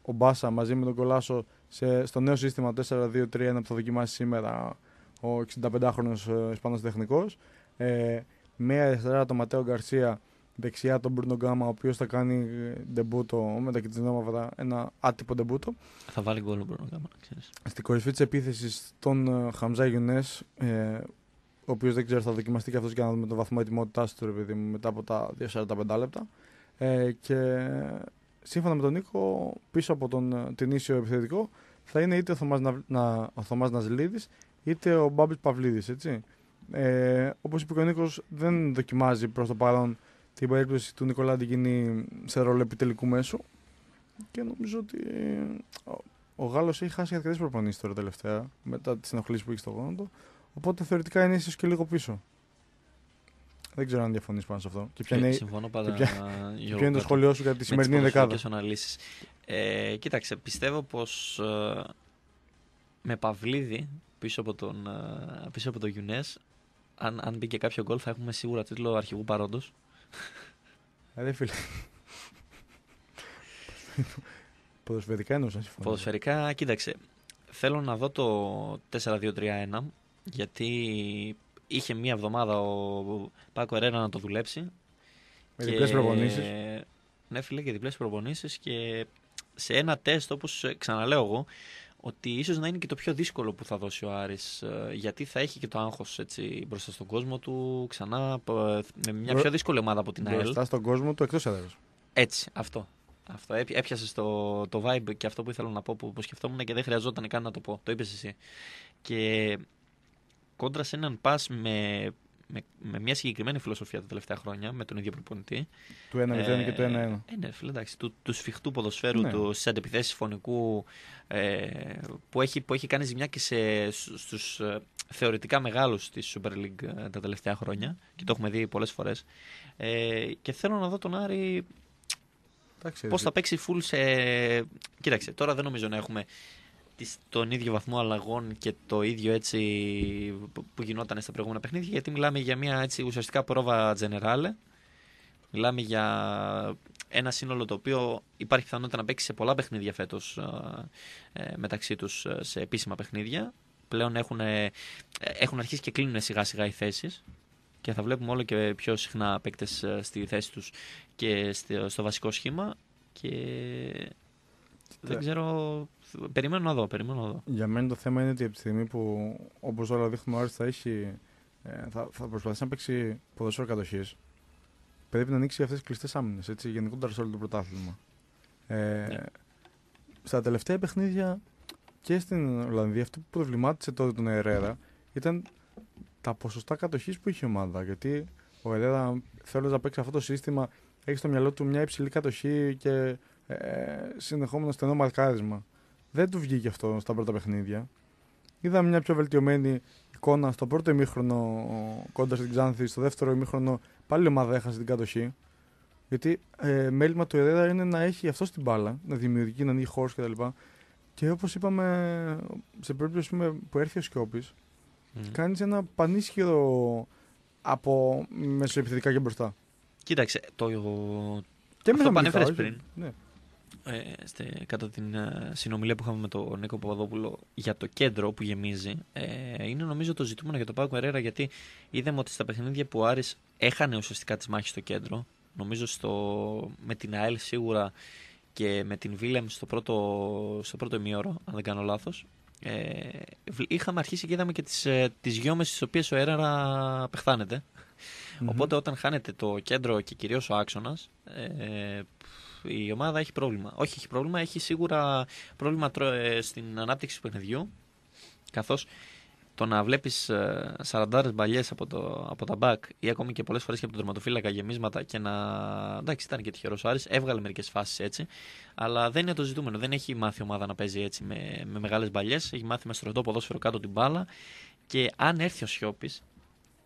ο Μπάσα μαζί με τον Κολάσο σε, στο νέο σύστημα 4-2-3-1 που θα δοκιμάσει σήμερα ο 65χρονο Ισπανός τεχνικός. Ε, με αριστερά τον Ματέο Γκαρσία δεξιά τον Μπρούνο Γκάμα, ο οποίος θα κάνει ε, ντεμπούτο με τα Κιτζινόμαυρα, ένα άτυπο ντεμπούτο. Θα βάλει γκολ ο Μπρούνο Γκάμα, να ξέρεις. Στην κορυφή της επίθεσης τον ε, Χαμζά Γιουνές, ε, ο οποίος δεν ξέρω θα δοκιμαστεί και αυτός για να δούμε τον βαθμό ετοιμότητάς του, ρε παιδί μου, μετά από τα 2-45 λεπτά. Ε, και σύμφωνα με τον Νίκο, πίσω από τον ε, την ίσιο επιθετικό θα είναι είτε ο Θωμάς, Ναυ- να, ο Θωμάς Ναζλίδης είτε ο Μπάμπης Παυλίδης, έτσι. Ε, όπως είπε και ο Νίκος, δεν δοκιμάζει προς το παρόν την περίπτωση του Νικολά Αντικίνη σε ρόλο επιτελικού μέσου και νομίζω ότι ο, ο Γάλλος έχει χάσει αρκετές προπονήσεις τώρα τελευταία μετά τις ενοχλήσεις που έχει στο γόνατο οπότε θεωρητικά είναι ίσως και λίγο πίσω. Δεν ξέρω αν διαφωνείς πάνω σε αυτό. Και ποια Ε, είναι, Συμφωνώ πάντα. και ποια- Γιώργο, και ποιο είναι το με σχόλιο σου για τη τις σημερινή δεκάδα; ποδοσφαιρικές αναλύσεις. Ε, κοίταξε, πιστεύω πως ε, με Παυλίδη πίσω από τον, ε, πίσω από το Γιουνές αν, αν μπει και κάποιο γκολ θα έχουμε σίγουρα τίτλο αρχηγού παρόντος. Ε, ρε φίλε. Ποδοσφαιρικά εννοούσα, συμφωνώ. Ποδοσφαιρικά, κοίταξε, θέλω να δω το 4-2-3-1 γιατί είχε μία εβδομάδα ο Πάκο Ερένα να το δουλέψει Με διπλές προπονήσεις. Ναι, φίλε, και διπλές προπονήσεις και σε ένα τεστ, όπως ξαναλέω εγώ, ότι ίσως να είναι και το πιο δύσκολο που θα δώσει ο Άρης ε, γιατί θα έχει και το άγχος μπροστά στον κόσμο του ξανά ε, με μια Μπρο- πιο δύσκολη ομάδα από την ΑΕΛ. Μπροστά στον κόσμο του εκτός έδρας. Έτσι, αυτό. Αυτό. Έπι- Έπιασε το, το vibe και αυτό που ήθελα να πω που, που σκεφτόμουν και δεν χρειαζόταν καν να το πω. Το είπες εσύ. Και κόντρα σε έναν πα με, με, με μια συγκεκριμένη φιλοσοφία τα τελευταία χρόνια, με τον ίδιο προπονητή. Του 1-0 και του 1-1. Ε, ναι, φίλε, εντάξει. Του, του σφιχτού ποδοσφαίρου, Ναι. του, στις αντιπιθέσεις φωνικού, ε, που, έχει, που έχει κάνει ζημιά και σε, στους ε, θεωρητικά μεγάλους της Super League ε, τα τελευταία χρόνια και το έχουμε δει πολλές φορές. Ε, και θέλω να δω τον Άρη Εντάξει, Πώς έτσι. θα παίξει full σε. Κοίταξε, τώρα δεν νομίζω να έχουμε τις- τον ίδιο βαθμό αλλαγών και το ίδιο έτσι που- που γινόταν στα προηγούμενα παιχνίδια, γιατί μιλάμε για μια έτσι ουσιαστικά πρόβα generale. Μιλάμε για ένα σύνολο το οποίο υπάρχει πιθανότητα να παίξει σε πολλά παιχνίδια φέτος μεταξύ τους σε επίσημα παιχνίδια. Πλέον έχουν, ε, έχουν αρχίσει και κλείνουν σιγά σιγά οι θέσεις και θα βλέπουμε όλο και πιο συχνά παίκτες στη θέση τους και στο, στο βασικό σχήμα. Και δεν ξέρω. Περιμένω να δω. Περιμένω να δω. Για μένα το θέμα είναι ότι από τη στιγμή που όπως όλα δείχνουμε ο Άρης θα, έχει, ε, θα, θα προσπαθήσει να παίξει ποδοσφαίρο κατοχής πρέπει να ανοίξει αυτές τις κλειστές άμυνες, έτσι, γενικότερα σε όλο το πρωτάθλημα. Ε, Ναι. Στα τελευταία παιχνίδια και στην Ολλανδία αυτό που προβλημάτισε τότε τον Ερέρα ήταν τα ποσοστά κατοχής που είχε η ομάδα. Γιατί ο Ερέρα θέλει να παίξει αυτό το σύστημα, έχει στο μυαλό του μια υψηλή κατοχή και ε, συνεχόμενο στενό μαρκάρισμα. Δεν του βγήκε αυτό στα πρώτα παιχνίδια. Είδαμε μια πιο βελτιωμένη εικόνα στο πρώτο ημίχρονο κοντά στην Ξάνθη, στο δεύτερο ημίχρονο πάλι η ομάδα έχασε την κατοχή. Γιατί ε, μέλημα του Ερέρα είναι να έχει αυτό την μπάλα, να δημιουργεί, να ανοίγει χώρου κτλ. Και όπως είπαμε, σε περίπτωση πούμε, που έρθει ο Σκιώπη, Μμ. κάνεις ένα πανίσχυρο από μεσοεπιθετικά και μπροστά. Κοίταξε, το, Και Αυτό μέσα που ανέφερες όχι. πριν. Ναι. Ε, στε- κατά την ε, συνομιλία που είχαμε με τον Νίκο Παπαδόπουλο για το κέντρο που γεμίζει, ε, είναι νομίζω το ζητούμενο για τον Πάκο Ερέρα γιατί είδαμε ότι στα παιχνίδια που ο Άρης έχανε ουσιαστικά τις μάχες στο κέντρο, νομίζω στο, με την ΑΕΛ σίγουρα και με την Βίλεμ στο πρώτο, στο πρώτο ημίωρο, αν δεν κάνω λάθος, ε, βλ- είχαμε αρχίσει και είδαμε και τις, ε, τις γιόμες στις οποίες ο Ερέρα πεχθάνεται. Μμμ. Οπότε όταν χάνεται το κέντρο και κυρίως ο άξονας, ε, η ομάδα έχει πρόβλημα. Όχι έχει πρόβλημα, έχει σίγουρα πρόβλημα τρο- ε, στην ανάπτυξη του παιχνιδιού. Καθώς το να βλέπεις ε, 40 μπαλιές από, το, από τα back ή ακόμη και πολλές φορές και από τον τερματοφύλακα γεμίσματα και να... Εντάξει ήταν και τυχερός ο Άρης, έβγαλε μερικές φάσεις έτσι, αλλά δεν είναι το ζητούμενο. Δεν έχει μάθει η ομάδα να παίζει έτσι με, με μεγάλες μπαλιές, έχει μάθει με στρωτό ποδόσφαιρο κάτω την μπάλα και αν έρθει ο Σιώπης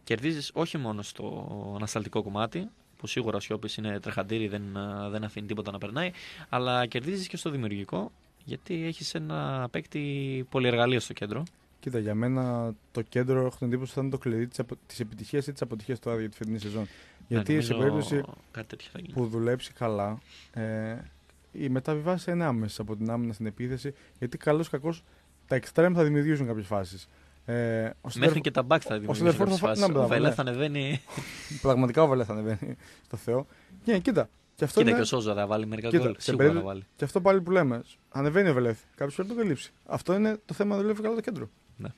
κερδίζεις όχι μόνο στο ανασταλτικό κομμάτι, που σίγουρα ο Σιώπης είναι τρεχαντήρι, δεν, α, δεν αφήνει τίποτα να περνάει, αλλά κερδίζεις και στο δημιουργικό, γιατί έχεις ένα παίκτη πολυεργαλείο στο κέντρο. Κοίτα, για μένα το κέντρο έχω την εντύπωση ότι θα είναι το κλειδί της επιτυχίας ή της αποτυχίας του Άρη για τη φετινή σεζόν. Γιατί Ναι, σε νομίζω περίπτωση Κάτι τέτοιο θα γίνει. που δουλέψει καλά, ε, οι μεταβιβάσει είναι άμεσε από την άμυνα στην επίθεση. Γιατί καλός ή κακός τα extreme θα δημιουργήσουν κάποιες φάσεις. Ε, ο Μέχρι Σέντερ- και τα back θα δημιουργήσουν Σεντερφόρ κάποιες θα φα- φάσεις. να, Ο μπράβο, Βελέ ναι. θα ανεβαίνει. Πραγματικά ο Βαλέ θα ανεβαίνει [LAUGHS] στο Θεό. Ναι, κοίτα. Και αυτό, Κοίτα είναι, και ο Σόζα θα βάλει μερικά Κοίτα, γκολ. σε Σίγουρα θα περίπτωση- βάλει. και αυτό πάλι που λέμε. Ανεβαίνει ο Βελέθ. Κάποιος πρέπει να το καλύψει. Αυτό είναι το θέμα να δουλεύει καλά το κέντρο. Ναι.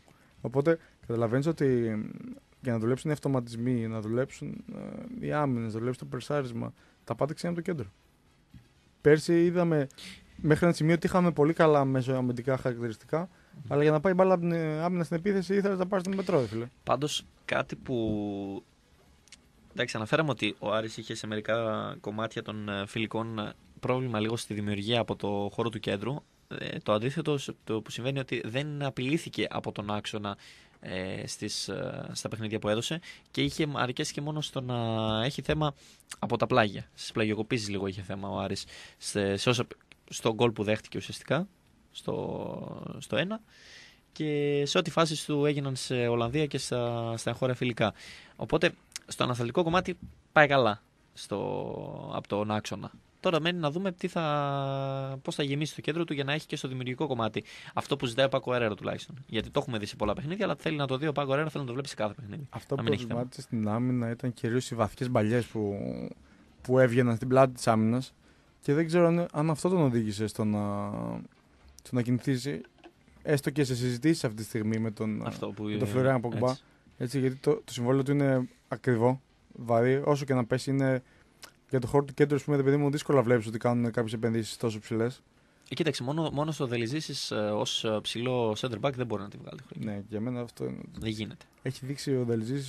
Οπότε καταλαβαίνεις ότι μ, για να δουλέψουν οι αυτοματισμοί, να δουλέψουν ε, οι άμυνες, να δουλέψει το περσάρισμα, τα πάντα ξεκινάνε από το κέντρο. Πέρσι είδαμε μέχρι ένα σημείο ότι είχαμε πολύ καλά μέσω αμυντικά χαρακτηριστικά, αλλά για να πάει η μπάλα από την ε, άμυνα στην επίθεση ήθελες να πάρει τον μετρό, ρε φίλε. Πάντως κάτι που... Εντάξει, αναφέραμε ότι ο Άρης είχε σε μερικά κομμάτια των ε, φιλικών ε, πρόβλημα λίγο στη δημιουργία από το χώρο του κέντρου. Ε, το αντίθετο σε- το που συμβαίνει ότι δεν απειλήθηκε από τον άξονα ε, στις, ε, στα παιχνίδια που έδωσε και είχε αρκέσει και μόνο στο να έχει θέμα από τα πλάγια. Στις πλαγιοκοπήσεις λίγο είχε θέμα ο Άρης σε, σε όσα, στο γκολ που δέχτηκε ουσιαστικά στο, στο ένα και σε ό,τι φάσεις του έγιναν σε Ολλανδία και στα, στα εγχώρια φιλικά. Οπότε στο ανασταλτικό κομμάτι πάει καλά στο, από τον άξονα. Τώρα μένει να δούμε τι θα, πώς θα γεμίσει το κέντρο του για να έχει και στο δημιουργικό κομμάτι. Αυτό που ζητάει ο Πάκο Ερέρα τουλάχιστον. Γιατί το έχουμε δει σε πολλά παιχνίδια, αλλά θέλει να το δει ο Πάκο Ερέρα, θέλει να το βλέπει σε κάθε παιχνίδι. Αυτό Να που μην έχει θέμα. προβλημάτισε στην άμυνα ήταν κυρίως οι βαθιές μπαλιές που, που έβγαιναν στην πλάτη της άμυνας και δεν ξέρω αν, αν αυτό τον οδήγησε στο να, στο να κινηθήσει έστω και σε συζητήσεις αυτή τη στιγμή με τον, Αυτό που με τον Φλωριάν Πογκμπά. έτσι. Έτσι, γιατί το, το συμβόλαιο του είναι ακριβό, βαρύ, όσο και να πέσει είναι για το χώρο του κέντρου, ας πούμε, παιδί μου, δύσκολα βλέπεις ότι κάνουν κάποιες επενδύσεις τόσο ψηλές. Ε, κοίταξε, μόνο, μόνο στο Δελιζήση ως ψηλό center back δεν μπορεί να τη βγάλει. χρονιά. Ναι, για μένα αυτό είναι. Δεν γίνεται. Έχει δείξει ο Δελζή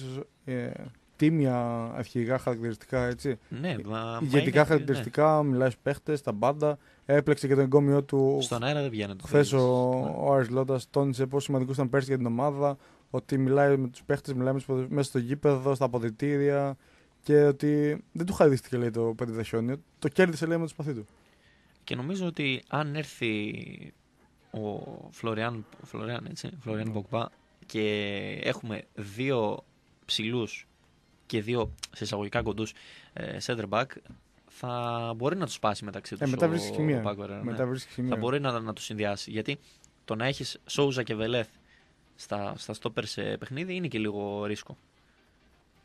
ε, τίμια αρχηγικά χαρακτηριστικά, έτσι. Ναι, μα, μα ηγετικά είναι- χαρακτηριστικά, μιλάει στους παίχτες, τα μπάντα. Έπλεξε και τον εγκόμιο του. ναι. Στον αέρα δεν βγαίνει. το Χθες ο, Δελιζήσης, ναι. ο Άρης Λόντας τόνισε πόσο σημαντικός ήταν πέρσι για την ομάδα. Ότι μιλάει με τους παίχτες, μιλάει με τους ποδο- μέσα στο γήπεδο, στα αποδητήρια. Και ότι δεν του χαρίστηκε λέει το παιδί Δαχιόνιο. Το κέρδισε λέει με το σπαθί του. Και νομίζω ότι αν έρθει ο Φλωριάν, Φλωριάν, έτσι, Φλωριάν Μποκμπά και έχουμε δύο ψηλούς και δύο σε εισαγωγικά κοντούς ε, center back, θα μπορεί να τους σπάσει μεταξύ τους. Ε, μετά βρίσκεις χημεία. ναι. Μετά βρίσκεις χημεία. Θα μπορεί να, να τους συνδυάσει. Γιατί το να έχεις Σόουζα και Βελέθ στα, στα στόπερ σε παιχνίδι είναι και λίγο ρίσκο.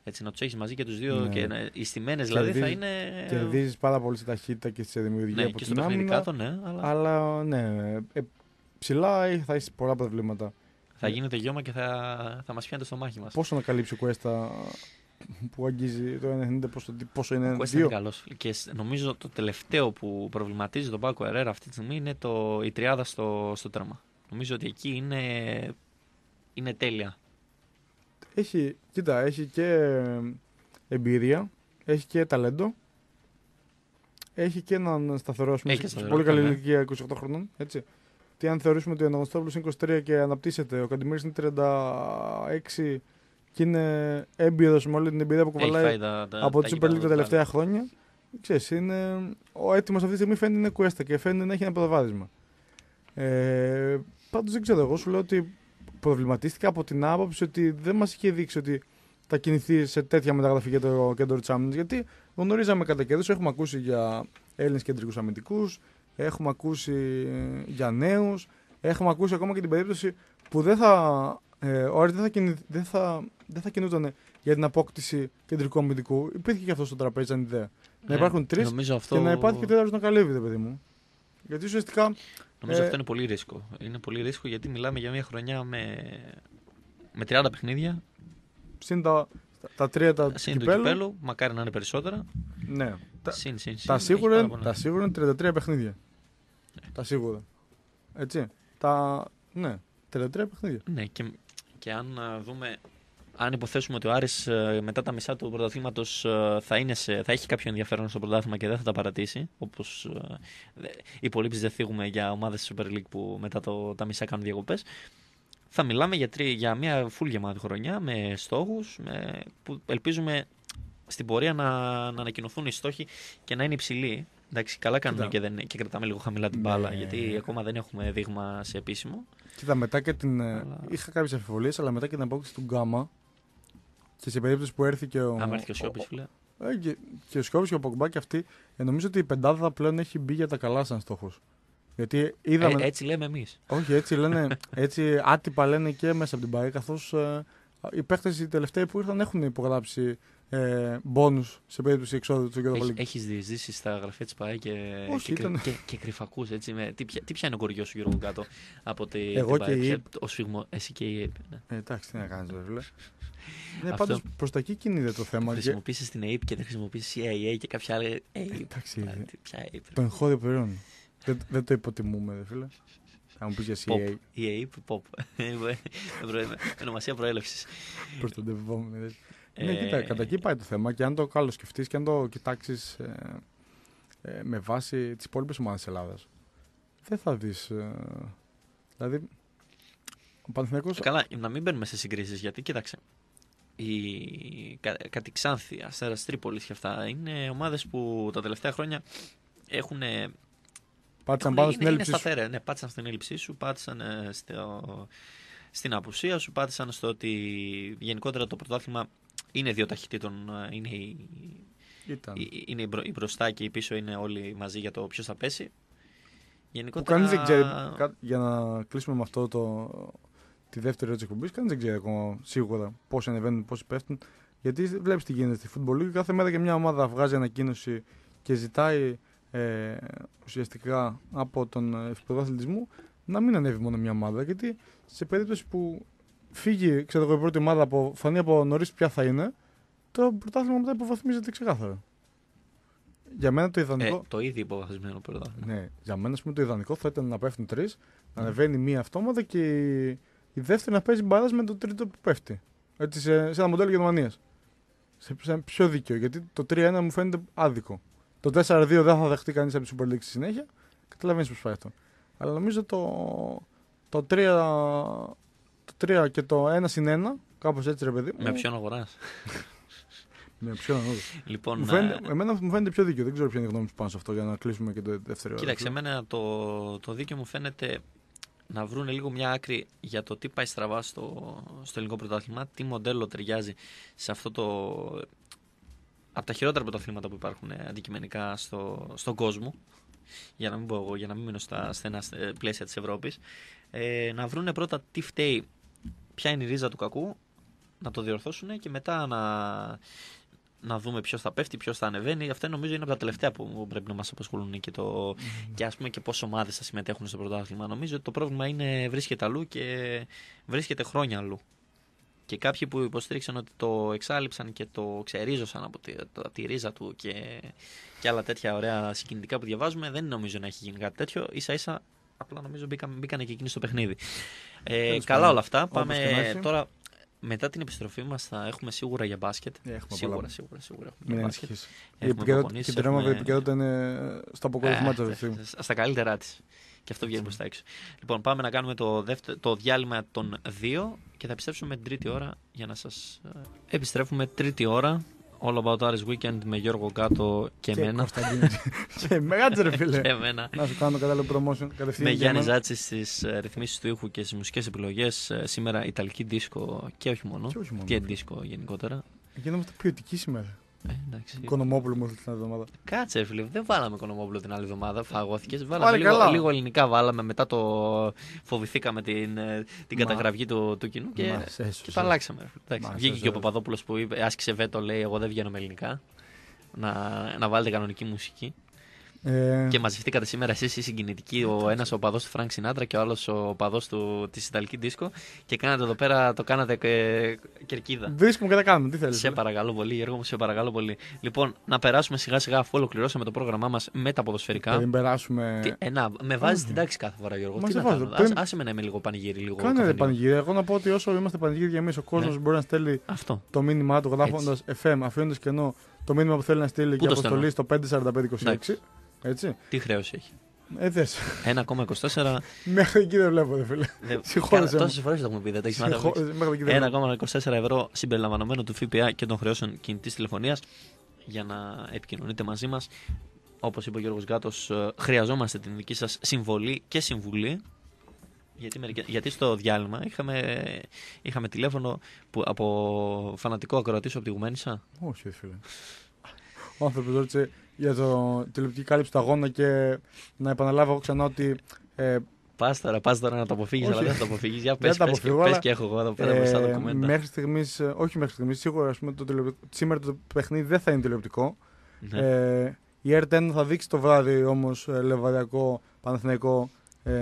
Έτσι, να τους έχεις μαζί και τους δύο Ναι. και να, οι στιμένε δηλαδή θα Κερδίζεις- είναι. Κερδίζεις πάρα πολύ στη ταχύτητα και στη δημιουργία Ναι, από και στο την παιχνίδι άμυνα. κάτω, ναι, αλλά Αλλά ναι, ε, ψηλά ε, θα έχεις πολλά προβλήματα. θα γίνεται γιώμα και θα, θα μας πιάνετε στο μάχη μας. Πόσο να καλύψει ο Κουέστα που αγγίζει το 90, πόσο, πόσο είναι Ο Κουέστα είναι 2. καλός. Και σ- νομίζω το τελευταίο που προβληματίζει τον Πάκο Ερέρα αυτή τη στιγμή είναι το, η τριάδα στο, στο τέρμα. Νομίζω ότι εκεί είναι, είναι τέλεια. Έχει, κοίτα, έχει και ε, εμπειρία, έχει και ταλέντο. Έχει και έναν σταθερό, ας πούμε, Έχει και σε- σε σταθερό, πολύ καλή ναι. ηλικία 28 χρονών. Έτσι. Τι αν θεωρήσουμε ότι ο Αναγνωστόπουλος είναι 23 και αναπτύσσεται, ο Καντιμίρης είναι 36 και είναι έμπειρος με όλη την εμπειρία που Έχει κουβαλάει φάει τα, τα, από τα τη Super γήπεδα League τα του τελευταία χρόνια. Ξέρεις, είναι, ο έτοιμος αυτή τη στιγμή φαίνεται είναι κουέστα και φαίνεται να έχει ένα προβάδισμα. Ε, Πάντως δεν ξέρω, εγώ σου λέω ότι προβληματίστηκα από την άποψη ότι δεν μας είχε δείξει ότι θα κινηθεί σε τέτοια μεταγραφή για το κέντρο της άμυνα. Γιατί γνωρίζαμε κατά καιρούς, έχουμε ακούσει για Έλληνες κεντρικούς αμυντικούς, έχουμε ακούσει ε, για νέους, έχουμε ακούσει ακόμα και την περίπτωση που δεν θα, ε, ο Άρης δεν θα, κινη, δεν θα, δεν θα κινούταν για την απόκτηση κεντρικού αμυντικού. Υπήρχε και αυτό στο τραπέζι σαν ιδέα. να Ναι, υπάρχουν τρεις Νομίζω αυτό, και να υπάρχει και τέταρτο να καλύβει, παιδί μου. Γιατί ουσιαστικά νομίζω ε, αυτό είναι πολύ ρίσκο. Είναι πολύ ρίσκο γιατί μιλάμε για μια χρονιά με, με 30 παιχνίδια. συν τα, τα τρία τα Συν του κυπέλου, κυπέλου, μακάρι να είναι περισσότερα. Ναι. Τα, Συν, συν, συν, τα, έχει σίγουρα, πάρα πολλά. τα σίγουρα είναι 33 παιχνίδια. Τα σίγουρα. Έτσι. Τα, ναι, 33 παιχνίδια. Ναι, και, και αν α, δούμε, αν υποθέσουμε ότι ο Άρης ε, μετά τα μισά του πρωταθλήματος ε, θα, είναι σε, θα έχει κάποιο ενδιαφέρον στο πρωτάθλημα και δεν θα τα παρατήσει, όπως ε, δε- οι υπολείψεις δεν θίγουμε για ομάδες της Super League που μετά το, τα μισά κάνουν διακοπές, θα μιλάμε για, τρι, για μια full γεμάτη χρονιά με στόχους με, που ελπίζουμε στην πορεία να, να ανακοινωθούν οι στόχοι και να είναι υψηλοί. Εντάξει, καλά κάνουμε Κοίτα. και, δεν, και κρατάμε λίγο χαμηλά την Ναι. μπάλα, γιατί ακόμα δεν έχουμε δείγμα σε επίσημο. Κοίτα, μετά και την. ε, Αλλά- Είχα κάποιες αμφιβολίες, αλλά μετά και την απόκτηση του Γκάμα. Και σε περίπτωση που έρθει και ο. Αν έρθει και ο Σιώπης, φίλε. Ε, και, και ο Σκόπης και ο Πογκμπά και αυτοί, ε, νομίζω ότι η πεντάδα πλέον έχει μπει για τα καλά σαν στόχος. Γιατί είδαμε. Ε, έτσι λέμε εμείς. Όχι, έτσι λένε. [LAUGHS] Έτσι άτυπα λένε και μέσα από την ΠΑΕ, καθώς ε, οι παίχτε οι τελευταίοι που ήρθαν έχουν υπογράψει ε, μπόνους σε περίπτωση εξόδου του Europa Έχει, League. έχεις διεισδύσει στα γραφεία της ΠΑΕ και, Όχι, και, ήταν- και, και κρυφακούς, έτσι. Με, τι, ποια- τι πιάνει ο κοριός σου Γιώργο κάτω από τη, Εγώ την και ΠΑΕ. η Ποια- ΕΠ. Ο σφιγμό, εσύ και η ΕΠ. Ναι. Ε, εντάξει, τι να κάνει, ρε φίλε. Ναι, Αυτό- πάντω προ τα εκεί κινείται το θέμα. Και... Χρησιμοποίησες την ΕΕΠ και δεν χρησιμοποίησες CIA και κάποια άλλη ΑΕΠ. Εντάξει, Ποια ΑΕΠ. το εγχώριο προϊόν. δεν, δεν το υποτιμούμε, ρε φίλε. Θα μου πει για Pop. CA, Η ΑΕΠ, pop. Προε- Ονομασία προέλευσης. προστατευόμενη. Ε, Ναι, κοίτα, κατά εκεί πάει το θέμα και αν το καλό σκεφτείς και αν το κοιτάξεις ε, ε, με βάση τις υπόλοιπες ομάδες της Ελλάδας, δεν θα δεις. Ε, δηλαδή, ο Παναθηναϊκός Καλά, να μην μπαίνουμε σε συγκρίσεις γιατί κοίταξε. Η κα, κάτι Ξάνθη, Αστέρας Τρίπολης και αυτά είναι ομάδες που τα τελευταία χρόνια έχουν πάτησαν Έχουν- πάνω είναι, στην είναι έλλειψη. σου. σταθερά. Ναι, πάτησαν στην έλλειψή σου, πάτησαν ε, στο, στην απουσία σου, πάτησαν στο ότι γενικότερα το πρωτάθλημα είναι δύο ταχυτήτων. ε, Είναι η, Ήταν. η- είναι η, μπρο- η μπροστά και η πίσω είναι όλοι μαζί για το ποιος θα πέσει. Που Γενικότερα. κανείς δεν ξέρει. κα- Για να κλείσουμε με αυτό το, τη δεύτερη ερώτηση εκπομπής, κανείς δεν ξέρει ακόμα σίγουρα πόσοι ανεβαίνουν, πόσοι πέφτουν. Γιατί βλέπεις τι γίνεται στη Football League. Κάθε μέρα και μια ομάδα βγάζει ανακοίνωση και ζητάει ε, ουσιαστικά από τον ε, επίπεδο αθλητισμού να μην ανέβει μόνο μια ομάδα. Γιατί σε περίπτωση που φύγει ξέρω εγώ, η πρώτη ομάδα, από, φανεί από νωρίς ποια θα είναι, το πρωτάθλημα μετά υποβαθμίζεται ξεκάθαρα. Για μένα το Ε, ιδανικό. το ίδιο υποβαθμισμένο πρωτάθλημα. Ναι, για μένα ας πούμε, το ιδανικό θα ήταν να πέφτουν τρεις, να ανεβαίνει μία αυτόματα και η, η δεύτερη να παίζει μπαράζ με το τρίτο που πέφτει. Έτσι, σε, σε ένα μοντέλο Γερμανίας. Σε, σε πιο δίκαιο. Γιατί το 3-1 μου φαίνεται άδικο. Το 4-2 δεν θα δεχτεί κανείς από τη Super League στη συνέχεια. Καταλαβαίνεις πώς πάει αυτό. Αλλά νομίζω το, το, 3, το 3 και το 1 συν 1, κάπως έτσι ρε παιδί μου. Με ποιον αγοράς; [LAUGHS] Με ποιον όντως. Λοιπόν, Μου ε, φαίνεται, εμένα μου φαίνεται πιο δίκαιο. Δεν ξέρω ποια είναι η γνώμη σου πάνω σε αυτό για να κλείσουμε και το δεύτερο. Κοίταξε, εμένα το, το δίκαιο μου φαίνεται να βρουν λίγο μια άκρη για το τι πάει στραβά στο, στο ελληνικό πρωτάθλημα, τι μοντέλο ταιριάζει σε αυτό το. από τα χειρότερα πρωταθλήματα που υπάρχουν ε, αντικειμενικά στο, στον κόσμο. Για να μην πω εγώ, για να μην μείνω στα στενά ε, πλαίσια της Ευρώπης. Ε, να βρουν πρώτα τι φταίει, ποια είναι η ρίζα του κακού, να το διορθώσουν και μετά να, να δούμε ποιος θα πέφτει, ποιος θα ανεβαίνει. Αυτά νομίζω είναι από τα τελευταία που πρέπει να μας απασχολούν και, το, και ας πούμε και πόσες ομάδες θα συμμετέχουν στο πρωτάθλημα. Νομίζω ότι το πρόβλημα είναι βρίσκεται αλλού και βρίσκεται χρόνια αλλού. Και κάποιοι που υποστήριξαν ότι το εξάλληψαν και το ξερίζωσαν από τη, το- τη ρίζα του και, και άλλα τέτοια ωραία συγκινητικά που διαβάζουμε, δεν νομίζω να έχει γίνει κάτι τέτοιο. σα ίσα απλά νομίζω μπήκαν, μπήκαν και εκείνοι στο παιχνίδι. Ε, Τέλος καλά πάντων, όλα αυτά. όπως Πάμε και να έχει. τώρα. Μετά την επιστροφή μας θα έχουμε σίγουρα για μπάσκετ. Ε, έχουμε σίγουρα, πολλά. σίγουρα, σίγουρα έχουμε Μην για μπάσκετ. ανησυχείς. Η Έχουμε επικαιρότητα- προπονήσεις, Και την έμαθα η έχουμε- επικαιρότητα είναι στα αποκορύφωμά της Ε, αυτή τη στιγμή. σ- Στα καλύτερά της. Και αυτό βγαίνει προς τα έξω. Λοιπόν, πάμε να κάνουμε το, δεύτερο, το διάλειμμα των δύο και θα επιστρέψουμε την τρίτη ώρα για να σας. Επιστρέφουμε τρίτη ώρα. All About Aris Weekend με Γιώργο Κάτω και, εμένα. Κωνσταντίνο. [LAUGHS] και μεγάλη ρε φίλε. Και εμένα. Να σου κάνω κατάλληλο promotion κατευθείαν. Με για Γιάννη μένα. Ζάτση στις ρυθμίσεις του ήχου και στις μουσικές επιλογές. Σήμερα Ιταλική δίσκο και όχι μόνο. Και όχι μόνο. Και δίσκο γενικότερα. Εκεί είμαστε ποιοτικοί σήμερα. Ε, εντάξει. Οικονομόπουλο μου την εβδομάδα. Κάτσε, ρε φίλε, δεν βάλαμε Οικονομόπουλο την άλλη εβδομάδα. Φαγώθηκες. Πάλι Βάλαμε λίγο, καλά. λίγο ελληνικά. Βάλαμε μετά το. Φοβηθήκαμε την, ε, την Μα- καταγραφή του, του κοινού και, Μας έσωσε. και το αλλάξαμε. ρε φίλε. Εντάξει, Μας βγήκε και ο έσωσε. Παπαδόπουλος που είπε, άσκησε βέτο, λέει: Εγώ δεν βγαίνω με ελληνικά. Να, να βάλετε κανονική μουσική. Ε, Και μαζευτήκατε σήμερα εσείς οι συγκινητικοί, ο ένας οπαδός του Φρανκ Σινάτρα και ο άλλος οπαδός της Ιταλική Δίσκο. Και κάνατε εδώ πέρα, το κάνατε και κερκίδα. Βρίσκουμε και τα κάνουμε. Τι θέλεις. Σε παρακαλώ πολύ, Γιώργο μου, σε παρακαλώ πολύ. Λοιπόν, να περάσουμε σιγά σιγά αφού ολοκληρώσαμε το πρόγραμμά μας με τα ποδοσφαιρικά. Πριν περάσουμε. Τι, ε, να, με βάζεις την τάξη κάθε φορά, Γιώργο. Μα Τι σε να βάζω. κάνω. Πριν- Ας, άσε με να είμαι λίγο πανηγύρι, λίγο Κάνε ρε καφενείο. πανηγύρια. Εγώ να πω ότι όσο είμαστε πανηγύρια εμείς, ο κόσμος Ναι. μπορεί να στέλνει Αυτό. το μήνυμά του γράφοντας FM, αφήνοντας κενό το μήνυμα που θέλει να στείλει και το αποστολή στο 54526. Εντάξει. Έτσι. Τι χρέωση έχει; Ε, δες. 1,24. Μέχρι εκεί δεν βλέπω, δε φίλε. δεν- Συγχώρεσέ Τόσε μου. φορές το έχουμε πει, δεν τα έχει μάθει. Συγχω- Μέχρι εκεί δεν βλέπω. 1,24 ευρώ συμπεριλαμβανομένου του ΦΠΑ και των χρεώσεων κινητής τηλεφωνίας για να επικοινωνείτε μαζί μας. Όπως είπε ο Γιώργος Γκάτος, χρειαζόμαστε την δική σας συμβολή και συμβουλή. Γιατί, μερικέ- γιατί στο διάλειμμα είχαμε, είχαμε τηλέφωνο που, από φανατικό ακροατή σου από τη Γουμένισσα. Όχι, ρε φίλε. Ο άνθρωπος ρώτησε για το τηλεοπτική κάλυψη του αγώνα και να επαναλάβω εγώ ξανά ότι ε, Πας τώρα, πας τώρα να το αποφύγεις, αλλά Όχι. δεν θα το αποφύγεις. Για Δεν πες, τα πες, και, αποφύγω, πες αλλά, και έχω εγώ εδώ πέρα μπροστά το ε, κομμέντα. μέχρι στιγμής, όχι μέχρι στιγμής, σίγουρα ας πούμε, το τηλεοπτικό, σήμερα το παιχνίδι δεν θα είναι τηλεοπτικό. Ναι. Ε, η RTN θα δείξει το βράδυ όμως Λεβαδιακό Παναθηναϊκό. Ε,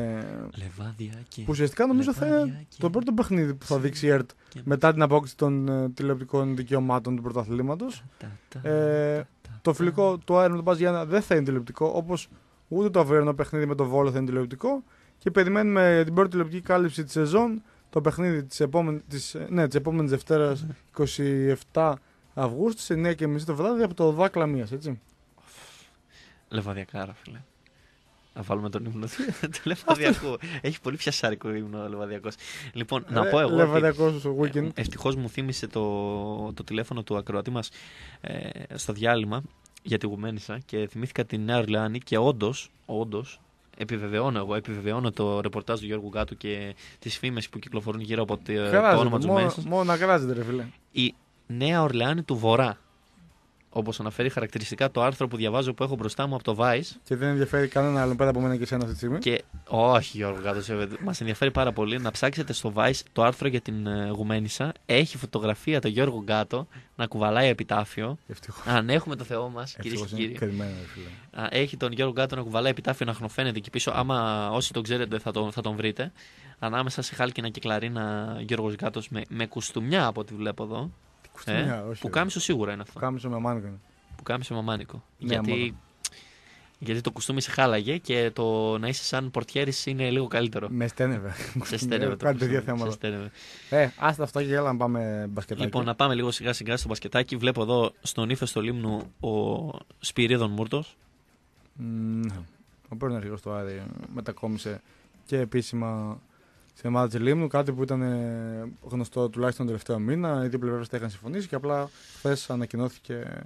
Λεβάδια και. που ουσιαστικά νομίζω θα είναι Λεβάδια και- το πρώτο παιχνίδι που θα δείξει η ΕΡΤ και- μετά την απόκτηση των ε, τηλεοπτικών δικαιωμάτων του πρωταθλήματος. Τα- τα- Ε, τα- το τα- φιλικό του Άρη με τον Πας Γιάννα δεν θα είναι τηλεοπτικό, όπως ούτε το αυριανό παιχνίδι με τον Βόλο θα είναι τηλεοπτικό. Και περιμένουμε την πρώτη τηλεοπτική κάλυψη της σεζόν, το παιχνίδι της επόμενη της, ε, ναι, της επόμενης Δευτέρας 27 Αυγούστου σε 9.30 το βράδυ από το Δάκλα Μίας, έτσι. Λεβαδιακάρα, φίλε. Να βάλουμε τον ύμνο του του Λεβαδιακού. Έχει πολύ πιασάρικο ύμνο ο Λεβαδιακό. Λοιπόν, να Ε, πω εγώ. ότι- Λεβαδιακός weekend. Ευτυχώς μου θύμισε το, το τηλέφωνο του ακροατή μας ε, στο διάλειμμα για τη Γουμένισσα και θυμήθηκα την Νέα Ορλεάνη και όντως, όντως, επιβεβαιώνω εγώ, επιβεβαιώνω το ρεπορτάζ του Γιώργου Γκάτου και τις φήμες που κυκλοφορούν γύρω από το, το Κράζεται, όνομα της μόνο, Γουμένισσας. μόνο να κράζεται ρε φίλε. Η Νέα Ορλεάνη του Βορρά. Όπως αναφέρει χαρακτηριστικά το άρθρο που διαβάζω που έχω μπροστά μου από το Vice. Και δεν ενδιαφέρει κανένα άλλο πέρα από μένα και εσένα αυτή τη στιγμή; Και όχι, Γιώργο Γάτο, μας ενδιαφέρει πάρα πολύ να ψάξετε στο Vice το άρθρο για την ε, Γουμένισσα. Έχει φωτογραφία το Γιώργο Γκάτο να κουβαλάει επιτάφιο. Ευτυχώς. Αν έχουμε το Θεό μας, κυρίες Ευτυχώς και είναι κύριοι. καημένο ρε φίλε. Α, Έχει τον Γιώργο Γκάτο να κουβαλάει επιτάφιο να χνοφαίνεται εκεί πίσω. Άμα όσοι τον ξέρετε θα τον, θα τον βρείτε. Ανάμεσα σε χάλκινα και κλαρίνα Γιώργος Γκάτος με, με κουστούμια από ό,τι βλέπω εδώ. Κουστούμια, όχι, που ρε. κάμισο σίγουρα είναι αυτό. Κάμισο με μάνικα. είναι. Που κάμισο μαμάνικο. Ναι, μόνο. γιατί, γιατί το κουστούμι σε χάλαγε και το να είσαι σαν πορτιέρης είναι λίγο καλύτερο. Με στένευε. Σε στένευε το Κάτι τέτοια κουστούμι, σε θέματα. στένευε. Ε, άστα αυτά και έλα να πάμε μπασκετάκι. Λοιπόν, να πάμε λίγο σιγά σιγά στο μπασκετάκι. Βλέπω εδώ στον ύφο του Λίμνου ο Σπυρίδων Μούρτος. Μ, ναι. Ο πρώην αρχηγός του Άρη μετακόμισε και επίσημα στην ομάδα της Λίμνου. Κάτι που ήταν ε, γνωστό τουλάχιστον τον τελευταίο μήνα. Οι δύο πλευρές τα είχαν συμφωνήσει και απλά χθες ανακοινώθηκε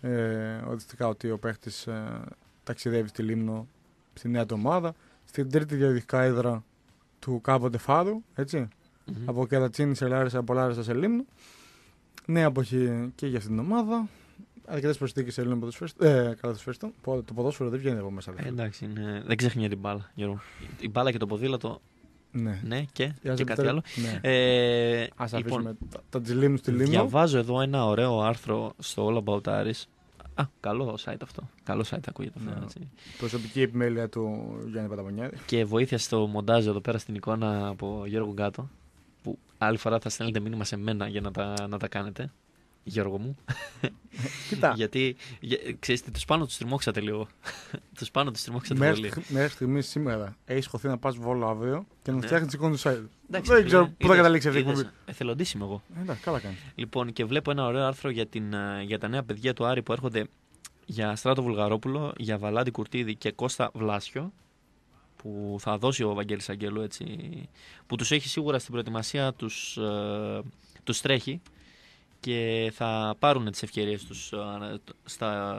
ε, οριστικά ότι ο παίχτης ε, ταξιδεύει στη Λίμνο στη νέα του ομάδα. Στην τρίτη διαδικά έδρα του κάποτε Φάδου, έτσι. Μμμ. Από Κερατσίνης σε Λάρισα, από Λάρισα σε Λίμνο. Νέα εποχή και για αυτήν την ομάδα. Αρκετές προσθήκες σε Έλληνα ποδοσφαιριστών. Ε, καλαθοσφαιριστών. Πω, Το ποδόσφαιρο δεν βγαίνει από μέσα. Ε, αδερφέ. εντάξει, είναι... δεν ξεχνιέται την μπάλα, Γιώργο. Η μπάλα και το ποδήλατο, Ναι. ναι, και, Για και να κάτι σε άλλο. Ναι. Ε, Ας λοιπόν, αφήσουμε τα, τα της Λίμνου στη Λίμνο. διαβάζω εδώ ένα ωραίο άρθρο στο All About Aris. Α, καλό site αυτό. Καλό site ακούγεται αυτό. Ναι. έτσι. Προσωπική επιμέλεια του Γιάννη Παταπονιάδη. Και βοήθεια στο μοντάζ εδώ πέρα στην εικόνα από Γιώργο Γκάτο. Που άλλη φορά θα στέλνετε μήνυμα σε μένα για να τα, να τα κάνετε. Γιώργο μου. [LAUGHS] Κοίτα, Γιατί, για, ξέρεις τι, τους πάνω τους τριμώξατε λίγο. [LAUGHS] τους πάνω τους τριμώξατε πολύ. μέχρι, μέχρι στιγμής σήμερα έχει χωθεί να πας βόλο αύριο και να Ναι. φτιάχνεις εικόνε του site. Εντάξει, δεν φίλε, ξέρω πού θα είδες, καταλήξει αυτή η είδες, εκπομπή. Εθελοντής είμαι εγώ. Ε, Εντάξει, καλά κάνεις. Λοιπόν, και βλέπω ένα ωραίο άρθρο για, την, ε, για τα νέα παιδιά του Άρη που έρχονται για Στράτο Βουλγαρόπουλο, για Βαλάντι Κουρτίδη και Κώστα Βλάσιο που θα δώσει ο Βαγγέλης Αγγέλου έτσι, που τους έχει σίγουρα στην προετοιμασία τους, ε, τους τρέχει και θα πάρουν τις ευκαιρίες τους ε, στα,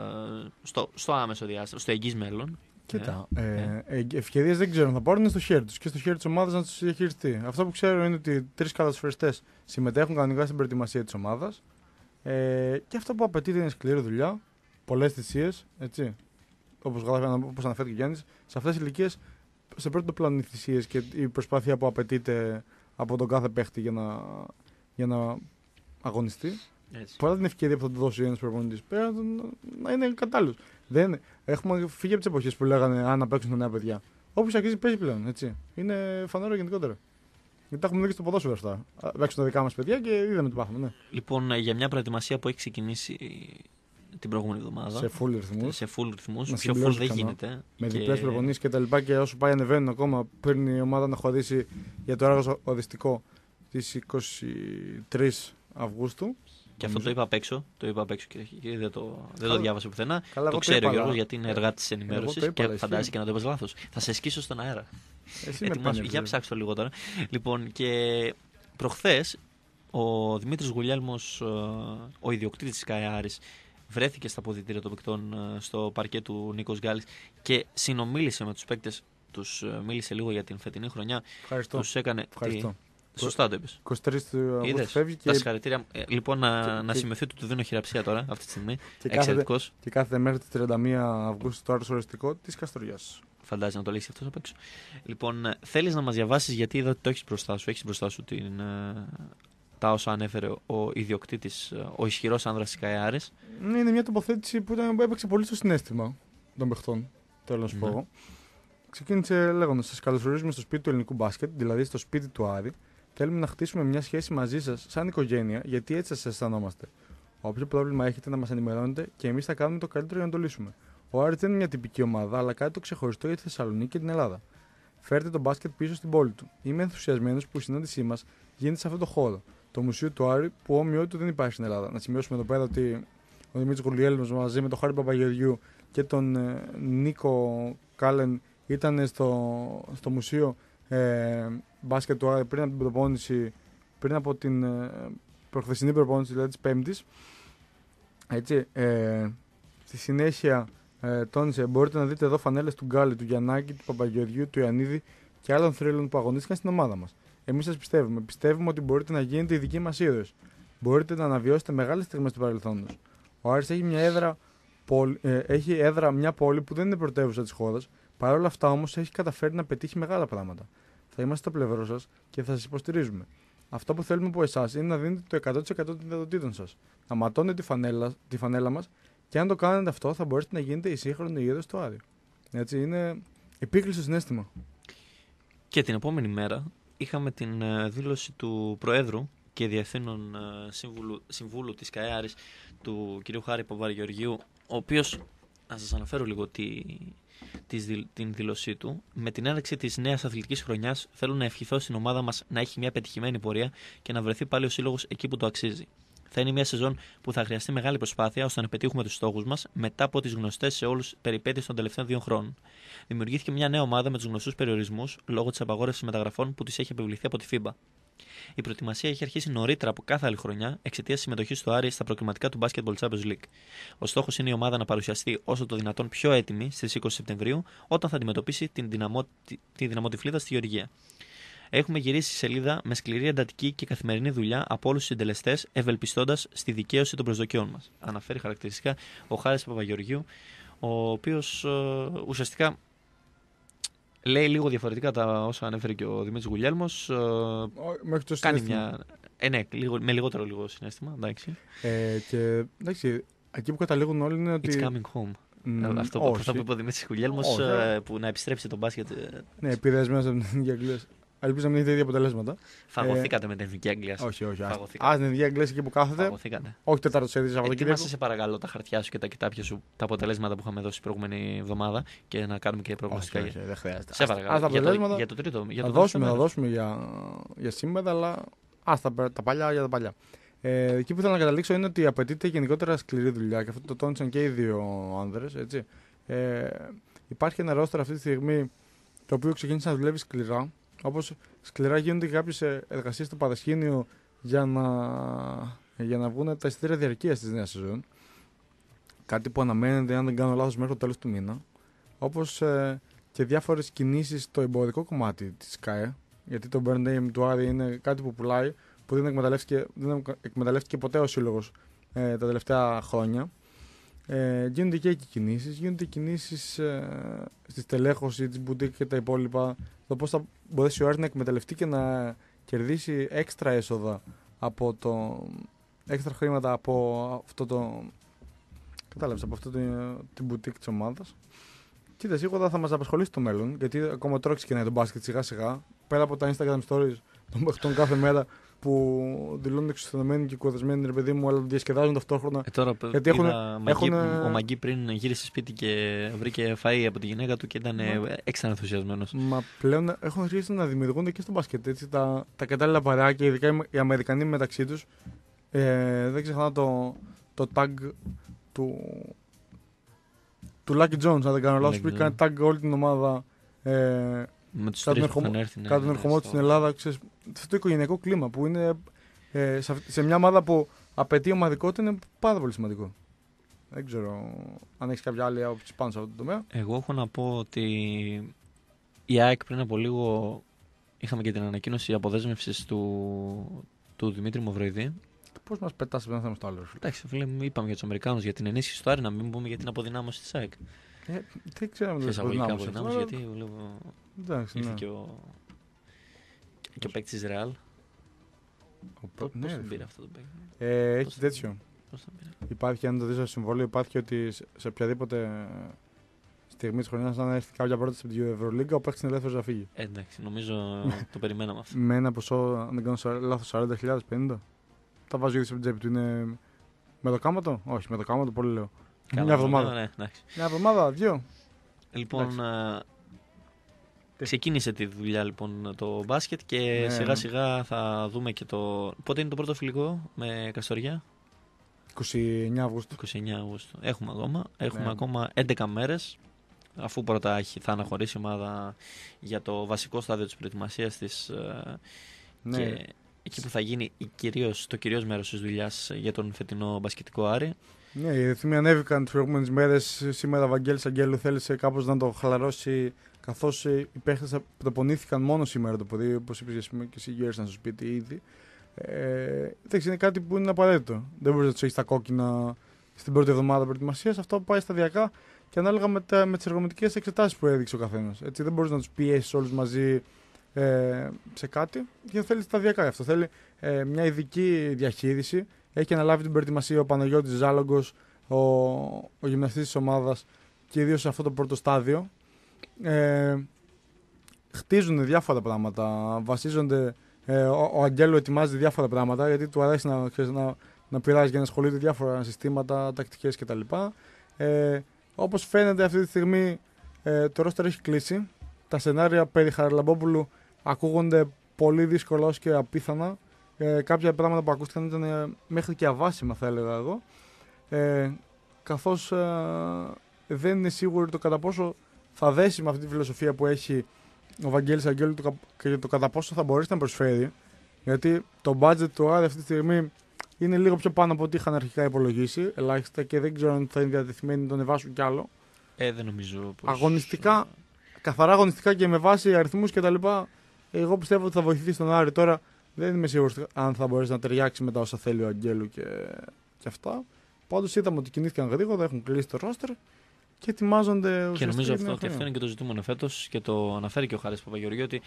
στο, στο άμεσο διάστημα, στο εγγύς μέλλον. Κοίτα, Ε, ε, ε, ευκαιρίες δεν ξέρω, θα πάρουν στο χέρι τους και στο χέρι της ομάδας να τους διαχειριστεί. Αυτό που ξέρω είναι ότι τρεις καλασφαιριστέ συμμετέχουν κανονικά στην προετοιμασία της ομάδας ε, και αυτό που απαιτείται είναι σκληρή δουλειά, πολλές θυσίες, έτσι. Όπως όπως αναφέρει και ο Γιάννης, σε αυτές τις ηλικίες σε πρώτο πλάνο οι θυσίες και η προσπάθεια που απαιτείται από τον κάθε παίχτη για να, για να αγωνιστεί. Έτσι. Παρά την ευκαιρία που θα του δώσει ένας προπονητής πέρα, να είναι κατάλληλος. Δεν, έχουμε φύγει από τις εποχές που λέγανε Α, να παίξουν τα νέα παιδιά. Όποιος αρχίζει παίζει πλέον. Έτσι. Είναι φανερό γενικότερα. Γιατί τα έχουμε δει και στο ποδόσφαιρο αυτά. Α, Παίξουν τα δικά μας παιδιά και είδαμε τι πάθαμε. Ναι. Λοιπόν, ε, για μια προετοιμασία που έχει ξεκινήσει την προηγούμενη εβδομάδα. Σε full ρυθμούς. σε full ρυθμούς. Να Πιο full συμπληρώσω δεν ξανά. γίνεται. Με Και- διπλές προπονήσεις και τα λοιπά. Και όσο πάει ανεβαίνουν ακόμα, πριν η ομάδα να χωρίσει για το έργο οδιστικό της 23 Αυγούστου. Και αυτό το είπα απ' έξω. Το είπα απ' έξω και, και δεν, το, δεν το Καλά. διάβασα πουθενά. Καλά, εγώ το ξέρει ο είπα, Γιώργος αλλά- γιατί είναι εργάτης της ενημέρωση Εγώ το είπα, και αλλά φαντάζει ισχύει. και να το είπα λάθος. Θα σε σκίσω στον αέρα. Εσύ με Ετοιμάσου. πάνε, Για ψάξω το λίγο τώρα. Λοιπόν, και προχθές ο Δημήτρης Γουλιάλμος, ο ιδιοκτήτης της ΚΑΕΑΡη, βρέθηκε στα ποδητήρια των παικτών ε, στο παρκέ του Νίκος Γκάλης και συνομίλησε με τους παίκτες. Τους μίλησε λίγο για την φετινή χρονιά. Ευχαριστώ. Τους έκανε. Ευχαριστώ. Τι... Σωστά το είπες. 23 του Αυγούστου Είδες, φεύγει τα και, συγχαρητήρια. Ε, λοιπόν, να, και- να και- σημειωθεί ότι του δίνω χειραψία τώρα, αυτή τη στιγμή. και κάθεται, Εξαιρετικός. και κάθεται μέχρι τις 31 Αυγούστου το άρθρο οριστικό της Καστοριάς. Φαντάζει να το λύσει αυτός απ' έξω. Λοιπόν, θέλεις να μας διαβάσεις γιατί είδα ότι το έχεις μπροστά σου. Έχεις μπροστά σου την, ε, τα όσα ανέφερε ο ιδιοκτήτης, ο ισχυρός άνδρας της ΚΑΕΑΡη. Ναι, είναι μια τοποθέτηση που, ήταν, που έπαιξε πολύ στο συνέστημα των παιχτών. Θέλω να σου πω. Ναι. εγώ. Ξεκίνησε λέγοντας: Σας καλωσορίζουμε στο σπίτι του ελληνικού μπάσκετ, δηλαδή στο σπίτι του Άρη. Θέλουμε να χτίσουμε μια σχέση μαζί σας, σαν οικογένεια, γιατί έτσι σας αισθανόμαστε. Όποιο πρόβλημα έχετε να μας ενημερώνετε και εμείς θα κάνουμε το καλύτερο για να το λύσουμε. Ο Άρης δεν είναι μια τυπική ομάδα, αλλά κάτι το ξεχωριστό για τη Θεσσαλονίκη και την Ελλάδα. Φέρτε τον μπάσκετ πίσω στην πόλη του. Είμαι ενθουσιασμένος που η συνάντησή μας γίνεται σε αυτό το χώρο. Το Μουσείο του Άρη, που όμοιό του δεν υπάρχει στην Ελλάδα. Να σημειώσουμε εδώ πέρα ότι ο Δημήτρης Γουλιέλμος μαζί με τον Χάρη Παπαγεωργιού και τον ε, Νίκο Κάλεν ήταν στο, στο μουσείο ε, μπάσκετ του Άρη πριν από την προπόνηση, πριν από την ε, προχθεσινή προπόνηση, δηλαδή της Πέμπτης. Έτσι, ε, στη συνέχεια ε, τόνισε, μπορείτε να δείτε εδώ φανέλες του Γκάλη, του Γιαννάκη, του Παπαγεωργιού, του Ιαννίδη και άλλων θρύλων που αγωνίστηκαν στην ομάδα μας. Εμείς σας πιστεύουμε. Πιστεύουμε ότι μπορείτε να γίνετε οι δικοί μας ήρωες. Μπορείτε να αναβιώσετε μεγάλες στιγμές του παρελθόντος. Ο Άρης έχει μια έδρα, πόλη- ε, έχει έδρα μια πόλη που δεν είναι πρωτεύουσα της χώρας. Παρ' όλα αυτά όμως έχει καταφέρει να πετύχει μεγάλα πράγματα. Θα είμαστε στο πλευρό σας και θα σας υποστηρίζουμε. Αυτό που θέλουμε από εσάς είναι να δίνετε το 100% των δυνατοτήτων σας. Να ματώνετε τη φανέλα, τη φανέλα μας και αν το κάνετε αυτό θα μπορέσετε να γίνετε η σύγχρονη ήρωε του Άρη. Έτσι είναι επίκληση στο συνέστημα. Και την επόμενη μέρα είχαμε την ε, δήλωση του Προέδρου και Διευθύνων ε, Σύμβουλου, Συμβούλου της ΚΑΕΑΡης του κ. Χάρη Παπαγεωργίου, ο οποίος, να σας αναφέρω λίγο τη, της, δη- την δήλωσή του, με την έναρξη της νέας αθλητικής χρονιάς θέλω να ευχηθώ στην ομάδα μας να έχει μια πετυχημένη πορεία και να βρεθεί πάλι ο σύλλογος εκεί που το αξίζει. Θα είναι μια σεζόν που θα χρειαστεί μεγάλη προσπάθεια ώστε να πετύχουμε τους στόχους μας μετά από τις γνωστές σε όλους περιπέτειες των τελευταίων δύο χρόνων. Δημιουργήθηκε μια νέα ομάδα με τους γνωστούς περιορισμούς λόγω της απαγόρευσης μεταγραφών που τη έχει επιβληθεί από τη FIBA. Η προετοιμασία έχει αρχίσει νωρίτερα από κάθε άλλη χρονιά εξαιτίας τη συμμετοχής του Άρη στα προκριματικά του Basketball Champions League. Ο στόχος είναι η ομάδα να παρουσιαστεί όσο το δυνατόν πιο έτοιμη στις 20 Σεπτεμβρίου, όταν θα αντιμετωπίσει την δυναμό, τη, τη δυναμοτυφλίδα στη Γεωργία. Έχουμε γυρίσει σελίδα με σκληρή εντατική και καθημερινή δουλειά από όλους τους συντελεστές, ευελπιστώντας στη δικαίωση των προσδοκιών μας. Αναφέρει χαρακτηριστικά ο Χάρης Παπαγεωργίου, ο οποίος ουσιαστικά λέει λίγο διαφορετικά τα όσα ανέφερε και ο Δημήτρης Γουλιέλμο. Ο- Μέχρι το κάνει συνέστημα. μια. Ε, ναι, λίγο, με λιγότερο λίγο συνέστημα. Εντάξει. Ε, και εντάξει, εκεί που καταλήγουν όλοι είναι ότι. It's coming home. Μ, Ε, αυτό, που- όχι. αυτό που είπε ο Δημήτρης Γουλιέλμο, Όχι, ε. που να επιστρέψει το μπάσκετ. ε, Ναι, επηρεασμένο από την Εθνική Αγγλία. Ελπίζω να μην έχετε ίδια αποτελέσματα. Φαγωθήκατε με την εθνική Αγγλία. Όχι, όχι. ας- Φαγωθήκατε. Α, την Εθνική Αγγλία εκεί που κάθεται. Φαγωθήκατε. Όχι τετάρτο σε Σαββατοκύριακο. Ετοίμασε σε παρακαλώ τα χαρτιά σου και τα κοιτάπια σου, τα αποτελέσματα που είχαμε δώσει την προηγούμενη εβδομάδα και να κάνουμε και Όχι, προγνωστικά. όχι, δεν χρειάζεται. Σε Ας- παρακαλώ. ας τα για, το, αποτελέσματα για το τρίτο. Για θα το δώσουμε, θα δεύτερο μέρος. δώσουμε για, για σήμερα, αλλά ας τα, τα παλιά για τα παλιά. Ε, εκεί που θέλω να καταλήξω είναι ότι απαιτείται γενικότερα σκληρή δουλειά και αυτό το τόνισαν και οι δύο άνδρες, έτσι. Ε, υπάρχει ένα ρόστρο αυτή τη στιγμή το οποίο ξεκίνησε να δουλεύει σκληρά. Όπως σκληρά γίνονται και κάποιες εργασίες στο παρασκήνιο για να, για να βγουν τα εισιτήρια διαρκείας της νέας σεζόν. Κάτι που αναμένεται, αν δεν κάνω λάθος, μέχρι το τέλος του μήνα. Όπως ε, και διάφορες κινήσεις στο εμπορικό κομμάτι της ΚΑΕ. Γιατί το brand name του Άρη είναι κάτι που πουλάει, που δεν εκμεταλλεύτηκε, δεν εκμεταλλεύτηκε ποτέ ο σύλλογος ε, τα τελευταία χρόνια. Ε, γίνονται και εκεί κινήσεις. Γίνονται κινήσεις ε, στη στελέχωση, της boutique και τα υπόλοιπα. Το πώς θα μπορέσει ο Άρης να εκμεταλλευτεί και να κερδίσει έξτρα έσοδα από το. έξτρα χρήματα από αυτό το. Κατάλαβες, από αυτό το, την boutique της ομάδας. Κοίτας, σίγουρα θα μας απασχολήσει το μέλλον, γιατί ακόμα τώρα ξεκινάει το μπάσκετ σιγά σιγά. Πέρα από τα Instagram stories των παιχτών κάθε μέρα που δηλώνουν εξουθενωμένοι και κουρασμένοι, ρε παιδί μου, αλλά διασκεδάζουν ταυτόχρονα. Ε, τώρα που Γιατί είδα έχουνε- Μαγκή- έχουνε- ο Μαγκή πριν γύρισε σπίτι και βρήκε φαΐ από τη γυναίκα του και ήταν ε, Μα- έξτρα ενθουσιασμένος. Μα πλέον έχουν αρχίσει να δημιουργούνται και στο μπάσκετ. Έτσι, τα, τα κατάλληλα παράκια, ειδικά οι- οι Αμερικανοί μεταξύ τους. Ε, δεν ξεχνάω το, το tag του, του Lucky Jones, αν δεν κάνω λάθος, Lucky που Jones. κάνει tag όλη την ομάδα. Ε, Με τους Κάτω τρεις τον που είχαν ερχομό- έρθει. ναι, κατά τον ναι, ερχομό τους στο- στην Ελλάδα. Ξέρεις, αυτό το οικογενειακό κλίμα που είναι ε, σε, αυτή- σε μια ομάδα που απαιτεί ομαδικότητα είναι πάρα πολύ σημαντικό. Δεν ξέρω αν έχεις κάποια άλλη άποψη πάνω σε αυτό το τομέα. Εγώ έχω να πω ότι η ΑΕΚ πριν από λίγο είχαμε και την ανακοίνωση αποδέσμευσης του, του Δημήτρη Μοβροϊδή. Πώς μας πετάς από ένα θέμα στο άλλο. ρε φίλε. Εντάξει, φίλε, μου είπαμε για τους Αμερικάνους για την ενίσχυση του Άρη, να μην πούμε για την αποδυνάμωση της ΑΕΚ. Ε, δεν ξέρω αν Σε το εισαγωγικά αποδυνάμωσε αποδυνάμωση, αυτό, γιατί βλέπω Εντάξει, ήρθε ναι. και ο, και ο παίκτης τη Ρεάλ. Ο- Πώ ναι, τον ρε πήρε αυτό το παίκτη; Ε, Πώς έχει το- τέτοιο. Πώς τον πήρε; Υπάρχει, αν το δεις στο συμβόλαιο, υπάρχει ότι σε σε οποιαδήποτε στιγμή της χρονιάς, αν έρθει κάποια πρόταση από την Ευρωλίγκα, ο παίχτη είναι ελεύθερος να φύγει. Ε, εντάξει, νομίζω [LAUGHS] το περιμέναμε αυτό. Με ένα ποσό, αν δεν κάνω λάθος, 40.000, 50. Τα βάζει ο ίδιο από την τσέπη του. Είναι με το κάματο, όχι, με το κάματο, πολύ λέω. Καλά, Μια εβδομάδα. Ναι, εντάξει. Μια εβδομάδα, δύο. Λοιπόν, ε, ξεκίνησε τη δουλειά λοιπόν το μπάσκετ και Ναι, σιγά ναι. σιγά θα δούμε και το... Πότε είναι το πρώτο φιλικό με Καστοριά; 29 Αυγούστου. 29 Αυγούστου. Έχουμε ακόμα. Έχουμε Ναι. ακόμα 11 μέρες αφού πρώτα έχει- θα αναχωρήσει η ομάδα για το βασικό στάδιο της προετοιμασίας της ε, Ναι. και εκεί που θα γίνει η κυρίως, το κυρίως μέρος της δουλειάς για τον φετινό μπασκετικό Άρη. Ναι, οι ρυθμοί ανέβηκαν τις προηγούμενες μέρες. Σήμερα ο Βαγγέλης Αγγέλου θέλησε κάπως να το χαλαρώσει. Καθώς οι παίχτες προπονήθηκαν μόνο σήμερα το πρωί, όπως είπες και εσύ, γύρισαν στο σπίτι ήδη. Ε, εντάξει, είναι κάτι που είναι απαραίτητο. Δεν μπορείς να τους έχεις τα κόκκινα στην πρώτη εβδομάδα προετοιμασίας. Αυτό πάει σταδιακά και ανάλογα με, τα, με τις εργομετικέ εξετάσεις που έδειξε ο καθένας. Δεν μπορείς να τους πιέσεις όλους μαζί ε, σε κάτι και θέλει σταδιακά αυτό. Θέλει ε, μια ειδική διαχείριση. Έχει αναλάβει την προετοιμασία ο Παναγιώτης Ζάλογκος, ο, ο γυμναστής της ομάδας, κυρίως σε αυτό το πρώτο στάδιο. Ε, χτίζουν διάφορα πράγματα, βασίζονται, ε, ο, ο Αγγέλου ετοιμάζει διάφορα πράγματα, γιατί του αρέσει να, ξέρεις, να, να πειράζει και να ασχολείται με διάφορα συστήματα, τακτικές κτλ. Ε, όπως φαίνεται αυτή τη στιγμή ε, το ρόστερ έχει κλείσει. Τα σενάρια περί Χαραλαμπόπουλου ακούγονται πολύ δύσκολα ως και απίθανα. Ε, κάποια πράγματα που ακούστηκαν ήταν ε, μέχρι και αβάσιμα, θα έλεγα εγώ. Ε, Καθώς δεν είναι σίγουρο το κατά πόσο θα δέσει με αυτή τη φιλοσοφία που έχει ο Βαγγέλης Αγγέλου το κα- και το κατά πόσο θα μπορέσει να προσφέρει. Γιατί το budget του Άρη αυτή τη στιγμή είναι λίγο πιο πάνω από ό,τι είχαν αρχικά υπολογίσει, ελάχιστα και δεν ξέρω αν θα είναι διατεθειμένοι να τον ανεβάσουν κι άλλο. Ε, δεν νομίζω πως... Αγωνιστικά, καθαρά αγωνιστικά και με βάση αριθμούς κτλ. Εγώ πιστεύω ότι θα βοηθήσει τον Άρη τώρα. Δεν είμαι σίγουρος αν θα μπορέσει να ταιριάξει με τα όσα θέλει ο Αγγέλου και, και αυτά. Πάντως είδαμε ότι κινήθηκαν γρήγορα, έχουν κλείσει το ρόστερ και ετοιμάζονται Και ουσιαστικά νομίζω για αυτό, νέα και αυτό χρονιά. είναι και το ζητούμενο φέτος και το αναφέρει και ο Χάρης Παπαγεωργίου ότι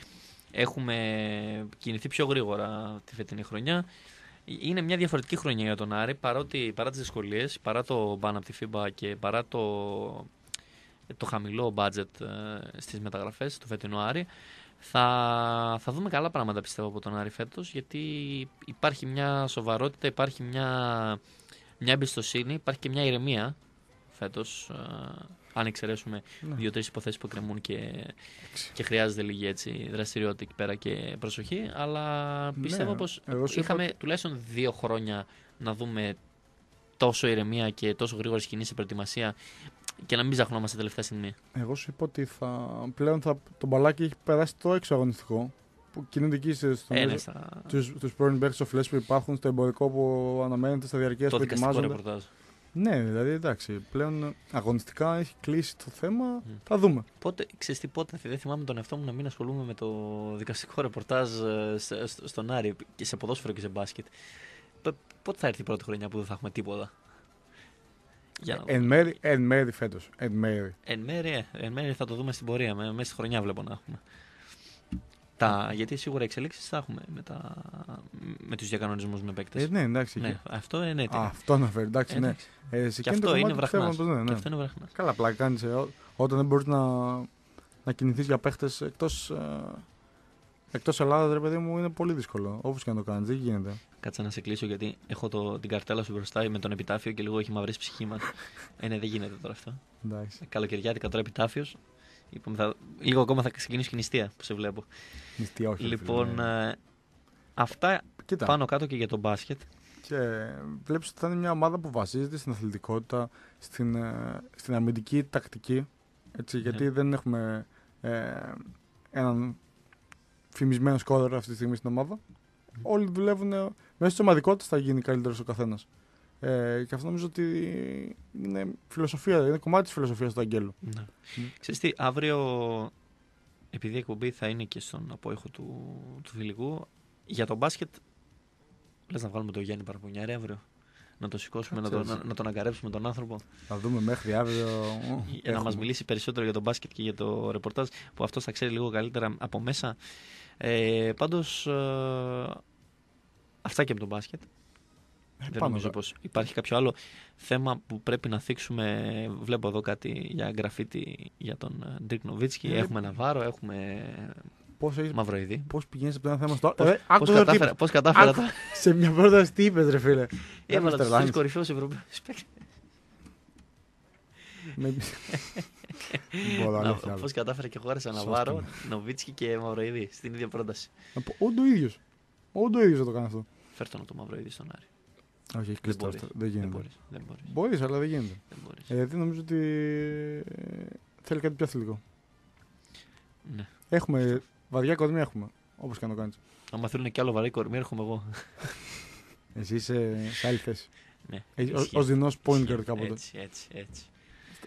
έχουμε κινηθεί πιο γρήγορα τη φετινή χρονιά. Είναι μια διαφορετική χρονιά για τον Άρη παρότι, παρά τις δυσκολίες, παρά το μπαν από τη FIBA και παρά το, το χαμηλό budget ε, στις μεταγραφές του φετινού Άρη. Θα, θα δούμε καλά πράγματα πιστεύω από τον Άρη φέτος γιατί υπάρχει μια σοβαρότητα, υπάρχει μια, μια εμπιστοσύνη, υπάρχει και μια ηρεμία φέτος ε, αν εξαιρέσουμε Ναι. δύο-τρεις υποθέσεις που εκκρεμούν και, και χρειάζεται λίγη έτσι, δραστηριότητα εκεί πέρα και προσοχή. Αλλά πιστεύω Ναι, πως εγώ σου είπα είχαμε τουλάχιστον δύο χρόνια να δούμε τόσο ηρεμία και τόσο γρήγορε κινήσει σε προετοιμασία και να μην ψαχνόμαστε τελευταία στιγμή. Εγώ σου είπα ότι θα, πλέον θα, το μπαλάκι έχει περάσει το έξω αγωνιστικό. Που κινούνται εκεί στο Ε, ναι, μέσο. στα... Τους, τους πρώην παίκτες οφειλές που υπάρχουν στο εμπορικό που αναμένεται στα διαρκεία το που δικαστικό ετοιμάζονται. ρεπορτάζ. Ναι, δηλαδή εντάξει. Πλέον αγωνιστικά έχει κλείσει το θέμα. Θα δούμε. Πότε, ξέρεις τι, πότε, δεν θυμάμαι τον εαυτό μου να μην ασχολούμαι με το δικαστικό ρεπορτάζ ε, σε- στο- στον Άρη και σε ποδόσφαιρο και σε μπάσκετ. Π- Πότε θα έρθει η πρώτη χρονιά που δεν θα έχουμε τίποτα; Για να Εν μέρη, εν μέρη φέτος. Εν μέρη. Εν μέρει, ε, εν μέρει θα το δούμε στην πορεία. με- Μέσα στη χρονιά βλέπω να έχουμε. Τα, γιατί σίγουρα εξελίξεις θα έχουμε με, τα, με τους διακανονισμούς με παίκτες. Ε, ναι, εντάξει. ναι, εκεί. αυτό είναι έτοιμο. Α, αυτό αναφέρει. Εντάξει, ναι. Εντάξει. Ε, σε Και εκείνο το αυτό είναι κομμάτι πιστεύω βραχνάς. πως ναι, Και ναι. αυτό είναι βραχνάς. Καλά, πλάκα κάνεις, ε, ό- όταν δεν μπορείς να, να κινηθείς για παίχτες εκτός, ε, εκτός Ελλάδας, ρε παιδί μου, είναι πολύ δύσκολο. Όπως και να το κάνεις, δεν γίνεται. Κάτσε να σε κλείσω γιατί έχω το, την καρτέλα σου μπροστά με τον επιτάφιο και λίγο έχει μαυρίσει ψυχή μας. [LAUGHS] ε, ναι, δεν γίνεται τώρα αυτό. Εντάξει, Καλοκαιριάτικα τώρα επιτάφιος. Λοιπόν, θα, λίγο ακόμα θα ξεκινήσω και νηστεία που σε βλέπω. νηστεία όχι. ρε φίλε, λοιπόν, ναι. ε, αυτά Κοίτα, πάνω κάτω και για το μπάσκετ. και βλέπεις ότι θα είναι μια ομάδα που βασίζεται στην αθλητικότητα, στην, ε, στην αμυντική τακτική, έτσι, Ναι. γιατί δεν έχουμε ε, έναν φημισμένο σκόρερ αυτή τη στιγμή στην ομάδα. Όλοι δουλεύουν ε, μέσα της ομαδικότητας θα γίνει καλύτερος ο καθένας. Ε, και αυτό νομίζω ότι είναι φιλοσοφία, είναι κομμάτι της φιλοσοφίας του Αγγέλου. Ναι. Μμ. Ξέρεις τι, αύριο, επειδή η εκπομπή θα είναι και στον απόϊχο του, του φιλικού, για το μπάσκετ, λες να βγάλουμε τον Γιάννη Παραπονιάρη αύριο; Να το σηκώσουμε, να, Κάτσε, το, έτσι. να, να τον αγκαρέψουμε τον άνθρωπο. Θα δούμε μέχρι αύριο. για να μας μιλήσει περισσότερο για το μπάσκετ και για το ρεπορτάζ, που αυτός θα ξέρει λίγο καλύτερα από μέσα. Ε, πάντως, ε, αυτά και από το μπάσκετ. Δεν Ε, πάνω νομίζω κάτω. πως υπάρχει κάποιο άλλο θέμα που πρέπει να θίξουμε. Βλέπω εδώ κάτι για γκράφιτι για τον ε, Ντιρκ Νοβίτσκι. Ε, έχουμε Ναβάρο, έχουμε Πώς, έχεις, Μαυροειδή. πώς πηγαίνεις από το ένα θέμα στο Πώς, άλλο. Ε, άκου πώς το τι κατάφερα, είπες. πώς κατάφερα Άκου. τα... Σε μια πρόταση τι είπες ρε φίλε; Δεν Έβαλα με τους τρεις τρελάνεις. κορυφαίους Ευρωπαίους παίκτες. Με- Μπορώ, Να- αλήθεια, άλλο. Πώς κατάφερα και χώρισα Σώστο Ναβάρο, με. Νοβίτσκι και Μαυροειδή στην ίδια πρόταση. Να πω, Όντω ο ίδιος. Όντω ο ίδιος θα το κάνει αυτό. Φέρ' τον το Μαυροειδή στον Άρη. Όχι, έχει Δεν κλείσει τώρα μπορείς. αυτό. Δεν Δεν γίνεται. μπορείς. Δεν μπορείς. Μπορείς, αλλά δεν γίνεται. Δεν μπορείς. Ε, γιατί νομίζω ότι ε, θέλει κάτι πιο αθλητικό. Ναι. Έχουμε βαριά κορμιά έχουμε. Όπως και να το κάνεις. Αν θέλουν κι άλλο βαρύ κορμί, έρχομαι εγώ. Εσύ είσαι σε άλλη θέση. Ναι. Έχει- ως- Ισχύει. ως δεινός point Ισχύει. guard κάποτε. Έτσι, έτσι, έτσι.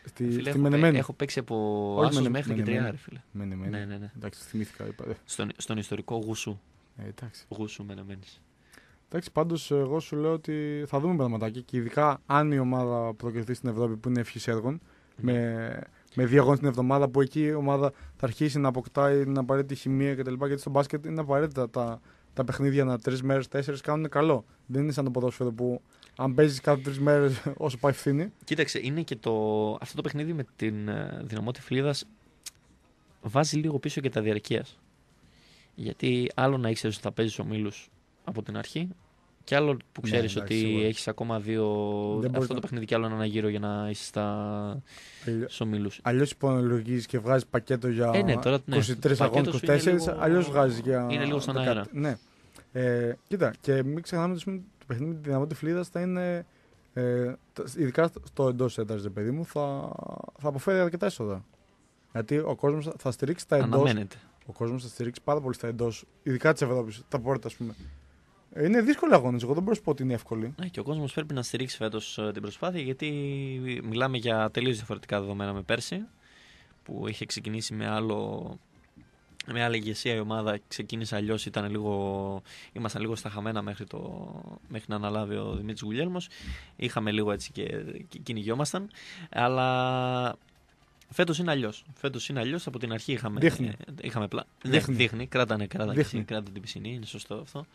Στη, Φίλε, στη έχω, Μενεμένη. έχω παίξει από Όχι άσος Μενε- μέχρι και Μενεμένη. τριάρι, φίλε. Μενεμένη. Ναι, ναι, ναι. Εντάξει, θυμήθηκα. Είπα, ε, Στον, στον ιστορικό γούσου. ε, εντάξει. Γούσου μενεμένης. Εντάξει, πάντως εγώ σου λέω ότι θα δούμε πραγματάκι και ειδικά αν η ομάδα προκριθεί στην Ευρώπη που είναι ευχής έργων Ναι. με, με δύο αγώνες την εβδομάδα που εκεί η ομάδα θα αρχίσει να αποκτάει την απαραίτητη χημεία κτλ. Γιατί στο μπάσκετ είναι απαραίτητα τα, τα παιχνίδια να τρεις μέρες, τέσσερις κάνουν καλό. Δεν είναι σαν το ποδόσφαιρο που αν παίζεις κάθε τρεις μέρες [LAUGHS] όσο πάει φθήνει. Κοίταξε, είναι και το, αυτό το παιχνίδι με την ε, δυναμό Τυφλίδας βάζει λίγο πίσω και τα διαρκείας. Γιατί άλλο να ήξερε ότι θα παίζεις ομίλους από την αρχή, και άλλο που Ναι, ξέρεις εντάξει, ότι σίγουρα. έχεις ακόμα δύο. μπορείς Αυτό να- το παιχνίδι κι άλλο ένα γύρο για να είσαι στα ομίλους. Αλλιώς υπολογίζεις και βγάζεις πακέτο για Ε, ναι, τώρα, ναι, 23 το πακέτος αγώνες, σου είναι 24, λίγο- αλλιώς βγάζεις για. είναι λίγο στον 10. αέρα. Ναι. Ε, κοίτα, και μην ξεχνάμε ότι ας πούμε, το παιχνίδι με της δυναμό Φλίδας θα είναι. Ε, τα- ειδικά στο εντός ένταση, παιδί μου, θα, θα αποφέρει αρκετά έσοδα. Γιατί ο κόσμος θα, θα στηρίξει τα εντό. Αναμένεται. Ο κόσμος θα στηρίξει πάρα πολύ στα εντός, ειδικά της Ευρώπης, τα πόρτα, ας πούμε. Ε, Είναι δύσκολοι αγώνες. Εγώ δεν μπορώ να σου πω ότι είναι εύκολοι. Ναι, και ο κόσμος πρέπει να στηρίξει φέτος την προσπάθεια γιατί μιλάμε για τελείως διαφορετικά δεδομένα με πέρσι που είχε ξεκινήσει με άλλο. Με άλλη ηγεσία η ομάδα ξεκίνησε αλλιώς, ήταν λίγο, ήμασταν λίγο στα χαμένα μέχρι, το, μέχρι να αναλάβει ο Δημήτρης Γουλιέλμος. Είχαμε λίγο έτσι και, και κυνηγιόμασταν. Αλλά φέτος είναι αλλιώς. Φέτος είναι αλλιώς. Από την αρχή είχαμε. Δείχνει. είχαμε πλά... Δείχνει. Δείχνει. δείχνει. Κράτανε, κράτανε, Δείχνει. κράτανε την πισινή. Είναι σωστό αυτό.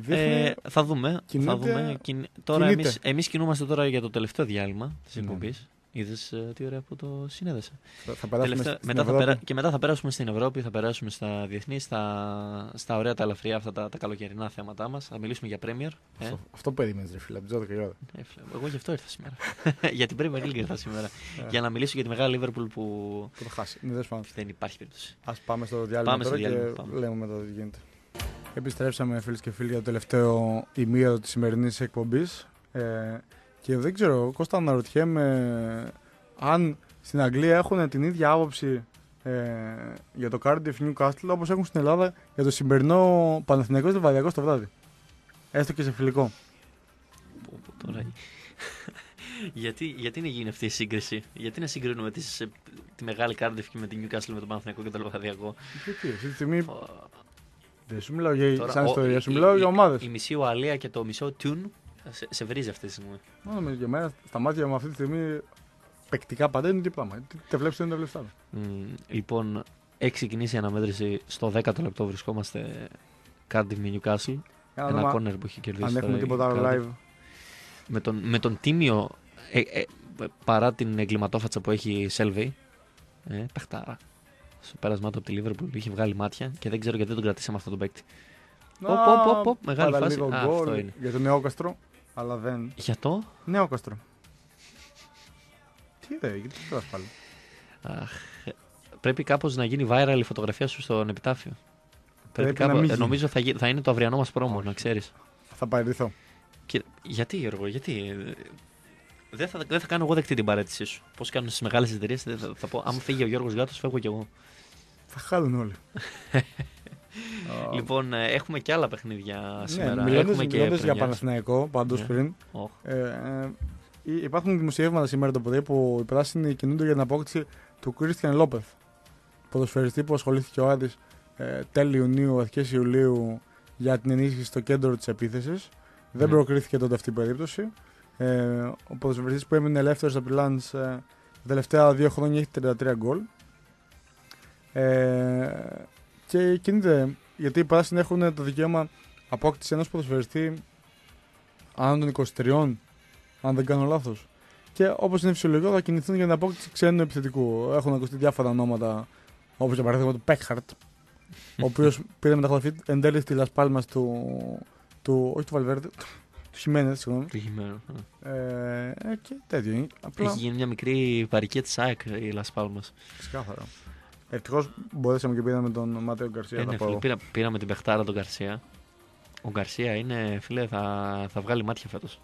Δείχνει, Ε, θα δούμε. Θα κινείται- δούμε. Κιν- Τώρα κινείται. εμείς, εμείς κινούμαστε τώρα για το τελευταίο διάλειμμα της Ναι. εκπομπής. Είδες ε, τι ωραία που το συνέδεσε. θα, θα περάσουμε Τελευταίο- στην μετά θα Ευρώπη. περα... Και μετά θα περάσουμε στην Ευρώπη, θα περάσουμε στα διεθνή, στα, στα ωραία τα ελαφριά αυτά τα, τα καλοκαιρινά θέματά μας. Θα μιλήσουμε για Premier. Ε, Αυτό, αυτό περίμενες, ρε φίλε, από τις 12 η ώρα. ε, φλε- εγώ γι' αυτό ήρθα σήμερα. [LAUGHS] για την Premier League ήρθα σήμερα. Ε. για να μιλήσω για τη μεγάλη Liverpool που Που το χάσει. Ναι, δες πάνω. δεν υπάρχει περίπτωση. Α πάμε στο διάλειμμα Πάμε στο τώρα διάλειμμα, και πάμε. λέμε μετά τι γίνεται. Επιστρέψαμε φίλες και φίλοι για το τελευταίο ημίωρο της σημερινής εκπομπής. Ε, και δεν ξέρω, Κώστα, αναρωτιέμαι αν στην Αγγλία έχουν την ίδια άποψη ε, για το Cardiff Newcastle όπως έχουν στην Ελλάδα για το σημερινό Παναθηναϊκός Λιβαδιακό το βράδυ. Έστω και σε φιλικό. Πω, πω, τώρα... γιατί, γιατί είναι γίνει αυτή η σύγκριση, γιατί να συγκρίνουμε τις, ε, τη μεγάλη Cardiff και με την Newcastle με τον Παναθηναϊκό και τον Λεβαδιακό. Γιατί, αυτή τη στιγμή Πω, δεν σου μιλάω για τώρα, σαν ο- ιστορία, σου η- μιλάω η- για ομάδες. Η μισή Ουαλία και το μισό Τουν σε, σε βρίζει αυτή τη στιγμή. Μόνο με, για μένα, στα μάτια μου αυτή τη στιγμή, παικτικά πάντα είναι τι πράγμα. Τι τε βλέπεις το ένα, τε βλέπεις άλλο. Μ, λοιπόν, έχει ξεκινήσει η αναμέτρηση στο 10ο λεπτό βρισκόμαστε Cardiff με Newcastle. Για να Ένα δούμε κόρνερ που έχει κερδίσει. αν τώρα έχουμε η τίποτα άλλο Cardiff. live. Με τον, με τον τίμιο, ε, ε, παρά την εγκληματόφατσα που έχει η Σέλβεϊ, ε, παιχτάρα. Στο πέρασμά του από τη Liverpool είχε βγάλει μάτια και δεν ξέρω γιατί δεν τον κρατήσαμε αυτόν τον παίκτη. Οπ, οπ, οπ, οπ, μεγάλη Πάρα φάση. λίγο Α, γκολ αυτό είναι. Για το νεόκαστρο, αλλά δεν. Για το; Νεόκαστρο. Τι δε, γιατί το πάλι. Αχ, ε, πρέπει κάπως να γίνει viral η φωτογραφία σου στον επιτάφιο. Πρέπει, Πρέπει να κάπως- μην ε, γίνει. νομίζω θα, γι- θα είναι το αυριανό μας πρόμο, να ξέρεις. Θα παραιτηθώ. Και, γιατί, Γιώργο, γιατί; ε, Δεν θα, δεν θα κάνω εγώ δεκτή την παρέτησή σου. Πώς κάνουν στις μεγάλες εταιρείες, θα, θα πω, άμα φύγει ο Γιώργος Γάτος, φεύγω κι εγώ. Θα χάλουν όλοι. [LAUGHS] Λοιπόν, ε, έχουμε και άλλα παιχνίδια σήμερα. ναι, μιλώντας, έχουμε και μιλώντας για πρεμιέρες. Παναθηναϊκό, πάντως Ναι. πριν, Οχ. ε, ε, υπάρχουν δημοσιεύματα σήμερα το πρωί που οι πράσινοι κινούνται για την απόκτηση του Κρίστιαν Λόπεθ. Ποδοσφαιριστή που ασχολήθηκε ο Άδης ε, τέλη Ιουνίου, αρχές Ιουλίου για την ενίσχυση στο κέντρο της επίθεσης. Δεν Ναι. προκρίθηκε τότε αυτή η περίπτωση. Ε, ο ποδοσφαιριστής που έμεινε ελεύθερος από τη Λάντς ε, τα τελευταία δύο χρόνια έχει 33 γκολ. Ε, και κινείται, γιατί οι πράσινοι έχουν το δικαίωμα απόκτηση ενός ποδοσφαιριστή άνω των 23, αν δεν κάνω λάθος. Και όπως είναι φυσιολογικό θα κινηθούν για την απόκτηση ξένου επιθετικού. Έχουν ακουστεί διάφορα ονόματα, όπως για παράδειγμα του Πέκχαρτ, ο οποίος [LAUGHS] πήρε μεταγραφή εν τέλει στη Las Palmas του, του όχι του Βαλβέρντε, του Χιμένες, συγγνώμη. Τι χειμώνα. Ε, ε, και τέτοιο. Απλά Έχει γίνει μια μικρή παρικία της ΑΕΚ η Λας Πάλμας. ξεκάθαρα. Ευτυχώς μπορέσαμε και πήραμε τον Μάτεο Γκαρσία. Ε, θα ναι, πω. φίλε, πήρα, πήραμε την παιχτάρα τον Γκαρσία. Ο Γκαρσία είναι, φίλε, θα, θα βγάλει μάτια φέτος.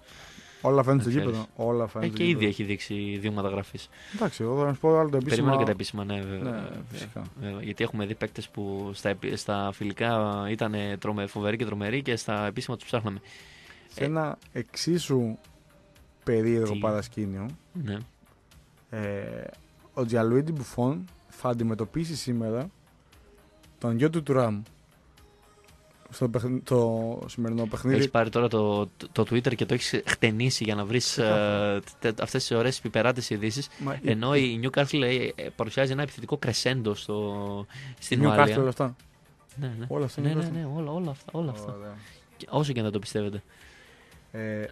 Όλα φαίνονται στο Να ξέρεις. γήπεδο. Όλα Ε, φαίνονται και στο ήδη γήπεδο. έχει δείξει δύο μεταγραφή. Εντάξει, εγώ θα σου πω άλλο το επίσημα. Περιμένω και τα επίσημα, ναι, βέβαια. Ναι, βέβαια, φυσικά. βέβαια. Γιατί έχουμε δει παίκτες που στα, επι- στα φιλικά ήταν τρομε, φοβεροί και τρομεροί και στα επίσημα τους ψάχναμε. Σε ένα εξίσου περίεργο Τι; παρασκήνιο, Ναι. ε, ο Τζιαλουίντι Μπουφόν θα αντιμετωπίσει σήμερα τον γιο του Τουράμ στο, παιχνι- το σημερινό παιχνίδι. Έχεις πάρει τώρα το, το, το Twitter και το έχεις χτενίσει για να βρεις Ξεκάθαρα. ε, αυτές τις ωραίες πιπεράτε ειδήσεις. Μα η- Ενώ η Newcastle ε, ε, παρουσιάζει ένα επιθετικό κρεσέντο στο, στην Newcastle Ουαλία. όλα αυτά. Ναι, ναι. Όλα αυτά ναι, ναι, Newcastle. ναι, όλα, όλα αυτά. Όλα αυτά. Ωραία. Και Όσο και να το πιστεύετε. Ε,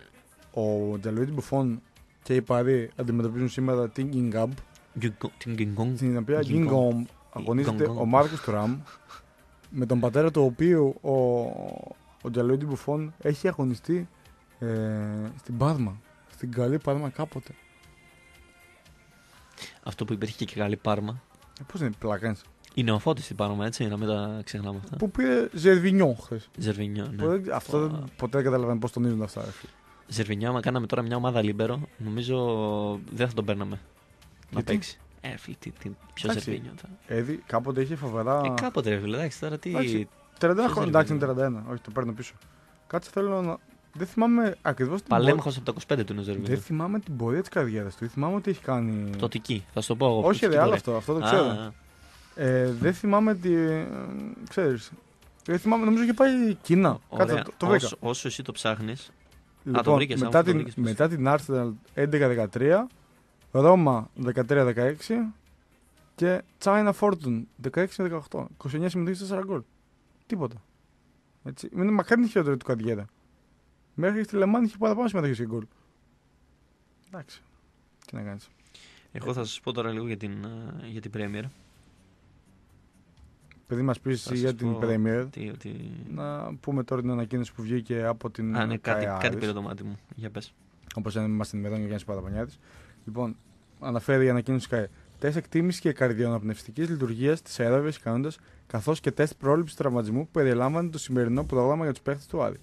ο Τζαλουίντι Μπουφόν και η Παρή αντιμετωπίζουν σήμερα την Gingham, Γκυγκο- Την Γκυγκόγκ. στην οποία Gingham. Gingham αγωνίζεται Gingham. ο Μάρκος Τουράμ, με τον πατέρα του οποίου ο, ο Τζαλουίντι Μπουφόν έχει αγωνιστεί ε, στην Πάρμα, στην καλή Πάρμα κάποτε. Αυτό που υπήρχε και καλή πάρμα. Ε, πώς είναι, πλάκανες. Η νεοφώτης στην Πάρομα, έτσι, να μην τα ξεχνάμε αυτά. Που πήρε Ζερβινιό χθες. Ζερβινιό, ναι. Αυτό δεν, ποτέ δεν καταλαβαίνω πώς τονίζουν αυτά. ρε φίλε. Ζερβινιό, άμα κάναμε τώρα μια ομάδα λίμπερο, νομίζω δεν θα τον παίρναμε. Να Γιατί; παίξει. Ε, φίλε, τι, τι, ποιος Εντάξει. Ζερβινιό θα. Έδι, κάποτε είχε φοβερά. Ε, κάποτε ρε φίλε, εντάξει, τώρα τι. Εντάξει. 31 χρόνια, εντάξει είναι 31. Όχι, το παίρνω πίσω. Κάτσε θέλω να. Δεν θυμάμαι ακριβώς την Παλέμαχο από τα 25 του είναι ο Ζερβινιό. Δεν θυμάμαι την πορεία της καριέρας του. Θυμάμαι ότι έχει κάνει. Πτωτική, θα σου το πω εγώ. Όχι, πτωτική ρε, άλλο πορεία. αυτό. Αυτό το Α, ξέρω. α. Ε, δεν θυμάμαι τι. ε, ξέρεις. Δεν θυμάμαι, νομίζω είχε πάει Κίνα. Ωραία. Κάτσε, το, το βρήκα. όσο, όσο εσύ το ψάχνεις, Λοιπόν, το βρήκες, μετά, άμα το την, βρήκες, πες. μετά την Arsenal 11-13, Ρώμα 13-16 και China Fortune 16-18. 29 συμμετοχές 4 γκολ. Τίποτα. Έτσι. Είναι μακάρι την χειρότερη του καριέρα. Μέχρι στη Λεμάν είχε παραπάνω συμμετοχές και γκολ. Εντάξει. Τι να κάνεις. εγώ θα σας πω τώρα λίγο για την, ε, για την Premier. Παιδί μας πεις Θα εσύ για σας την πω Premier, Τι, ότι... να πούμε τώρα την ανακοίνωση που βγήκε από την Α, ναι, κάτι, ΚΑΕ κάτι Άρης. πήρε το μάτι μου. Για πες. Όπως μα ενημερώνει ο Γιάννης Παραπανιάτη. Λοιπόν, αναφέρει η ανακοίνωση ΚΑΕ. Τεστ εκτίμησης και καρδιοαναπνευστικής λειτουργίας της αερόβιας ικανότητα καθώς και τεστ πρόληψης τραυματισμού που περιλάμβανε το σημερινό πρόγραμμα για τους παίχτες του Άρη.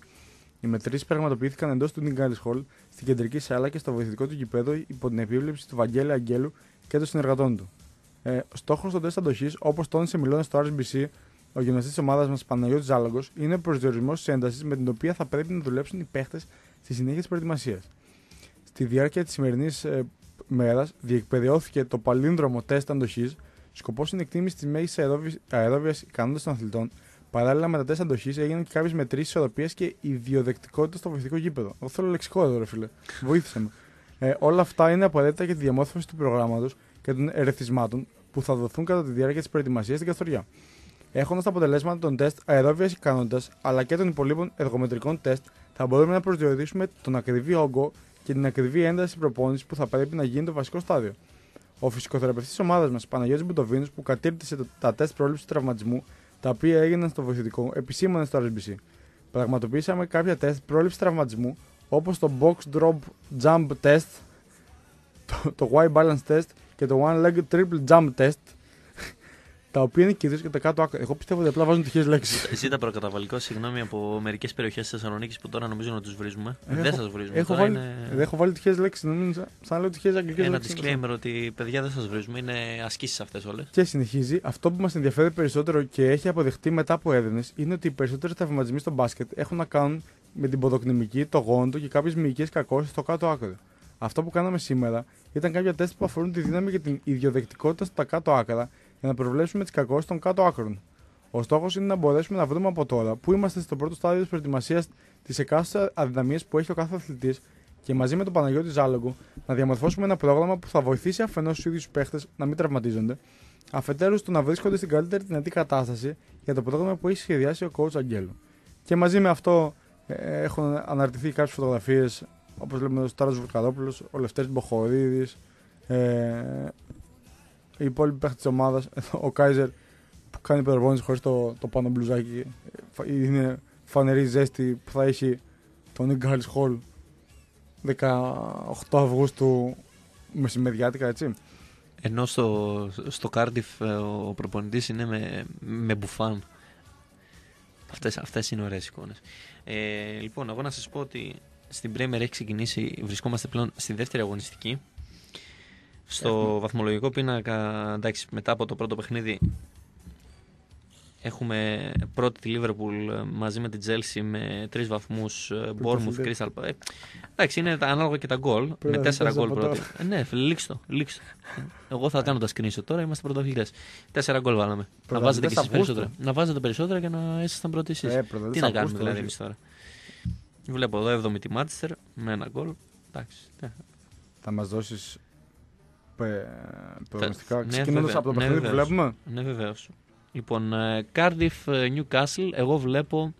Οι μετρήσεις πραγματοποιήθηκαν εντός του Νιγκάλη Χολ, στην κεντρική σάλα και στο βοηθητικό του γηπέδο υπό την επίβλεψη του Βαγγέλη Αγγέλου και των συνεργατών του. Ε, στόχος των τεστ αντοχής, όπως τόνισε μιλώντας στο RSBC, ο γυμναστής της ομάδας μας Παναγιώτης Ζάλαγκος, είναι ο προσδιορισμός της έντασης με την οποία θα πρέπει να δουλέψουν οι παίχτες στη συνέχεια της προετοιμασίας. Στη διάρκεια της σημερινής ε, μέρας διεκπαιρεώθηκε το παλίνδρομο τεστ αντοχής. Σκοπός είναι εκτίμηση της μέγιστης αερόβια ικανότητας των αθλητών. Παράλληλα με τα τεστ αντοχής έγιναν και κάποιες μετρήσεις ισορροπίας και ιδιοδεκτικότητας στο βοηθητικό γήπεδο. Εγώ θέλω λεξικό εδώ, ρε φίλε. Βοήθησε με. Ε, όλα αυτά είναι απαραίτητα για τη διαμόρφωση του προγράμματος και των ερεθισμάτων που θα δοθούν κατά τη διάρκεια της προετοιμασίας στην Καστοριά. Έχοντας τα αποτελέσματα των τεστ αερόβιας ικανότητας αλλά και των υπολείπων εργομετρικών τεστ, θα μπορούμε να προσδιορίσουμε τον ακριβή όγκο και την ακριβή ένταση προπόνησης που θα πρέπει να γίνει το βασικό στάδιο. Ο φυσικοθεραπευτής ομάδας μας, Παναγιώτης Μπουντοβίνο, που κατήρτισε το- τα τεστ πρόληψης του τραυματισμού, τα οποία έγιναν στο βοηθητικό, επισήμανε στο RSBC. Πραγματοποιήσαμε κάποια τεστ πρόληψης τραυματισμού, όπως το box drop jump test, το, το Y balance test και το one leg triple jump test, τα οποία είναι κυρίω για τα κάτω άκρα. Εγώ πιστεύω ότι απλά βάζουν τυχαίες λέξεις. Ζήτα προκαταβαλικό συγγνώμη από μερικές περιοχές τη Θεσσαλονίκης που τώρα νομίζω να τους βρίζουμε. Έχω- δεν σας βρίζουμε. Έχω τώρα βάλει, είναι έχω βάλει τυχαίες λέξεις. Νομίζω σαν- σαν να λέω τυχαίες αγγλικές ένα λέξεις. disclaimer ότι παιδιά δεν σας βρίζουμε. Είναι ασκήσεις αυτές όλες. Και συνεχίζει, αυτό που μας ενδιαφέρει περισσότερο και έχει αποδεχτεί μετά από έρευνες είναι ότι οι περισσότεροι τραυματισμοί στο μπάσκετ έχουν να κάνουν με την ποδοκνημική, το γόνατο και κάποιες μυϊκές κακώσεις στο κάτω άκρο. Αυτό που κάναμε σήμερα ήταν κάποια τεστ που αφορούν τη δύναμη και την ιδιοδεκτικότητα στα κάτω άκρα για να προβλέψουμε τις κακώσεις των κάτω άκρων. Ο στόχος είναι να μπορέσουμε να βρούμε από τώρα που είμαστε στο πρώτο στάδιο της προετοιμασίας της εκάστοτε αδυναμίας που έχει ο κάθε αθλητής και μαζί με τον Παναγιώτη Ζάλογο να διαμορφώσουμε ένα πρόγραμμα που θα βοηθήσει αφενός τους ίδιους παίχτες να μην τραυματίζονται, αφετέρου του να βρίσκονται στην καλύτερη δυνατή κατάσταση για το πρόγραμμα που έχει σχεδιάσει ο coach Αγγέλου. Και μαζί με αυτό ε, έχουν αναρτηθεί κάποιες φωτογραφίες όπως λέμε ο Στάρος Βουρκαδόπουλο, ο Λευτέρης Μποχορίδης, ε, οι υπόλοιποι παίχτες της ομάδας, [LAUGHS] ο Κάιζερ που κάνει προπόνηση χωρίς το, το πάνω μπλουζάκι. Ε, Είναι φανερή ζέστη που θα έχει τον Ιγκάλ Χολ 18 Αυγούστου μεσημεριάτικα, έτσι. Ενώ στο, στο Cardiff ε, ο προπονητής είναι με, με μπουφάν. Αυτές, αυτές είναι ωραίες εικόνες. Ε, λοιπόν, εγώ να σας πω ότι στην Premier έχει ξεκινήσει, βρισκόμαστε πλέον στη δεύτερη αγωνιστική. Στο βαθμολογικό πίνακα, εντάξει, μετά από το πρώτο παιχνίδι έχουμε πρώτη τη Liverpool ε, μαζί με την Chelsea με τρεις βαθμούς, ε, Bournemouth, Πρωταθλητές. Crystal Palace. Ε, εντάξει, είναι τα ανάλογα και τα γκολ. Με Πρωταθλητές τέσσερα γκολ από πρώτη. τώρα. Ε, ναι, φίλε, λήξτε το. λήξτε το. Εγώ θα κάνω τα screenshot τώρα, είμαστε πρωταθλητές. Τέσσερα γκολ βάλαμε. Να βάζετε και εσείς Αυγούστου. περισσότερα. Να βάζετε περισσότερα και να ήσασταν πρώτοι εσείς. Ε, Τι πρωταθλητές να Αυγούστου, κάνουμε δηλαδή όχι. εμείς τώρα. Βλέπω εδώ 7η τη Manchester με ένα γκολ. Εντάξει. τι. Θα μας δώσεις προγνωστικά. ναι, Ξεκινώντας βέβαια. από το Ναι, παιχνίδι που βεβαίως. βλέπουμε. Ναι, βεβαίως. Λοιπόν, ε, Cardiff ε, Newcastle, εγώ βλέπω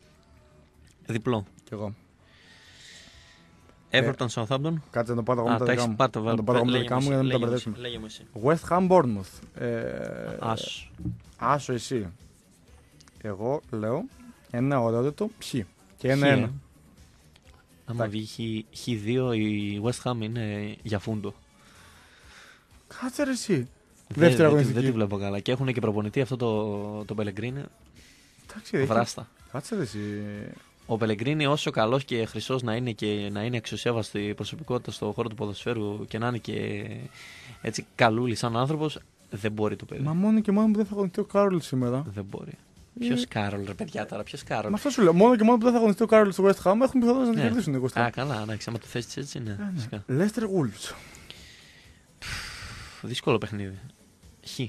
διπλό. Κι εγώ. Everton Southampton. Κάτσε να το πάρω εγώ Α, με τα τα δικά έχεις μου. πάρει το Να το πάρω εγώ με τα Λέγε δικά μου μου για να εσύ, μην τα λέγε μου μπερδέψουμε. εσύ, Λέγε μου εσύ. West Ham Bournemouth. Ε, Άσο. Άσο εσύ. Εγώ λέω ένα ωραιότατο ψ. Και ένα Χ, ε. ένα. Άμα βγει χ- χ2 η West Ham είναι για φούντο. Κάτσε ρε εσύ. Δεν, Δεύτερη δεν, τη- αγωνιστική. δεν τη βλέπω καλά. Και έχουν και προπονητή αυτό το, το Πελεγκρίνη. Εντάξει, έχει- Βράστα. Κάτσε ρε εσύ. Ο Πελεγκρίνη, όσο καλός και χρυσός να είναι και να είναι αξιοσέβαστη προσωπικότητα στον χώρο του ποδοσφαίρου και να είναι και έτσι καλούλης σαν άνθρωπος, δεν μπορεί το παιδί. Μα μόνο και μόνο που δεν θα αγωνιστεί ο Κάρολ σήμερα. Δεν μπορεί. Ε. Ποιο Κάρολ, ρε παιδιά τώρα, ποιος Κάρολ; Με αυτό σου λέω. Μόνο και μόνο που δεν θα αγωνιστεί ο Κάρολ στο West Ham έχουν πιθανότητα να την Ναι. κερδίσουν οι West Ham. Α, καλά, εντάξει, άμα το θέσει έτσι, ναι. φυσικά. Leicester Wolves. Δύσκολο παιχνίδι. Χ.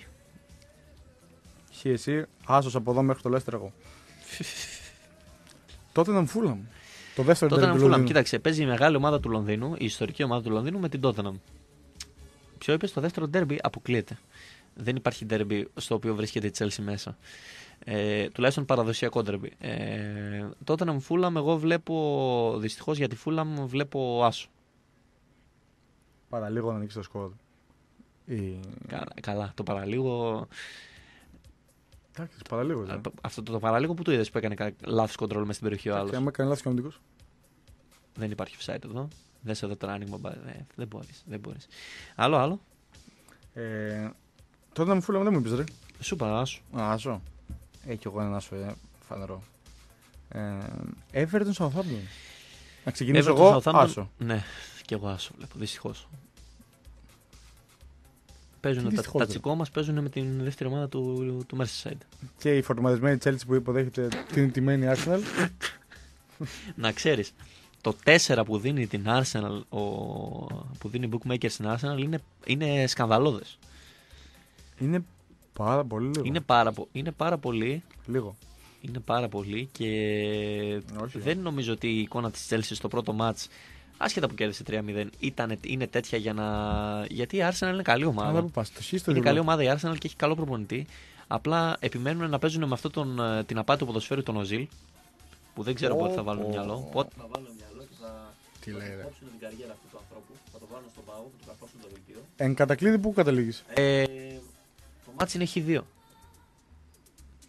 Χι εσύ, άσος από εδώ μέχρι το Leicester εγώ. [LAUGHS] Τότεναμ Φούλαμ. Το δεύτερο Τότε ντέρμπι να του Φούλαμ, Λονδίνου. κοίταξε, παίζει η μεγάλη ομάδα του Λονδίνου, η ιστορική ομάδα του Λονδίνου με την Τότεναμ. Ποιο είπες, το δεύτερο ντέρμπι αποκλείεται. Δεν υπάρχει ντέρμπι στο οποίο βρίσκεται η Chelsea μέσα. Ε, τουλάχιστον παραδοσιακό ντέρμπι. Ε, Τότεναμ Φούλαμ, εγώ βλέπω, δυστυχώς για τη Φούλαμ, βλέπω άσο. Παραλίγο να ανοίξει το σκορ. Η... Καλά, καλά, το παραλίγο. Εντάξει, παραλίγος. α, ε. Αυτό το, το παραλίγο που το είδες που έκανε λάθος κοντρόλ μες στην περιοχή ο Εντάξει, άλλος. άμα κάνει λάθος κανονικό. Δεν υπάρχει offside εδώ. Δεν σε εδώ τώρα άνοιγμα. μπα- ε, δεν μπορείς. Δεν μπορείς. Άλλο, άλλο. Ε, τότε να μου Fulham δεν μου είπες, ρε. Σου είπα, άσο. Α, άσο. Έχει κι εγώ ένα άσο, ε, φανερό. Ε, Everton Southampton. Να ξεκινήσω Everton, εγώ, Southampton, άσο. Ναι, και εγώ άσο βλέπω, δυστυχώς. Παίζουν τα, δυστυχώς, τα ρε. τσικό μας παίζουν με την δεύτερη ομάδα του, του Merseyside. Και η φορτωματισμένη Chelsea που υποδέχεται την τιμένη Arsenal. [LAUGHS] Να ξέρεις, το 4 που δίνει την Arsenal, ο, που δίνει bookmaker στην Arsenal είναι, είναι σκανδαλώδες. Είναι πάρα πολύ λίγο. Είναι πάρα, πο- είναι πάρα πολύ Λίγο. Είναι πάρα πολύ και Όχι, δεν νομίζω ότι η εικόνα της Chelsea στο πρώτο μάτς άσχετα που κέρδισε 3-0 ήταν, είναι τέτοια για να... γιατί η Arsenal είναι καλή ομάδα. Αλλά που πας, το σύστο Είναι διπλό. καλή ομάδα η Arsenal και έχει καλό προπονητή. Απλά επιμένουν να παίζουν με αυτό τον, ε, την απάτη του ποδοσφαίρου τον Οζίλ που δεν ξέρω Ω, πότε θα βάλουν ω. μιαλό. Πότε θα βάλουν μυαλό και θα, Τι λέει, ρε. κόψουν την καριέρα αυτού του ανθρώπου. Θα το βάλουν στον πάγο, θα του καθώσουν το δελτίο. Εν κατακλείδη που καταλήγεις; Ε, το μάτς είναι Χ2.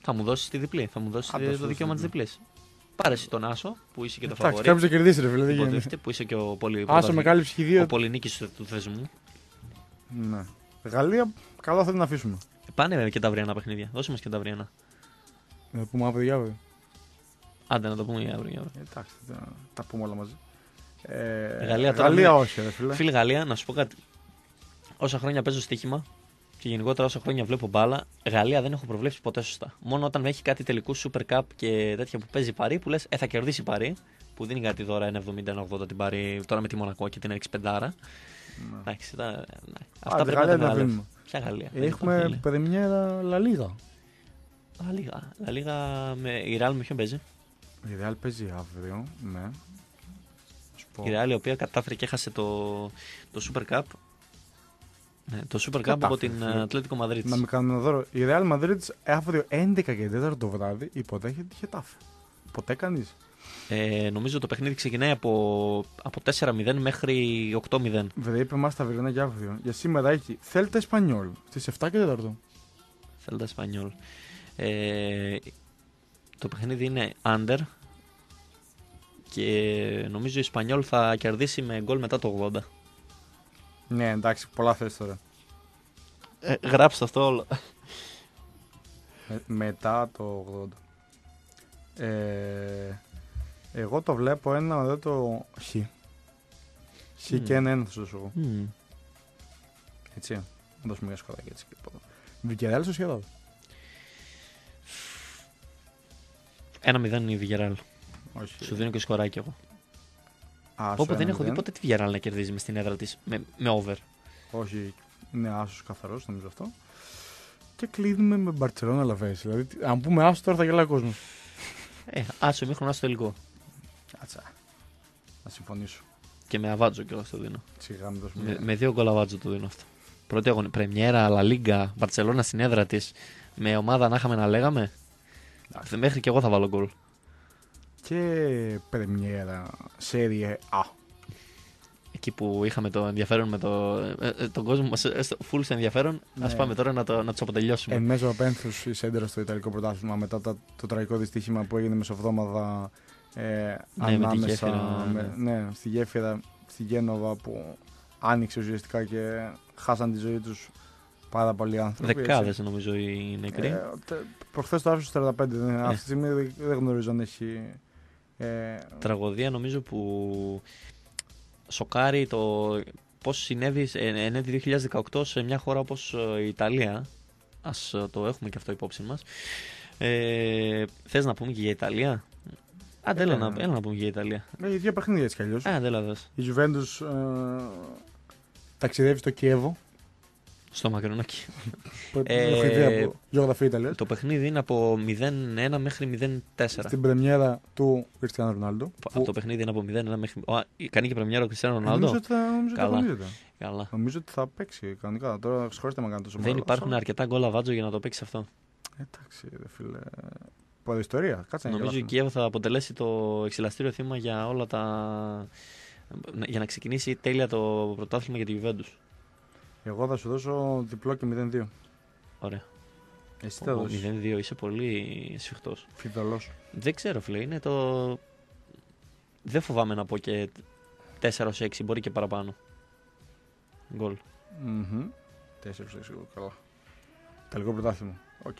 Θα μου δώσεις τη διπλή. Θα μου δώσεις Άντε, το σου δικαίωμα της δώσει διπλής. Πάρε εσύ τον Άσο που είσαι και το Εντάξει, φαβορή. κάποιος θα κερδίσει ρε φίλε, δεν γίνεται. Υποτίθεται, που είσαι και ο πολύ Άσο με κάλυψη και ο δύο. πολυνίκης του, του θεσμού. Ναι. Γαλλία, καλό θα την αφήσουμε. Πάνε και τα αυριανά παιχνίδια. Δώσε μας και τα αυριανά. Να πούμε αύριο για αύριο. Άντε να το πούμε για αύριο. για αύριο. Ε, Εντάξει, τα, τα πούμε όλα μαζί. Ε, Γαλλία τώρα Γαλλία είναι- όχι ρε φίλε. Φίλε Γαλλία, να σου πω κάτι. Όσα χρόνια παίζω στοίχημα και γενικότερα όσα χρόνια βλέπω μπάλα, Γαλλία δεν έχω προβλέψει ποτέ σωστά. Μόνο όταν έχει κάτι τελικού Super Cup και τέτοια που παίζει παρή, που λες, ε, θα κερδίσει παρή, που δίνει κάτι δώρα 1,70-1,80 την παρή τώρα με τη Μονακό και την 6 πεντάρα. Εντάξει, τα, ναι. Αυτά Άντε, πρέπει Γαλλία να τα την βγάλω. αφήνουμε. Ποια Γαλλία; δεν Έχουμε υπάρχει, πρεμιέρα La Liga. Λα Λίγα. Λα Λίγα με η Real με ποιον παίζει; Η Real παίζει αύριο, ναι. Σου πω. Η Real η οποία κατάφερε και έχασε το, το Super Cup. Ναι, το Super Cup από Κατάφερε, την φίλε. Ατλέτικο Μαδρίτης. Να με κάνουμε ένα δώρο. Η Real Madrid αύριο 11 και 4 το βράδυ υποδέχεται τη Χετάφε. Ποτέ κανείς. Ε, νομίζω το παιχνίδι ξεκινάει από, από 4-0 μέχρι 8-0. Βέβαια, είπε εμά τα βυρνά για αύριο. Για σήμερα έχει Θέλτα Εσπανιόλ στις 7 και 4. Θέλτα Εσπανιόλ. Ε, το παιχνίδι είναι under και νομίζω η Ισπανιόλ θα κερδίσει με γκολ μετά το 80. Ναι, εντάξει, πολλά θέσει τώρα. Ε, γράψτε αυτό όλο. Με- μετά το 80. Ε, εγώ το βλέπω ένα εδώ το Χ. Χ Μμμ. και ένα ένα θα σου δώσω εγώ. Μμμ. Έτσι. Να δώσουμε μια σκοράκι έτσι και από εδώ. Βικερέλ στο σχεδόν. 1-0 η Villarreal. Όχι. Σου δίνω και σκοράκι εγώ. Άσο Όπου δεν ένα έχω δει μηδέν. ποτέ τη Villarreal να κερδίζει με στην έδρα της με, με over. Όχι, είναι άσος καθαρός, νομίζω αυτό. Και κλείνουμε με Μπαρσελόνα Λαβέση. Δηλαδή, τι- αν πούμε άσο τώρα θα γελάει ο κόσμος. Ε, άσο μήχρονο, άσο τελικό. Κάτσα. Να συμφωνήσω. Και με αβάτζο κιόλας το δίνω. Σιγά μην δώσουμε. Με, με δύο γκολ αβάτζο το δίνω αυτό. Πρώτη αγωνία. Πρεμιέρα, La Liga, Μπαρσελόνα στην έδρα της. Με ομάδα να είχαμε να λέγαμε. Εντάξει. Μέχρι και εγώ θα βάλω γκολ. Και πρεμιέρα, σέρια Α. Εκεί που είχαμε το ενδιαφέρον με το, ε, ε, τον κόσμο μας. Φουλ σε ενδιαφέρον. Ναι. Α πάμε τώρα να, το, να τους αποτελειώσουμε. Εν μέσω απένθου η Σέντερα στο Ιταλικό πρωτάθλημα μετά τα- το τραγικό δυστύχημα που έγινε μεσοβδόμαδα ε, Ναι, με τη ανάμεσα. γέφυρα, με- ναι, στη γέφυρα στη Γένοβα που άνοιξε ουσιαστικά και χάσαν τη ζωή τους πάρα πολλοί άνθρωποι. Δεκάδες έτσι. νομίζω οι νεκροί. Ε, Προχθές το άφησε στου 45. δεν- Ναι. Αυτή τη στιγμή δεν- δεν γνωρίζω αν έχει. Ε, Τραγωδία νομίζω που σοκάρει το πώς συνέβη σε- εν έτη 2018 σε μια χώρα όπως ε, η Ιταλία. Ας ε, το έχουμε και αυτό υπόψη μας. Ε, θες να πούμε και για Ιταλία; Άντε, έλα, Ε, να, έλα να πούμε και για Ιταλία. ε, οι δύο παιχνίδια έτσι κι αλλιώς. Α, άντε, έλα δες. Η Juventus ε, ταξιδεύει στο Κιέβο. Στο μακρινόκι. Που Ε, έχω ιδέα από γεωγραφία Ιταλίας. το παιχνίδι είναι από 0-1 μέχρι 0-4. Στην πρεμιέρα του Κριστιανού Ρονάλντο. Αυτό το παιχνίδι είναι από 0-1 μέχρι. Ω, κάνει και πρεμιέρα ο Κριστιανό Νομίζω Ρονάλντο; ότι θα, νομίζω ότι θα Καλά. γνωρίζετε. Καλά. Νομίζω ότι θα παίξει κανονικά. Τώρα συγχωρείτε με κάνω τόσο Δεν μάλλον. υπάρχουν αρκετά γκολ αβάτζο για να το παίξει αυτό. Εντάξει, ρε φίλε. Ποδιστορία. Κάτσε να Νομίζω η γελάσουμε. Κιέβο θα αποτελέσει το εξελαστήριο θύμα για όλα τα. για να ξεκινήσει τέλεια το πρωτάθλημα για τη Juventus. Εγώ θα σου δώσω διπλό και 0-2. Ωραία. Εσύ θα δώσεις. 0-2, είσαι πολύ σφιχτός. Φιδωλός. Δεν ξέρω, φίλε, είναι το. Δεν φοβάμαι να πω και 4-6, μπορεί και παραπάνω. Γκολ. Μμμ. Τέσσερις, έξι, καλά. Ιταλικό πρωτάθλημα. Οκ.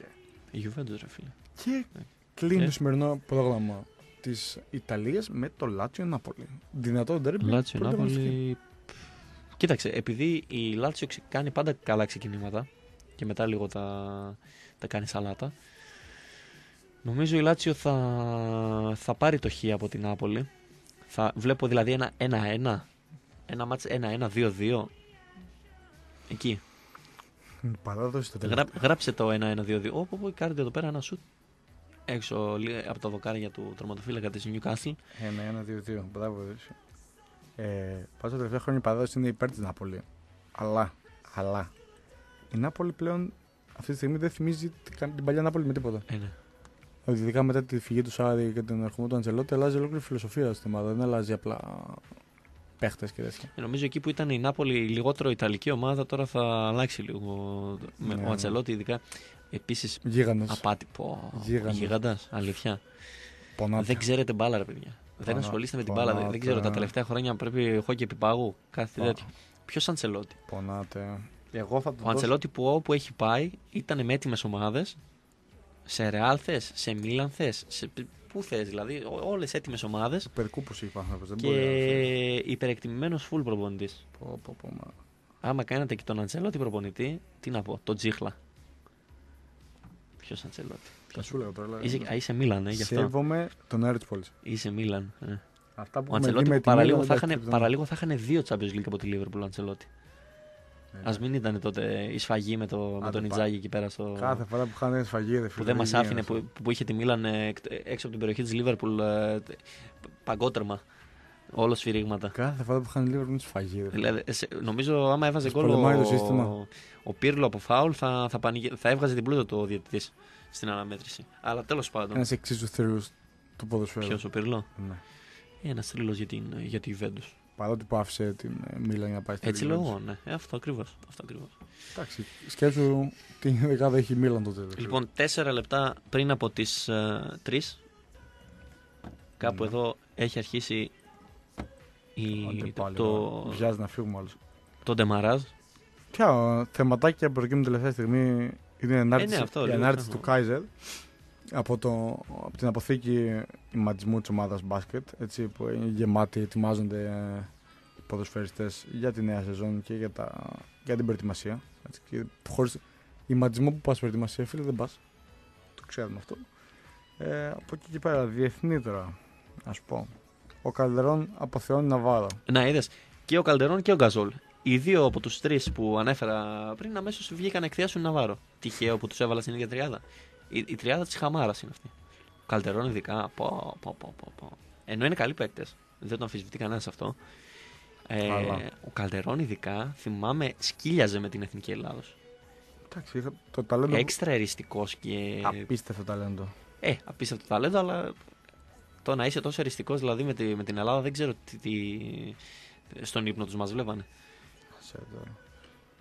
Η Juventus, ρε φίλε. Και κλείνει Ε. το σημερινό πρόγραμμα της Ιταλίας με το Λάτσιο Νάπολη. Δυνατό ντέρμπι. Λάτσιο πολύ αγωνιστική. Νάπολη. Κοίταξε, επειδή η Λάτσιο ξε- κάνει πάντα καλά ξεκινήματα και μετά λίγο τα, τα κάνει σαλάτα, νομίζω η Λάτσιο θα, θα πάρει το χ από την Νάπολη. Θα, βλέπω δηλαδή ένα 1-1, ένα μάτς 1-1, 2-2. Εκεί. Παράδοση το Γρά, γράψε το 1-1-2-2. Όπου πω, η Κάρντι εδώ πέρα ένα σουτ έξω λί- από τα δοκάρια του τροματοφύλακα της Newcastle. Ένα-ένα-δύο-δύο. Μπράβο. εσύ. Ε, Πάντω τα τελευταία χρόνια η παράδοση είναι υπέρ της Νάπολη. Αλλά, αλλά η Νάπολη πλέον αυτή τη στιγμή δεν θυμίζει την παλιά Νάπολη με τίποτα. Ε, ναι. Δηλαδή, ειδικά μετά τη φυγή του Σάρι και τον ερχομό του Αντζελότη, αλλάζει ολόκληρη φιλοσοφία στην ομάδα. Δεν αλλάζει απλά παίχτες και τέτοια. Ε, Νομίζω εκεί που ήταν η Νάπολη η λιγότερο ιταλική ομάδα, τώρα θα αλλάξει λίγο. Με, Ναι, ο ναι. Αντσελότη, ειδικά. Επίσης, Γίγανε. απάτη. Πω, Γίγαντας. γίγαντας, αλήθεια. Πονάτε. Δεν ξέρετε μπάλα, ρε παιδιά. Δεν Πονά- ασχολείστε με την μπάλα. Δεν, δεν πονάτε. ξέρω, τα τελευταία χρόνια πρέπει χόκι επιπάγου, κάτι Πα- τέτοιο. Ποιος Αντσελότη; Πονάτε. Εγώ θα το Ο δώσω. Αντσελότη που όπου έχει πάει ήταν με έτοιμες ομάδες. Σε Ρεάλ θες, σε Μίλαν θες, σε... πού θες δηλαδή, όλες έτοιμες ομάδες Περκούπο είπε άνθρωπος. Δεν και μπορεί. να- υπερεκτιμημένος φουλ προπονητής. Πω, πω, πω, μα. Άμα κάνατε και τον Αντσελότη προπονητή, τι να πω, τον Τζίχλα. Ποιος Αντσελότη. Τα σου λέω τώρα. Είσαι, α, είσαι Μίλαν, ε, γι' αυτό. Σέβομαι τον αέρα της πόλης. Είσαι Μίλαν. Ε. Αυτά που Ο έχουμε δει Αντσελότη με που τη παραλίγο Μίλαν, θα, εντάξει, είχαν, δεν- παραλίγο θα είχαν δύο Champions League από τη Liverpool ο Αντσελότη. Ναι. Α μην ήταν τότε η σφαγή με, το, με Άντε, τον πά- Ιτζάγη εκεί πέρα στο. Κάθε φορά που είχαν σφαγή, ρε που φίλε, δεν μας γίνεται άφηνε, αυτό. που, που είχε τη Μίλαν ε, εκ- έξω από την περιοχή της Λίβερπουλ ε, παγκότερμα. Όλο σφυρίγματα. Κάθε φορά που είχαν λίγο σφαγή. ρε φίλε. Δηλαδή, ε, σε- νομίζω άμα έβαζε Τους γκολ πολεμάει ο, το σύστημα. ο Πύρλο από φάουλ θα, θα, πανηγε- θα έβγαζε την πλούτο του ο διαιτητής στην αναμέτρηση. Αλλά τέλος πάντων. Ένας εξίσου θρύλου του ποδοσφαίρου. Ποιος ο Πύρλο; Ναι. Ένας τρίλο για την, για τη Juventus. Παρότι που άφησε την ε, Μίλαν για να πάει στην Έτσι Juventus. λέω εγώ, ναι. Ε, αυτό ακριβώς. Αυτό ακριβώς. Εντάξει, σκέψου τι δεκάδα έχει η Μίλαν τότε. ρε φίλε. Λοιπόν, τέσσερα λεπτά πριν από τις τρεις, κάπου Ναι. εδώ έχει αρχίσει η, Άντε πάλι, το, τώρα. Βιάζει να φύγουμε όλους. το ντεμαράζ. Ποια ε, θεματάκια προκύπτουν τελευταία στιγμή είναι η ανάρτηση, ναι, αυτό, η λίγο ανάρτηση του ψάχνω. Κάιζερ από, το, από την αποθήκη ηματισμού της ομάδας μπάσκετ έτσι, που είναι γεμάτοι, ετοιμάζονται ε, οι ποδοσφαιριστές για τη νέα σεζόν και για, τα, για την προετοιμασία. Έτσι, και χωρίς ηματισμό που πας προετοιμασία, φίλε, δεν πας. Το ξέρουμε αυτό. Ε, από εκεί και πέρα, διεθνή τώρα, να σου πω. Ο Καλδερών αποθεώνει Ναβάρο. Να είδες και ο Καλτερών και ο Γκαζόλ. Οι δύο από τους τρεις που ανέφερα πριν αμέσως βγήκαν να εκθιάσουν Ναβάρο. Τυχαίο που τους έβαλα στην ίδια τριάδα. Η, η τριάδα της Χαμάρας είναι αυτή. Ο Καλτερών ειδικά. Πω, πω, πω, πω, πω. Ενώ είναι καλοί παίκτες. Δεν τον αμφισβητεί κανένας αυτό. Ε, Αλλά. ο Καλτερών ειδικά θυμάμαι σκύλιαζε με την εθνική Ελλάδος. Εντάξει, είχα το ταλέντο. Έξτρα εριστικός και. Απίστευτο ταλέντο. Ε, απίστευτο ταλέντο, αλλά το να είσαι τόσο εριστικό δηλαδή με, τη, με την Ελλάδα δεν ξέρω τι, τι στον ύπνο τους μας βλέπανε. Σε τώρα.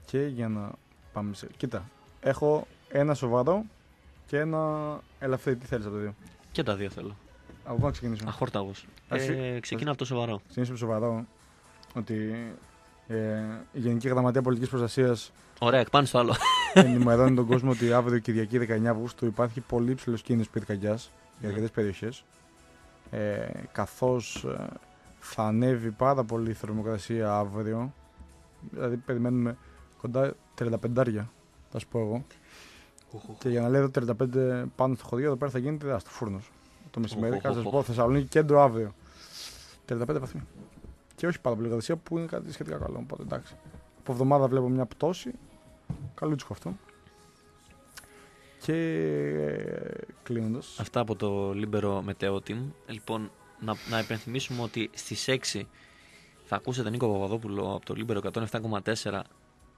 Και για να πάμε σε. Κοίτα, έχω ένα σοβαρό και ένα ελαφρύ. Τι θέλεις από το δύο; Και τα δύο θέλω. Από πού να ξεκινήσουμε; Αχόρταγος. Ας- Ε, ξεκινά από το σοβαρό. Ξεκινήσουμε με σοβαρό. Ότι ε, η Γενική Γραμματεία Πολιτικής Προστασίας Ωραία, εκ πάνω στο άλλο. ενημερώνει τον [LAUGHS] κόσμο ότι αύριο Κυριακή 19 Αυγούστου υπάρχει πολύ ψηλός κίνδυνος πυρκαγιάς για αρκετές περιοχές. Ε, Καθώς θα ανέβει πάρα πολύ η θερμοκρασία αύριο. Δηλαδή, περιμένουμε κοντά 35 θα σου πω εγώ. Και για να λέω 35 πάνω στο χωριό, εδώ πέρα θα γίνεται τεράστιο φούρνο. Το μεσημέρι, Οχ, κάτσε να οχ, σου πω, οχ. Θεσσαλονίκη κέντρο αύριο. 35 βαθμοί. Και όχι πάρα πολύ γαδισία που είναι κάτι σχετικά καλό. Οπότε εντάξει. Από εβδομάδα βλέπω μια πτώση. Καλούτσικο αυτό. Και κλείνοντας. Αυτά από το Libero Meteo Team. Λοιπόν, να, να υπενθυμίσουμε ότι στις 6 θα ακούσετε Νίκο Παπαδόπουλο από το Libero 107,4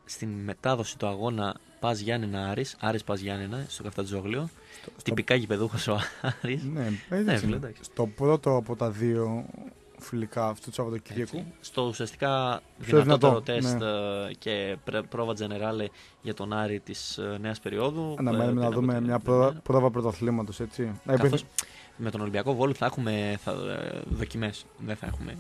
στην μετάδοση του αγώνα Πας Γιάννενα Άρης, Άρης Πας Γιάννενα στο Καφτατζόγλιο. Τυπικά γηπεδούχος ο Άρης. Ναι, Ναι, έτσι φίλε, είναι. εντάξει. Στο πρώτο από τα δύο φιλικά αυτού του Σαββατοκύριακου. Έτσι. Στο ουσιαστικά Πιο δυνατότερο δυνατό, τεστ ναι. ε, και πρε- πρόβα τζενεράλε για τον Άρη της ε, νέας περίοδου. Αναμένουμε Ε, να πριν δούμε από την μια Πρωτομηνία. πρόβα, πρόβα πρωταθλήματος, έτσι. Να Καθώς υπενθυμ- με τον Ολυμπιακό Βόλο θα έχουμε θα, ε, δοκιμές. Δεν θα έχουμε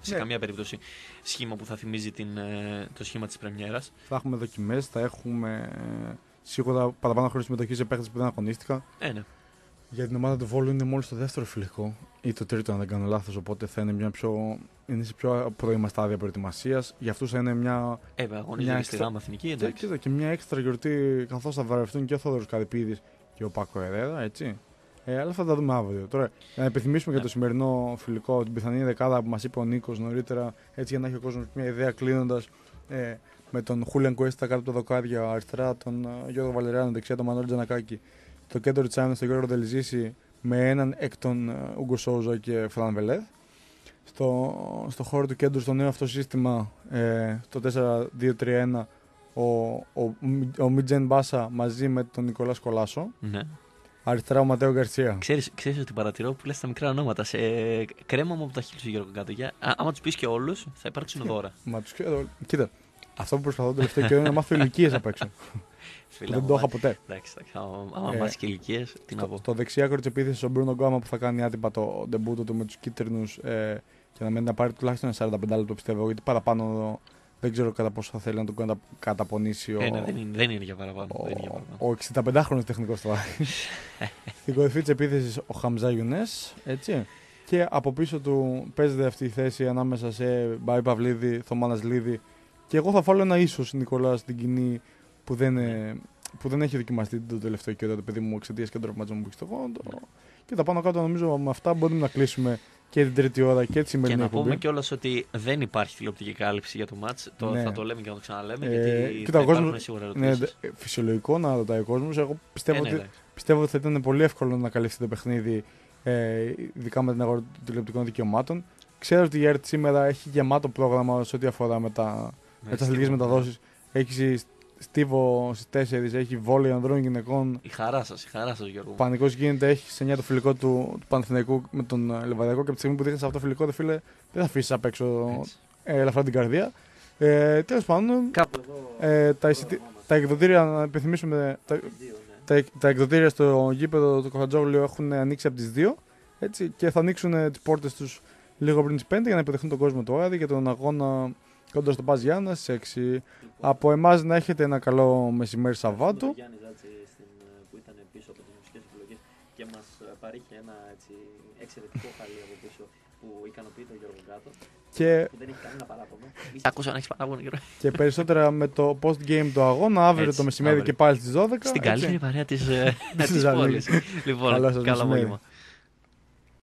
σε Ναι. καμία περίπτωση σχήμα που θα θυμίζει την, ε, το σχήμα της πρεμιέρας. Θα έχουμε δοκιμές, θα έχουμε ε, σίγουρα παραπάνω χρόνο συμμετοχής σε παίχτες που δεν αγωνίστηκαν. Ε, ναι. Για την ομάδα του Βόλου είναι μόλις το δεύτερο φιλικό ή το τρίτο, αν δεν κάνω λάθος. Οπότε θα είναι, μια πιο, είναι σε πιο πρώιμα στάδια προετοιμασίας. Για αυτούς θα είναι μια. Ε, αγωνίζεται Μια και στη έξτρα- Γάμα Εθνική, Και, εντάξει. κοίτα, και μια έξτρα γιορτή καθώς θα βραβευτούν και ο Θόδωρος Καρυπίδης και ο Πάκο Ερέρα, έτσι. Ε, αλλά θα τα δούμε αύριο. Τώρα, να επιθυμίσουμε για Ναι. το σημερινό φιλικό την πιθανή δεκάδα που μας είπε ο Νίκος νωρίτερα, έτσι για να έχει ο κόσμος μια ιδέα κλείνοντας. Ε, με τον Χούλιαν Κουέστα κάτω από τα δοκάρια αριστερά, τον ε, Γιώργο Βαλεριάνο δεξιά, τον Μανώλη Τζανακάκη, το κέντρο της άμυνα, τον Γιώργο Δελιζήση με έναν εκ των ε, Ούγκο Σόουζα και Φραν Βελέδ. Στο, στο χώρο του κέντρου, στο νέο αυτό σύστημα, ε, το 4-2-3-1, ο, ο, ο Μιτζεν Μπάσα μαζί με τον Νικολάς Κολάσο. Ναι. Αριστερά ο Ματέο Γκαρσία. Ξέρεις, ξέρεις ότι παρατηρώ που λες τα μικρά ονόματα. Σε κρέμα μου από τα χείλη σου Γιώργο κάτω. Για, α, άμα τους πεις και όλους θα υπάρξουν δώρα. Μα τους ξέρω. Κοίτα, αυτό που προσπαθώ το τελευταίο καιρό είναι να μάθω [LAUGHS] ηλικίες απ' έξω. Φίλε, δεν άμα το είχα μάθεις- ποτέ. Εντάξει, εντάξει, άμα, άμα Ε, μάθεις και ηλικίες, τι να Στο, πω. στο δεξιάκρο τη επίθεση ο Μπρούνο Γκάμα που θα κάνει άτυπα το ντεμπούτο του με τους κίτρινους ε, και να μένει να πάρει τουλάχιστον 45 λεπτό πιστεύω. Γιατί παραπάνω δεν ξέρω κατά πόσο θα θέλει να τον κατα, καταπονήσει ο, Ε, ναι, δεν, είναι, δεν είναι για παραπάνω. ο, δεν είναι για παραπάνω. ο 65χρονο τεχνικός του Άρη. [LAUGHS] Στην κορυφή της επίθεσης ο Χαμζά Ιουνέ. Έτσι. Και από πίσω του παίζεται αυτή η θέση ανάμεσα σε Μπάι Παυλίδη, Θωμάνα Λίδη. Και εγώ θα βάλω ένα ίσως Νικολάς στην κοινή που δεν, ε, που δεν έχει δοκιμαστεί το τελευταίο καιρό το παιδί μου εξαιτίας και των τραυματισμών που έχει στο φόντο. Και τα πάνω κάτω νομίζω με αυτά μπορούμε να κλείσουμε και την τρίτη ώρα και τη Και σημερινή να πούμε εκπομπή. κιόλας ότι δεν υπάρχει τηλεοπτική κάλυψη για το μάτς. Το, Ναι. Θα το λέμε και να το ξαναλέμε. Ε, γιατί κοίτα, θα ο κόσμος- υπάρχουν σίγουρα Ναι, ερωτήσεις. δε- φυσιολογικό να ρωτάει ο κόσμος. Εγώ πιστεύω, Ε, ναι, ότι, εντάξει. πιστεύω ότι θα ήταν πολύ εύκολο να καλυφθεί το παιχνίδι, ε, ειδικά με την αγορά των τηλεοπτικών δικαιωμάτων. Ξέρω ότι η ΕΡΤ σήμερα έχει γεμάτο πρόγραμμα σε ό,τι αφορά με, τα, με τις αθλητικές Στίβο, μεταδόσεις. Έχεις Στίβο στις 4, έχει βόλεϊ ανδρών γυναικών. Η χαρά σας, η χαρά σας, Γιώργο. Πανικός γίνεται, έχει σε 9 το φιλικό του, του Παναθηναϊκού με τον ε, Λεβαδιακό και από τη στιγμή που δείχνεις αυτό το φιλικό, δε φίλε, δεν θα αφήσεις απ' έξω Έτσι. ε, ελαφρά την καρδιά. Ε, Τέλος πάντων, Κάπου εδώ. ε, τα, εισιτή- τα εκδοτήρια, να επιθυμίσουμε, τα, Δύο, ναι. τα, εκ- τα εκδοτήρια στο γήπεδο του Καφατζόγλιο έχουν ανοίξει από τις 2 έτσι, και θα ανοίξουν τις πόρτες τους λίγο πριν τις 5 για να υποδεχθούν τον κόσμο του Άρη για τον αγώνα κοντά στο Πας Γιάννα στι 6. Από εμάς να έχετε ένα καλό μεσημέρι Σαββάτου. Ο Γιάννη Ζάτση στην, ε, που ήταν πίσω από τις μουσικές επιλογές και μας παρήχε ένα έτσι, εξαιρετικό χαλί από πίσω που ικανοποιεί τον Γιώργος Κάτω. Και, Που δεν έχει κανένα παράπονο. Άκουσα να έχεις παράπονο, Γιώργο. και περισσότερα με το post game του αγώνα αύριο Έτσι, το μεσημέρι αύριο. και πάλι στις 12. Στην έτσι. καλύτερη παρέα της [LAUGHS] Στη πόλης. Θεσσαλονίκη. Λοιπόν, Καλό σας καλό μεσημέρι. απόγευμα.